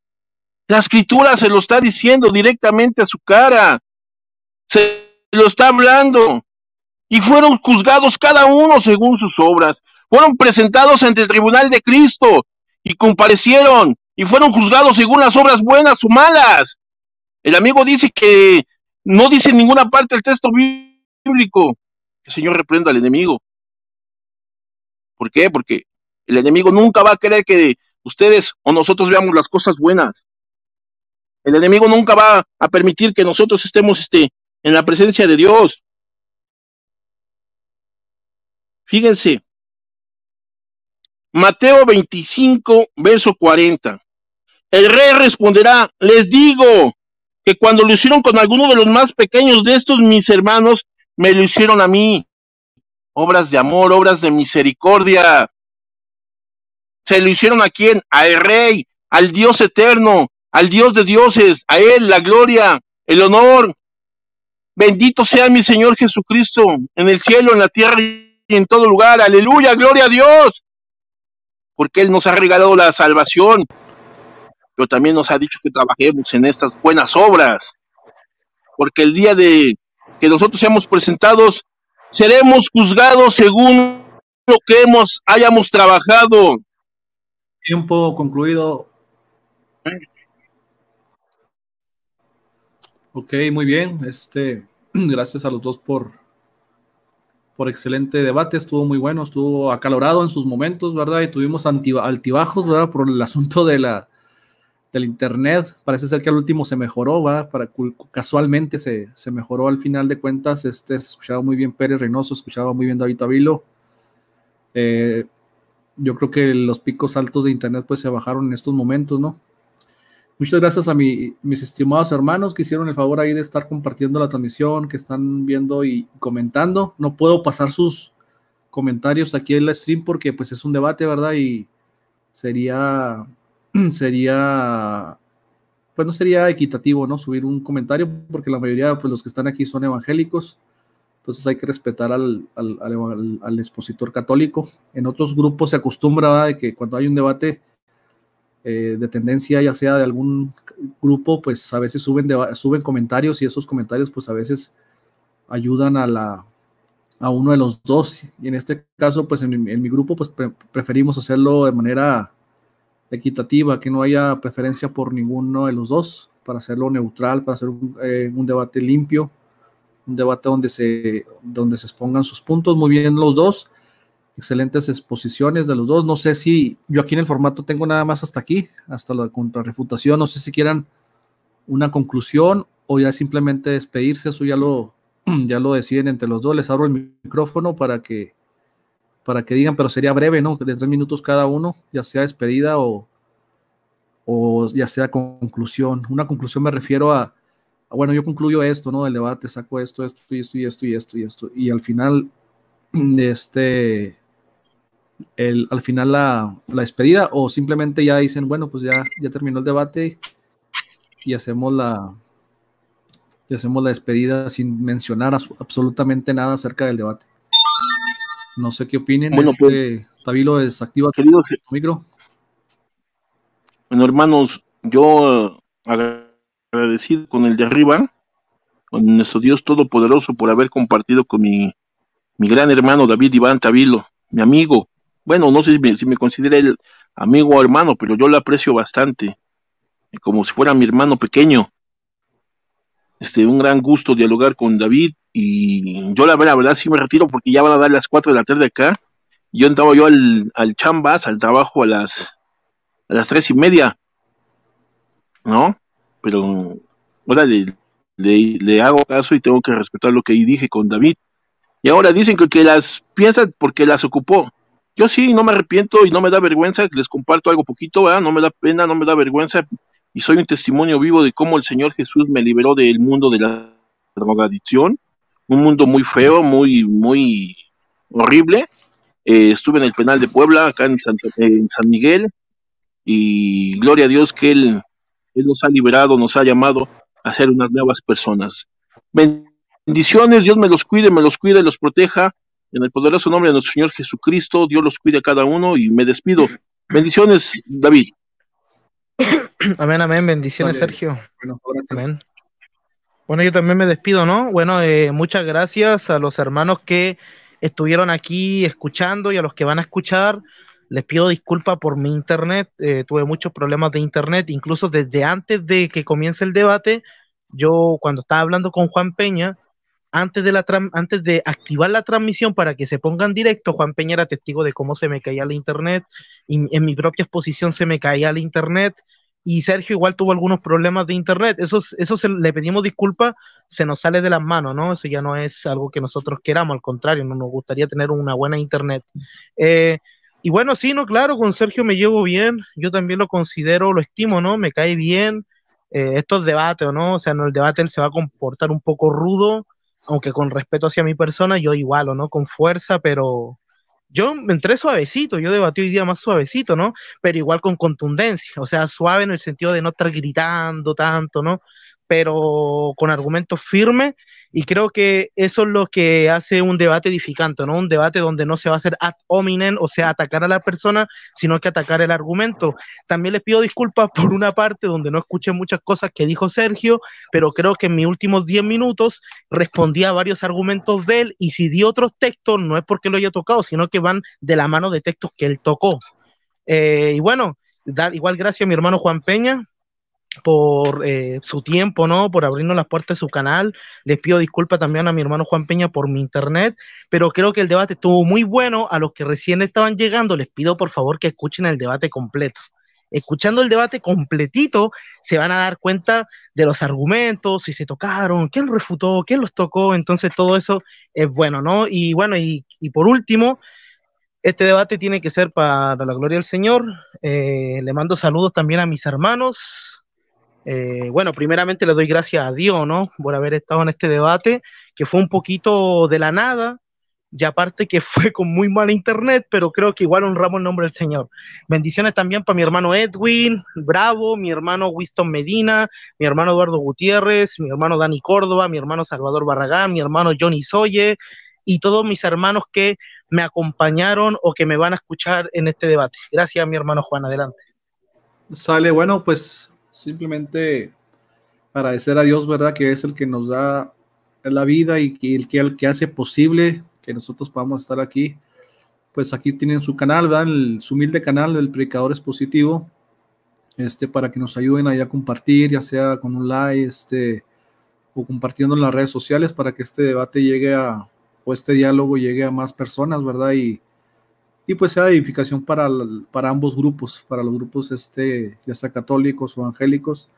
La escritura se lo está diciendo directamente a su cara. Se lo está hablando. Y fueron juzgados cada uno según sus obras. Fueron presentados ante el tribunal de Cristo y comparecieron y fueron juzgados según las obras buenas o malas. El amigo dice que no dice en ninguna parte del texto bíblico que el Señor reprenda al enemigo. ¿Por qué? Porque el enemigo nunca va a querer que ustedes o nosotros veamos las cosas buenas. El enemigo nunca va a permitir que nosotros estemos este, en la presencia de Dios. Fíjense, Mateo 25, verso 40. El rey responderá, les digo que cuando lo hicieron con alguno de los más pequeños de estos mis hermanos, me lo hicieron a mí. Obras de amor, obras de misericordia. Se lo hicieron a quién? Al rey, al Dios eterno, al Dios de dioses, a él la gloria, el honor. Bendito sea mi Señor Jesucristo, en el cielo, en la tierra y en todo lugar. Aleluya, gloria a Dios porque Él nos ha regalado la salvación, pero también nos ha dicho que trabajemos en estas buenas obras, porque el día de que nosotros seamos presentados, seremos juzgados según lo que hemos, hayamos trabajado. Tiempo concluido. Ok, muy bien. Este, gracias a los dos por por excelente debate, estuvo muy bueno, estuvo acalorado en sus momentos, ¿verdad? Y tuvimos altibajos, ¿verdad? Por el asunto de la, del internet, parece ser que al último se mejoró, ¿verdad? Para, casualmente se, se, mejoró al final de cuentas, este, se escuchaba muy bien Pérez Reynoso, escuchaba muy bien David Avilo. Eh, yo creo que los picos altos de internet pues se bajaron en estos momentos, ¿no? Muchas gracias a mis estimados hermanos que hicieron el favor ahí de estar compartiendo la transmisión, que están viendo y comentando. No puedo pasar sus comentarios aquí en la stream porque pues es un debate, ¿verdad? Y sería, sería, pues no sería equitativo, ¿no? Subir un comentario porque la mayoría, pues los que están aquí son evangélicos. Entonces hay que respetar al, al, expositor católico. En otros grupos se acostumbra ¿verdad? de que cuando hay un debate eh, de tendencia, ya sea de algún grupo, pues a veces suben, suben comentarios y esos comentarios pues a veces ayudan a, la, a uno de los dos. Y en este caso, pues en, mi grupo pues preferimos hacerlo de manera equitativa, que no haya preferencia por ninguno de los dos, para hacerlo neutral, para hacer un, eh, un debate limpio, un debate donde se, donde se expongan sus puntos muy bien los dos excelentes exposiciones de los dos. No sé si yo aquí en el formato tengo nada más hasta aquí, hasta la contrarrefutación. No sé si quieran una conclusión o ya simplemente despedirse. Eso ya lo, ya lo deciden entre los dos. Les abro el micrófono para que, para que digan, pero sería breve, ¿no? De tres minutos cada uno, ya sea despedida o, o ya sea conclusión. Una conclusión me refiero a, a, bueno, yo concluyo esto, ¿no? El debate, saco esto, esto y esto y esto y esto y esto. Y al final, este, el, al final la, despedida o simplemente ya dicen, bueno, pues ya, ya terminó el debate y hacemos la, y hacemos la despedida sin mencionar absolutamente nada acerca del debate. No sé qué opinen. Bueno, este, pues, Tabilo, desactiva tu micro. Bueno, hermanos, yo agradecido con el de arriba, con nuestro Dios Todopoderoso por haber compartido con mi, mi gran hermano David Iván Tabilo, mi amigo, bueno, no sé si me, si me considera el amigo o hermano, pero yo lo aprecio bastante, como si fuera mi hermano pequeño. Este, un gran gusto dialogar con David y yo la, la verdad sí me retiro porque ya van a dar las 4 de la tarde acá. Yo entraba yo al, al chambas, al trabajo a las a las tres y media, ¿no? Pero ahora le, le, hago caso y tengo que respetar lo que dije con David. Y ahora dicen que, que las piensan porque las ocupó. Yo sí, no me arrepiento y no me da vergüenza, les comparto algo poquito, ¿verdad? No me da pena, no me da vergüenza y soy un testimonio vivo de cómo el Señor Jesús me liberó del mundo de la drogadicción, un mundo muy feo, muy, muy horrible. Eh, estuve en el penal de Puebla, acá en San, Miguel, y gloria a Dios que él, él nos ha liberado, nos ha llamado a ser unas nuevas personas. Bendiciones, Dios me los cuide, me los cuide, los proteja. En el poderoso nombre de nuestro Señor Jesucristo, Dios los cuide a cada uno y me despido. Bendiciones, David. Amén, amén. Bendiciones, Sergio. Bueno, amén. Bueno, yo también me despido, ¿no? Bueno, eh, muchas gracias a los hermanos que estuvieron aquí escuchando y a los que van a escuchar. Les pido disculpas por mi internet. Eh, tuve muchos problemas de internet, incluso desde antes de que comience el debate. Yo, cuando estaba hablando con Juan Peña, antes de, la antes de activar la transmisión para que se ponga en directo, Juan Peña era testigo de cómo se me caía la internet, y en mi propia exposición se me caía la internet, y Sergio igual tuvo algunos problemas de internet. Eso, eso se, le pedimos disculpas, se nos sale de las manos, ¿no? Eso ya no es algo que nosotros queramos, al contrario, no nos gustaría tener una buena internet. Eh, y bueno, sí, no, claro, con Sergio me llevo bien, yo también lo considero, lo estimo, ¿no? Me cae bien. Eh, estos debates, ¿no? O sea, en el debate él se va a comportar un poco rudo, aunque con respeto hacia mi persona, yo igual, ¿o no? Con fuerza, pero, yo me entré suavecito, yo debatí hoy día más suavecito, ¿no? Pero igual con contundencia, o sea, suave en el sentido de no estar gritando tanto, ¿no? Pero con argumentos firmes y creo que eso es lo que hace un debate edificante, ¿no? Un debate donde no se va a hacer ad hominem, o sea, atacar a la persona, sino que atacar el argumento. También les pido disculpas por una parte donde no escuché muchas cosas que dijo Sergio, pero creo que en mis últimos 10 minutos respondí a varios argumentos de él y si di otros textos, no es porque lo haya tocado, sino que van de la mano de textos que él tocó. Eh, y bueno, igual gracias a mi hermano Juan Peña por eh, su tiempo, ¿no? Por abrirnos las puertas de su canal. Les pido disculpas también a mi hermano Juan Peña por mi internet, pero creo que el debate estuvo muy bueno. A los que recién estaban llegando, les pido por favor que escuchen el debate completo. Escuchando el debate completito, se van a dar cuenta de los argumentos, si se tocaron, quién refutó, quién los tocó, entonces todo eso es bueno, ¿no? Y bueno, y, por último, este debate tiene que ser para la gloria del Señor. Eh, le mando saludos también a mis hermanos, eh, bueno, primeramente le doy gracias a Dios, ¿no? Por haber estado en este debate, que fue un poquito de la nada, y aparte que fue con muy mal internet, pero creo que igual honramos el nombre del Señor. Bendiciones también para mi hermano Edwin, Bravo, mi hermano Winston Medina, mi hermano Eduardo Gutiérrez, mi hermano Dani Córdoba, mi hermano Salvador Barragán, mi hermano Johnny Soye y todos mis hermanos que me acompañaron o que me van a escuchar en este debate. Gracias, mi hermano Juan, adelante. Sale, bueno, pues simplemente agradecer a Dios, ¿verdad? Que es el que nos da la vida y el que, el que hace posible que nosotros podamos estar aquí. Pues aquí tienen su canal, ¿verdad? El, su humilde canal del Predicador Expositivo, este, para que nos ayuden a compartir, ya sea con un like, este, o compartiendo en las redes sociales para que este debate llegue a, o este diálogo llegue a más personas, ¿verdad? Y, y pues sea edificación para, para ambos grupos, para los grupos este, ya sea católicos o angélicos.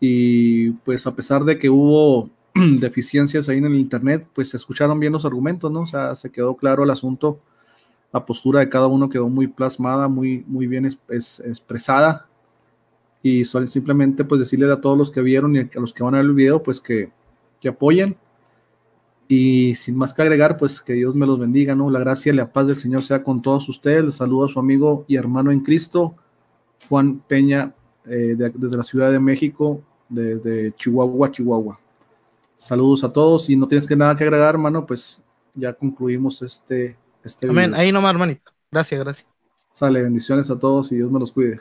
Y pues a pesar de que hubo deficiencias ahí en el internet, pues se escucharon bien los argumentos, ¿no? O sea, se quedó claro el asunto, la postura de cada uno quedó muy plasmada, muy, muy bien expresada. Y simplemente pues decirle a todos los que vieron y a los que van a ver el video, pues que, que apoyen y sin más que agregar, pues que Dios me los bendiga, ¿no? La gracia y la paz del Señor sea con todos ustedes. Les saluda a su amigo y hermano en Cristo, Juan Peña, eh, desde la Ciudad de México, desde Chihuahua, Chihuahua. Saludos a todos y no tienes que nada que agregar, hermano, pues ya concluimos este, este Amén. Ahí nomás, hermanito. Gracias, gracias. Sale, bendiciones a todos y Dios me los cuide.